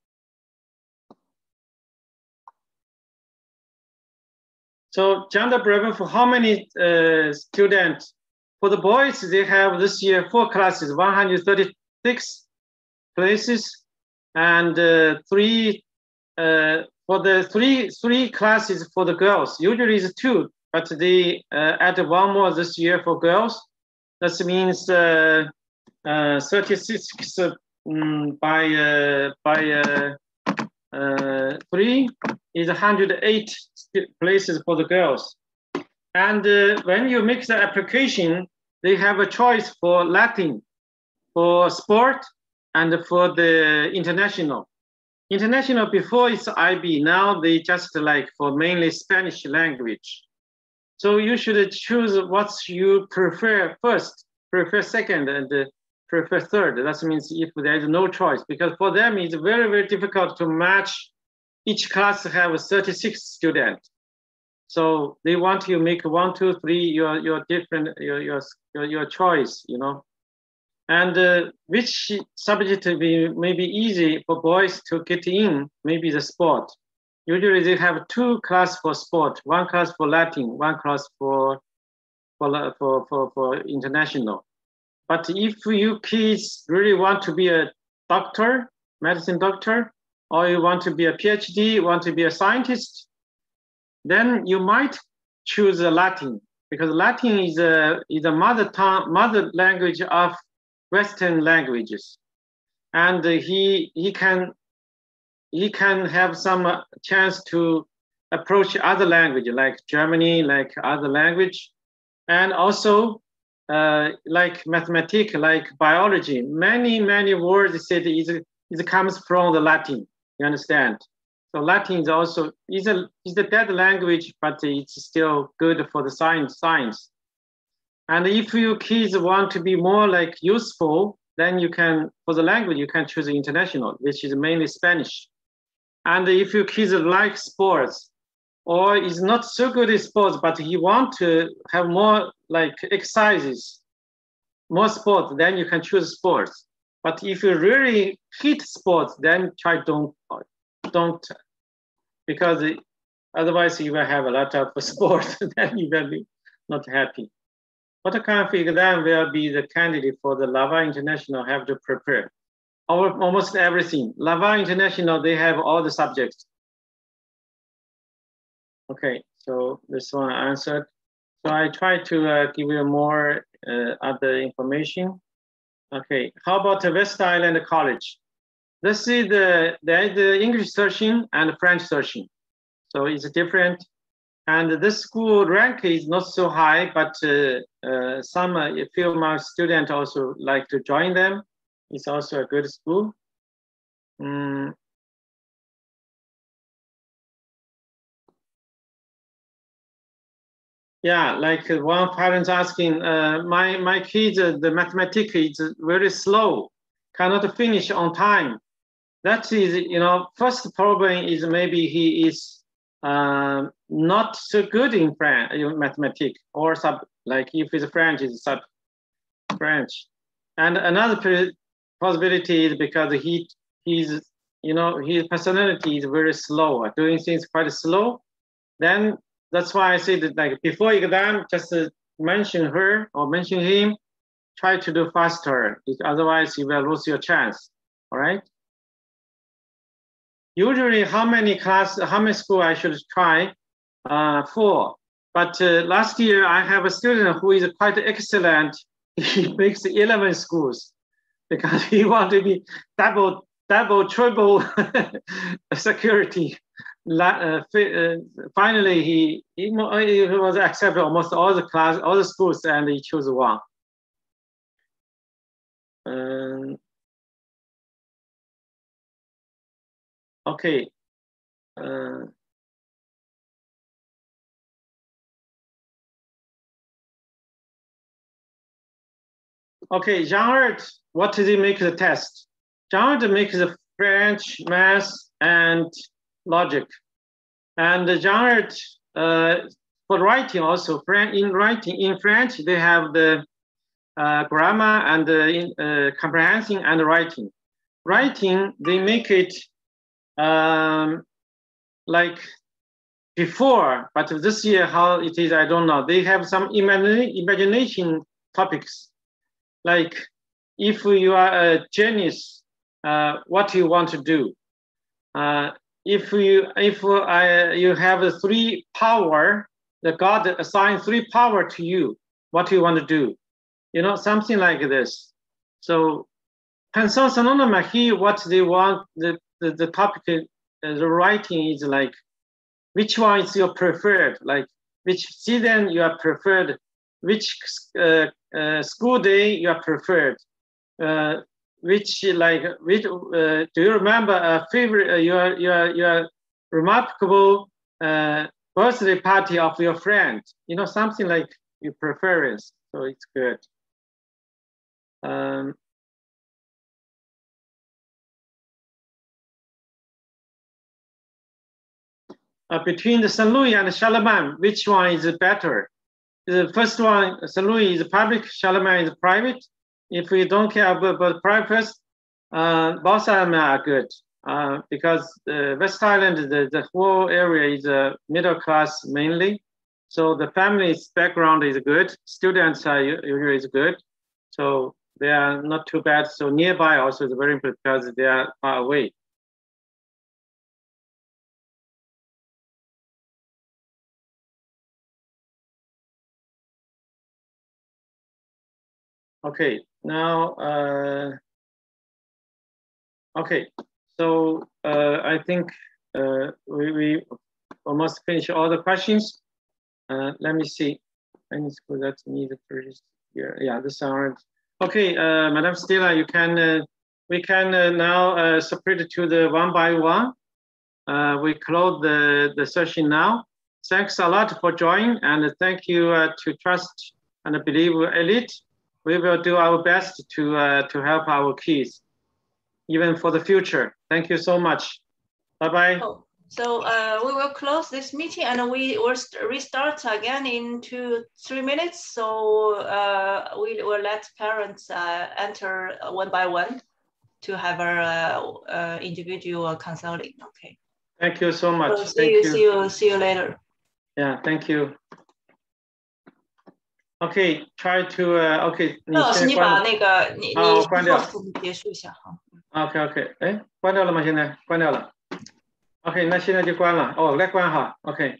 So gender breakdown for how many uh, students? For the boys, they have this year four classes, 136 places, and uh, three uh, for the three three classes for the girls. Usually it's two, but they uh, added one more this year for girls. That means uh, uh, 36 um, by by uh, three is 108 places for the girls. And uh, when you make the application, they have a choice for Latin, for sport, and for the international. International before it's IB, now they just like for mainly Spanish language. So you should choose what you prefer first, prefer second, and prefer third. That means if there is no choice, because for them it's very, very difficult to match. Each class have 36 students. So they want you make one, two, three, your, your different, your, your, your choice, you know. And uh, which subject may be easy for boys to get in, maybe the sport. Usually they have two class for sport, one class for Latin, one class for, for, for, for, for international. But if you kids really want to be a doctor, medicine doctor, or you want to be a PhD, want to be a scientist, then you might choose Latin because Latin is a is a mother tongue, mother language of Western languages, and he he can he can have some chance to approach other language like Germany, like other language, and also uh, like mathematics, like biology, many, many words said is, it comes from the Latin, you understand? So Latin is also, is a, is a dead language, but it's still good for the science, science. And if your kids want to be more like useful, then you can, for the language, you can choose international, which is mainly Spanish. And if your kids like sports, or is not so good in sports, but he want to have more like exercises, more sports, then you can choose sports. But if you really hate sports, then try don't don't because otherwise you will have a lot of sports, then you will be not happy. What kind of exam will be the candidate for the Laval International have to prepare? Almost everything. Laval International, they have all the subjects Okay, so this one answered. So I try to uh, give you more uh, other information. Okay, how about the West Island College? This is the, there the English searching and French searching. So it's different. And this school rank is not so high, but uh, uh, some uh, few my students also like to join them. It's also a good school. Mm, Yeah, like one parent asking, uh, my my kids, uh, the mathematics is very slow, cannot finish on time. that is, you know, first problem is maybe he is uh, not so good in French, mathematics, or sub, like if it's French, it's sub French. And another possibility is because he he's you know his personality is very slow, doing things quite slow. Then that's why I say that like before exam, just uh, mention her or mention him. Try to do faster, otherwise you will lose your chance. All right. Usually, how many class, how many school I should try? Uh, four. But uh, last year, I have a student who is quite excellent. He makes 11 schools because he want to be double, double, triple security. Uh, uh, finally, he, he, he was accepted almost all the class, all the schools, and he chose one. Um, okay. Uh, okay, Jean-Eudes, what did he make the test? Jean-Eudes makes the French, math, and logic. And Jean-Eudes, uh, for writing also, in writing, in French, they have the uh, grammar and in, uh, comprehension and writing. Writing, they make it um, like before, but this year how it is, I don't know. They have some imagine, imagination topics, like if you are a genius, uh, what you want to do. Uh, if you if uh, you have a three power, the God assigned three power to you, what do you want to do, you know, something like this. So, Pensionnat Saint-Nom-de-Marie, he what they want the the, the topic, uh, the writing is like, which one is your preferred? Like, which season you are preferred? Which uh, uh, school day you preferred? Uh, which like which uh, do you remember a favorite your your your remarkable birthday party of your friend? You know something like your preference. So it's good. Um, uh, between the St. Louis and Charlemagne, which one is better? The first one. Louis is public, Charlemagne is private. If we don't care about, about private, uh, both of them are good uh, because the West Island, the, the whole area is a middle class mainly. So the family's background is good. Students are usually is good. So they are not too bad. So nearby also is very important because they are far away. Okay, now, uh, okay, so uh, I think uh, we, we almost finished all the questions. Uh, let me see. Any school that needs first year. Yeah, this are okay. Uh, Madam Stella, you can. Uh, we can uh, now uh, separate to the one by one. Uh, we close the the session now. Thanks a lot for joining, and thank you uh, to trust and believe elite we will do our best to, uh, to help our kids, even for the future. Thank you so much. Bye-bye. Oh, so uh, we will close this meeting and we will restart again in two, three minutes. So uh, we will let parents uh, enter one by one to have our uh, uh, individual counseling. Okay. Thank you so much. So see, you, you, see you, see you later. Yeah, thank you. OK, try to 呃，OK，那老师你把那个你你关掉，结束一下哈。OK OK，哎，关掉了吗？现在关掉了。OK，那现在就关了。哦，来关哈。OK。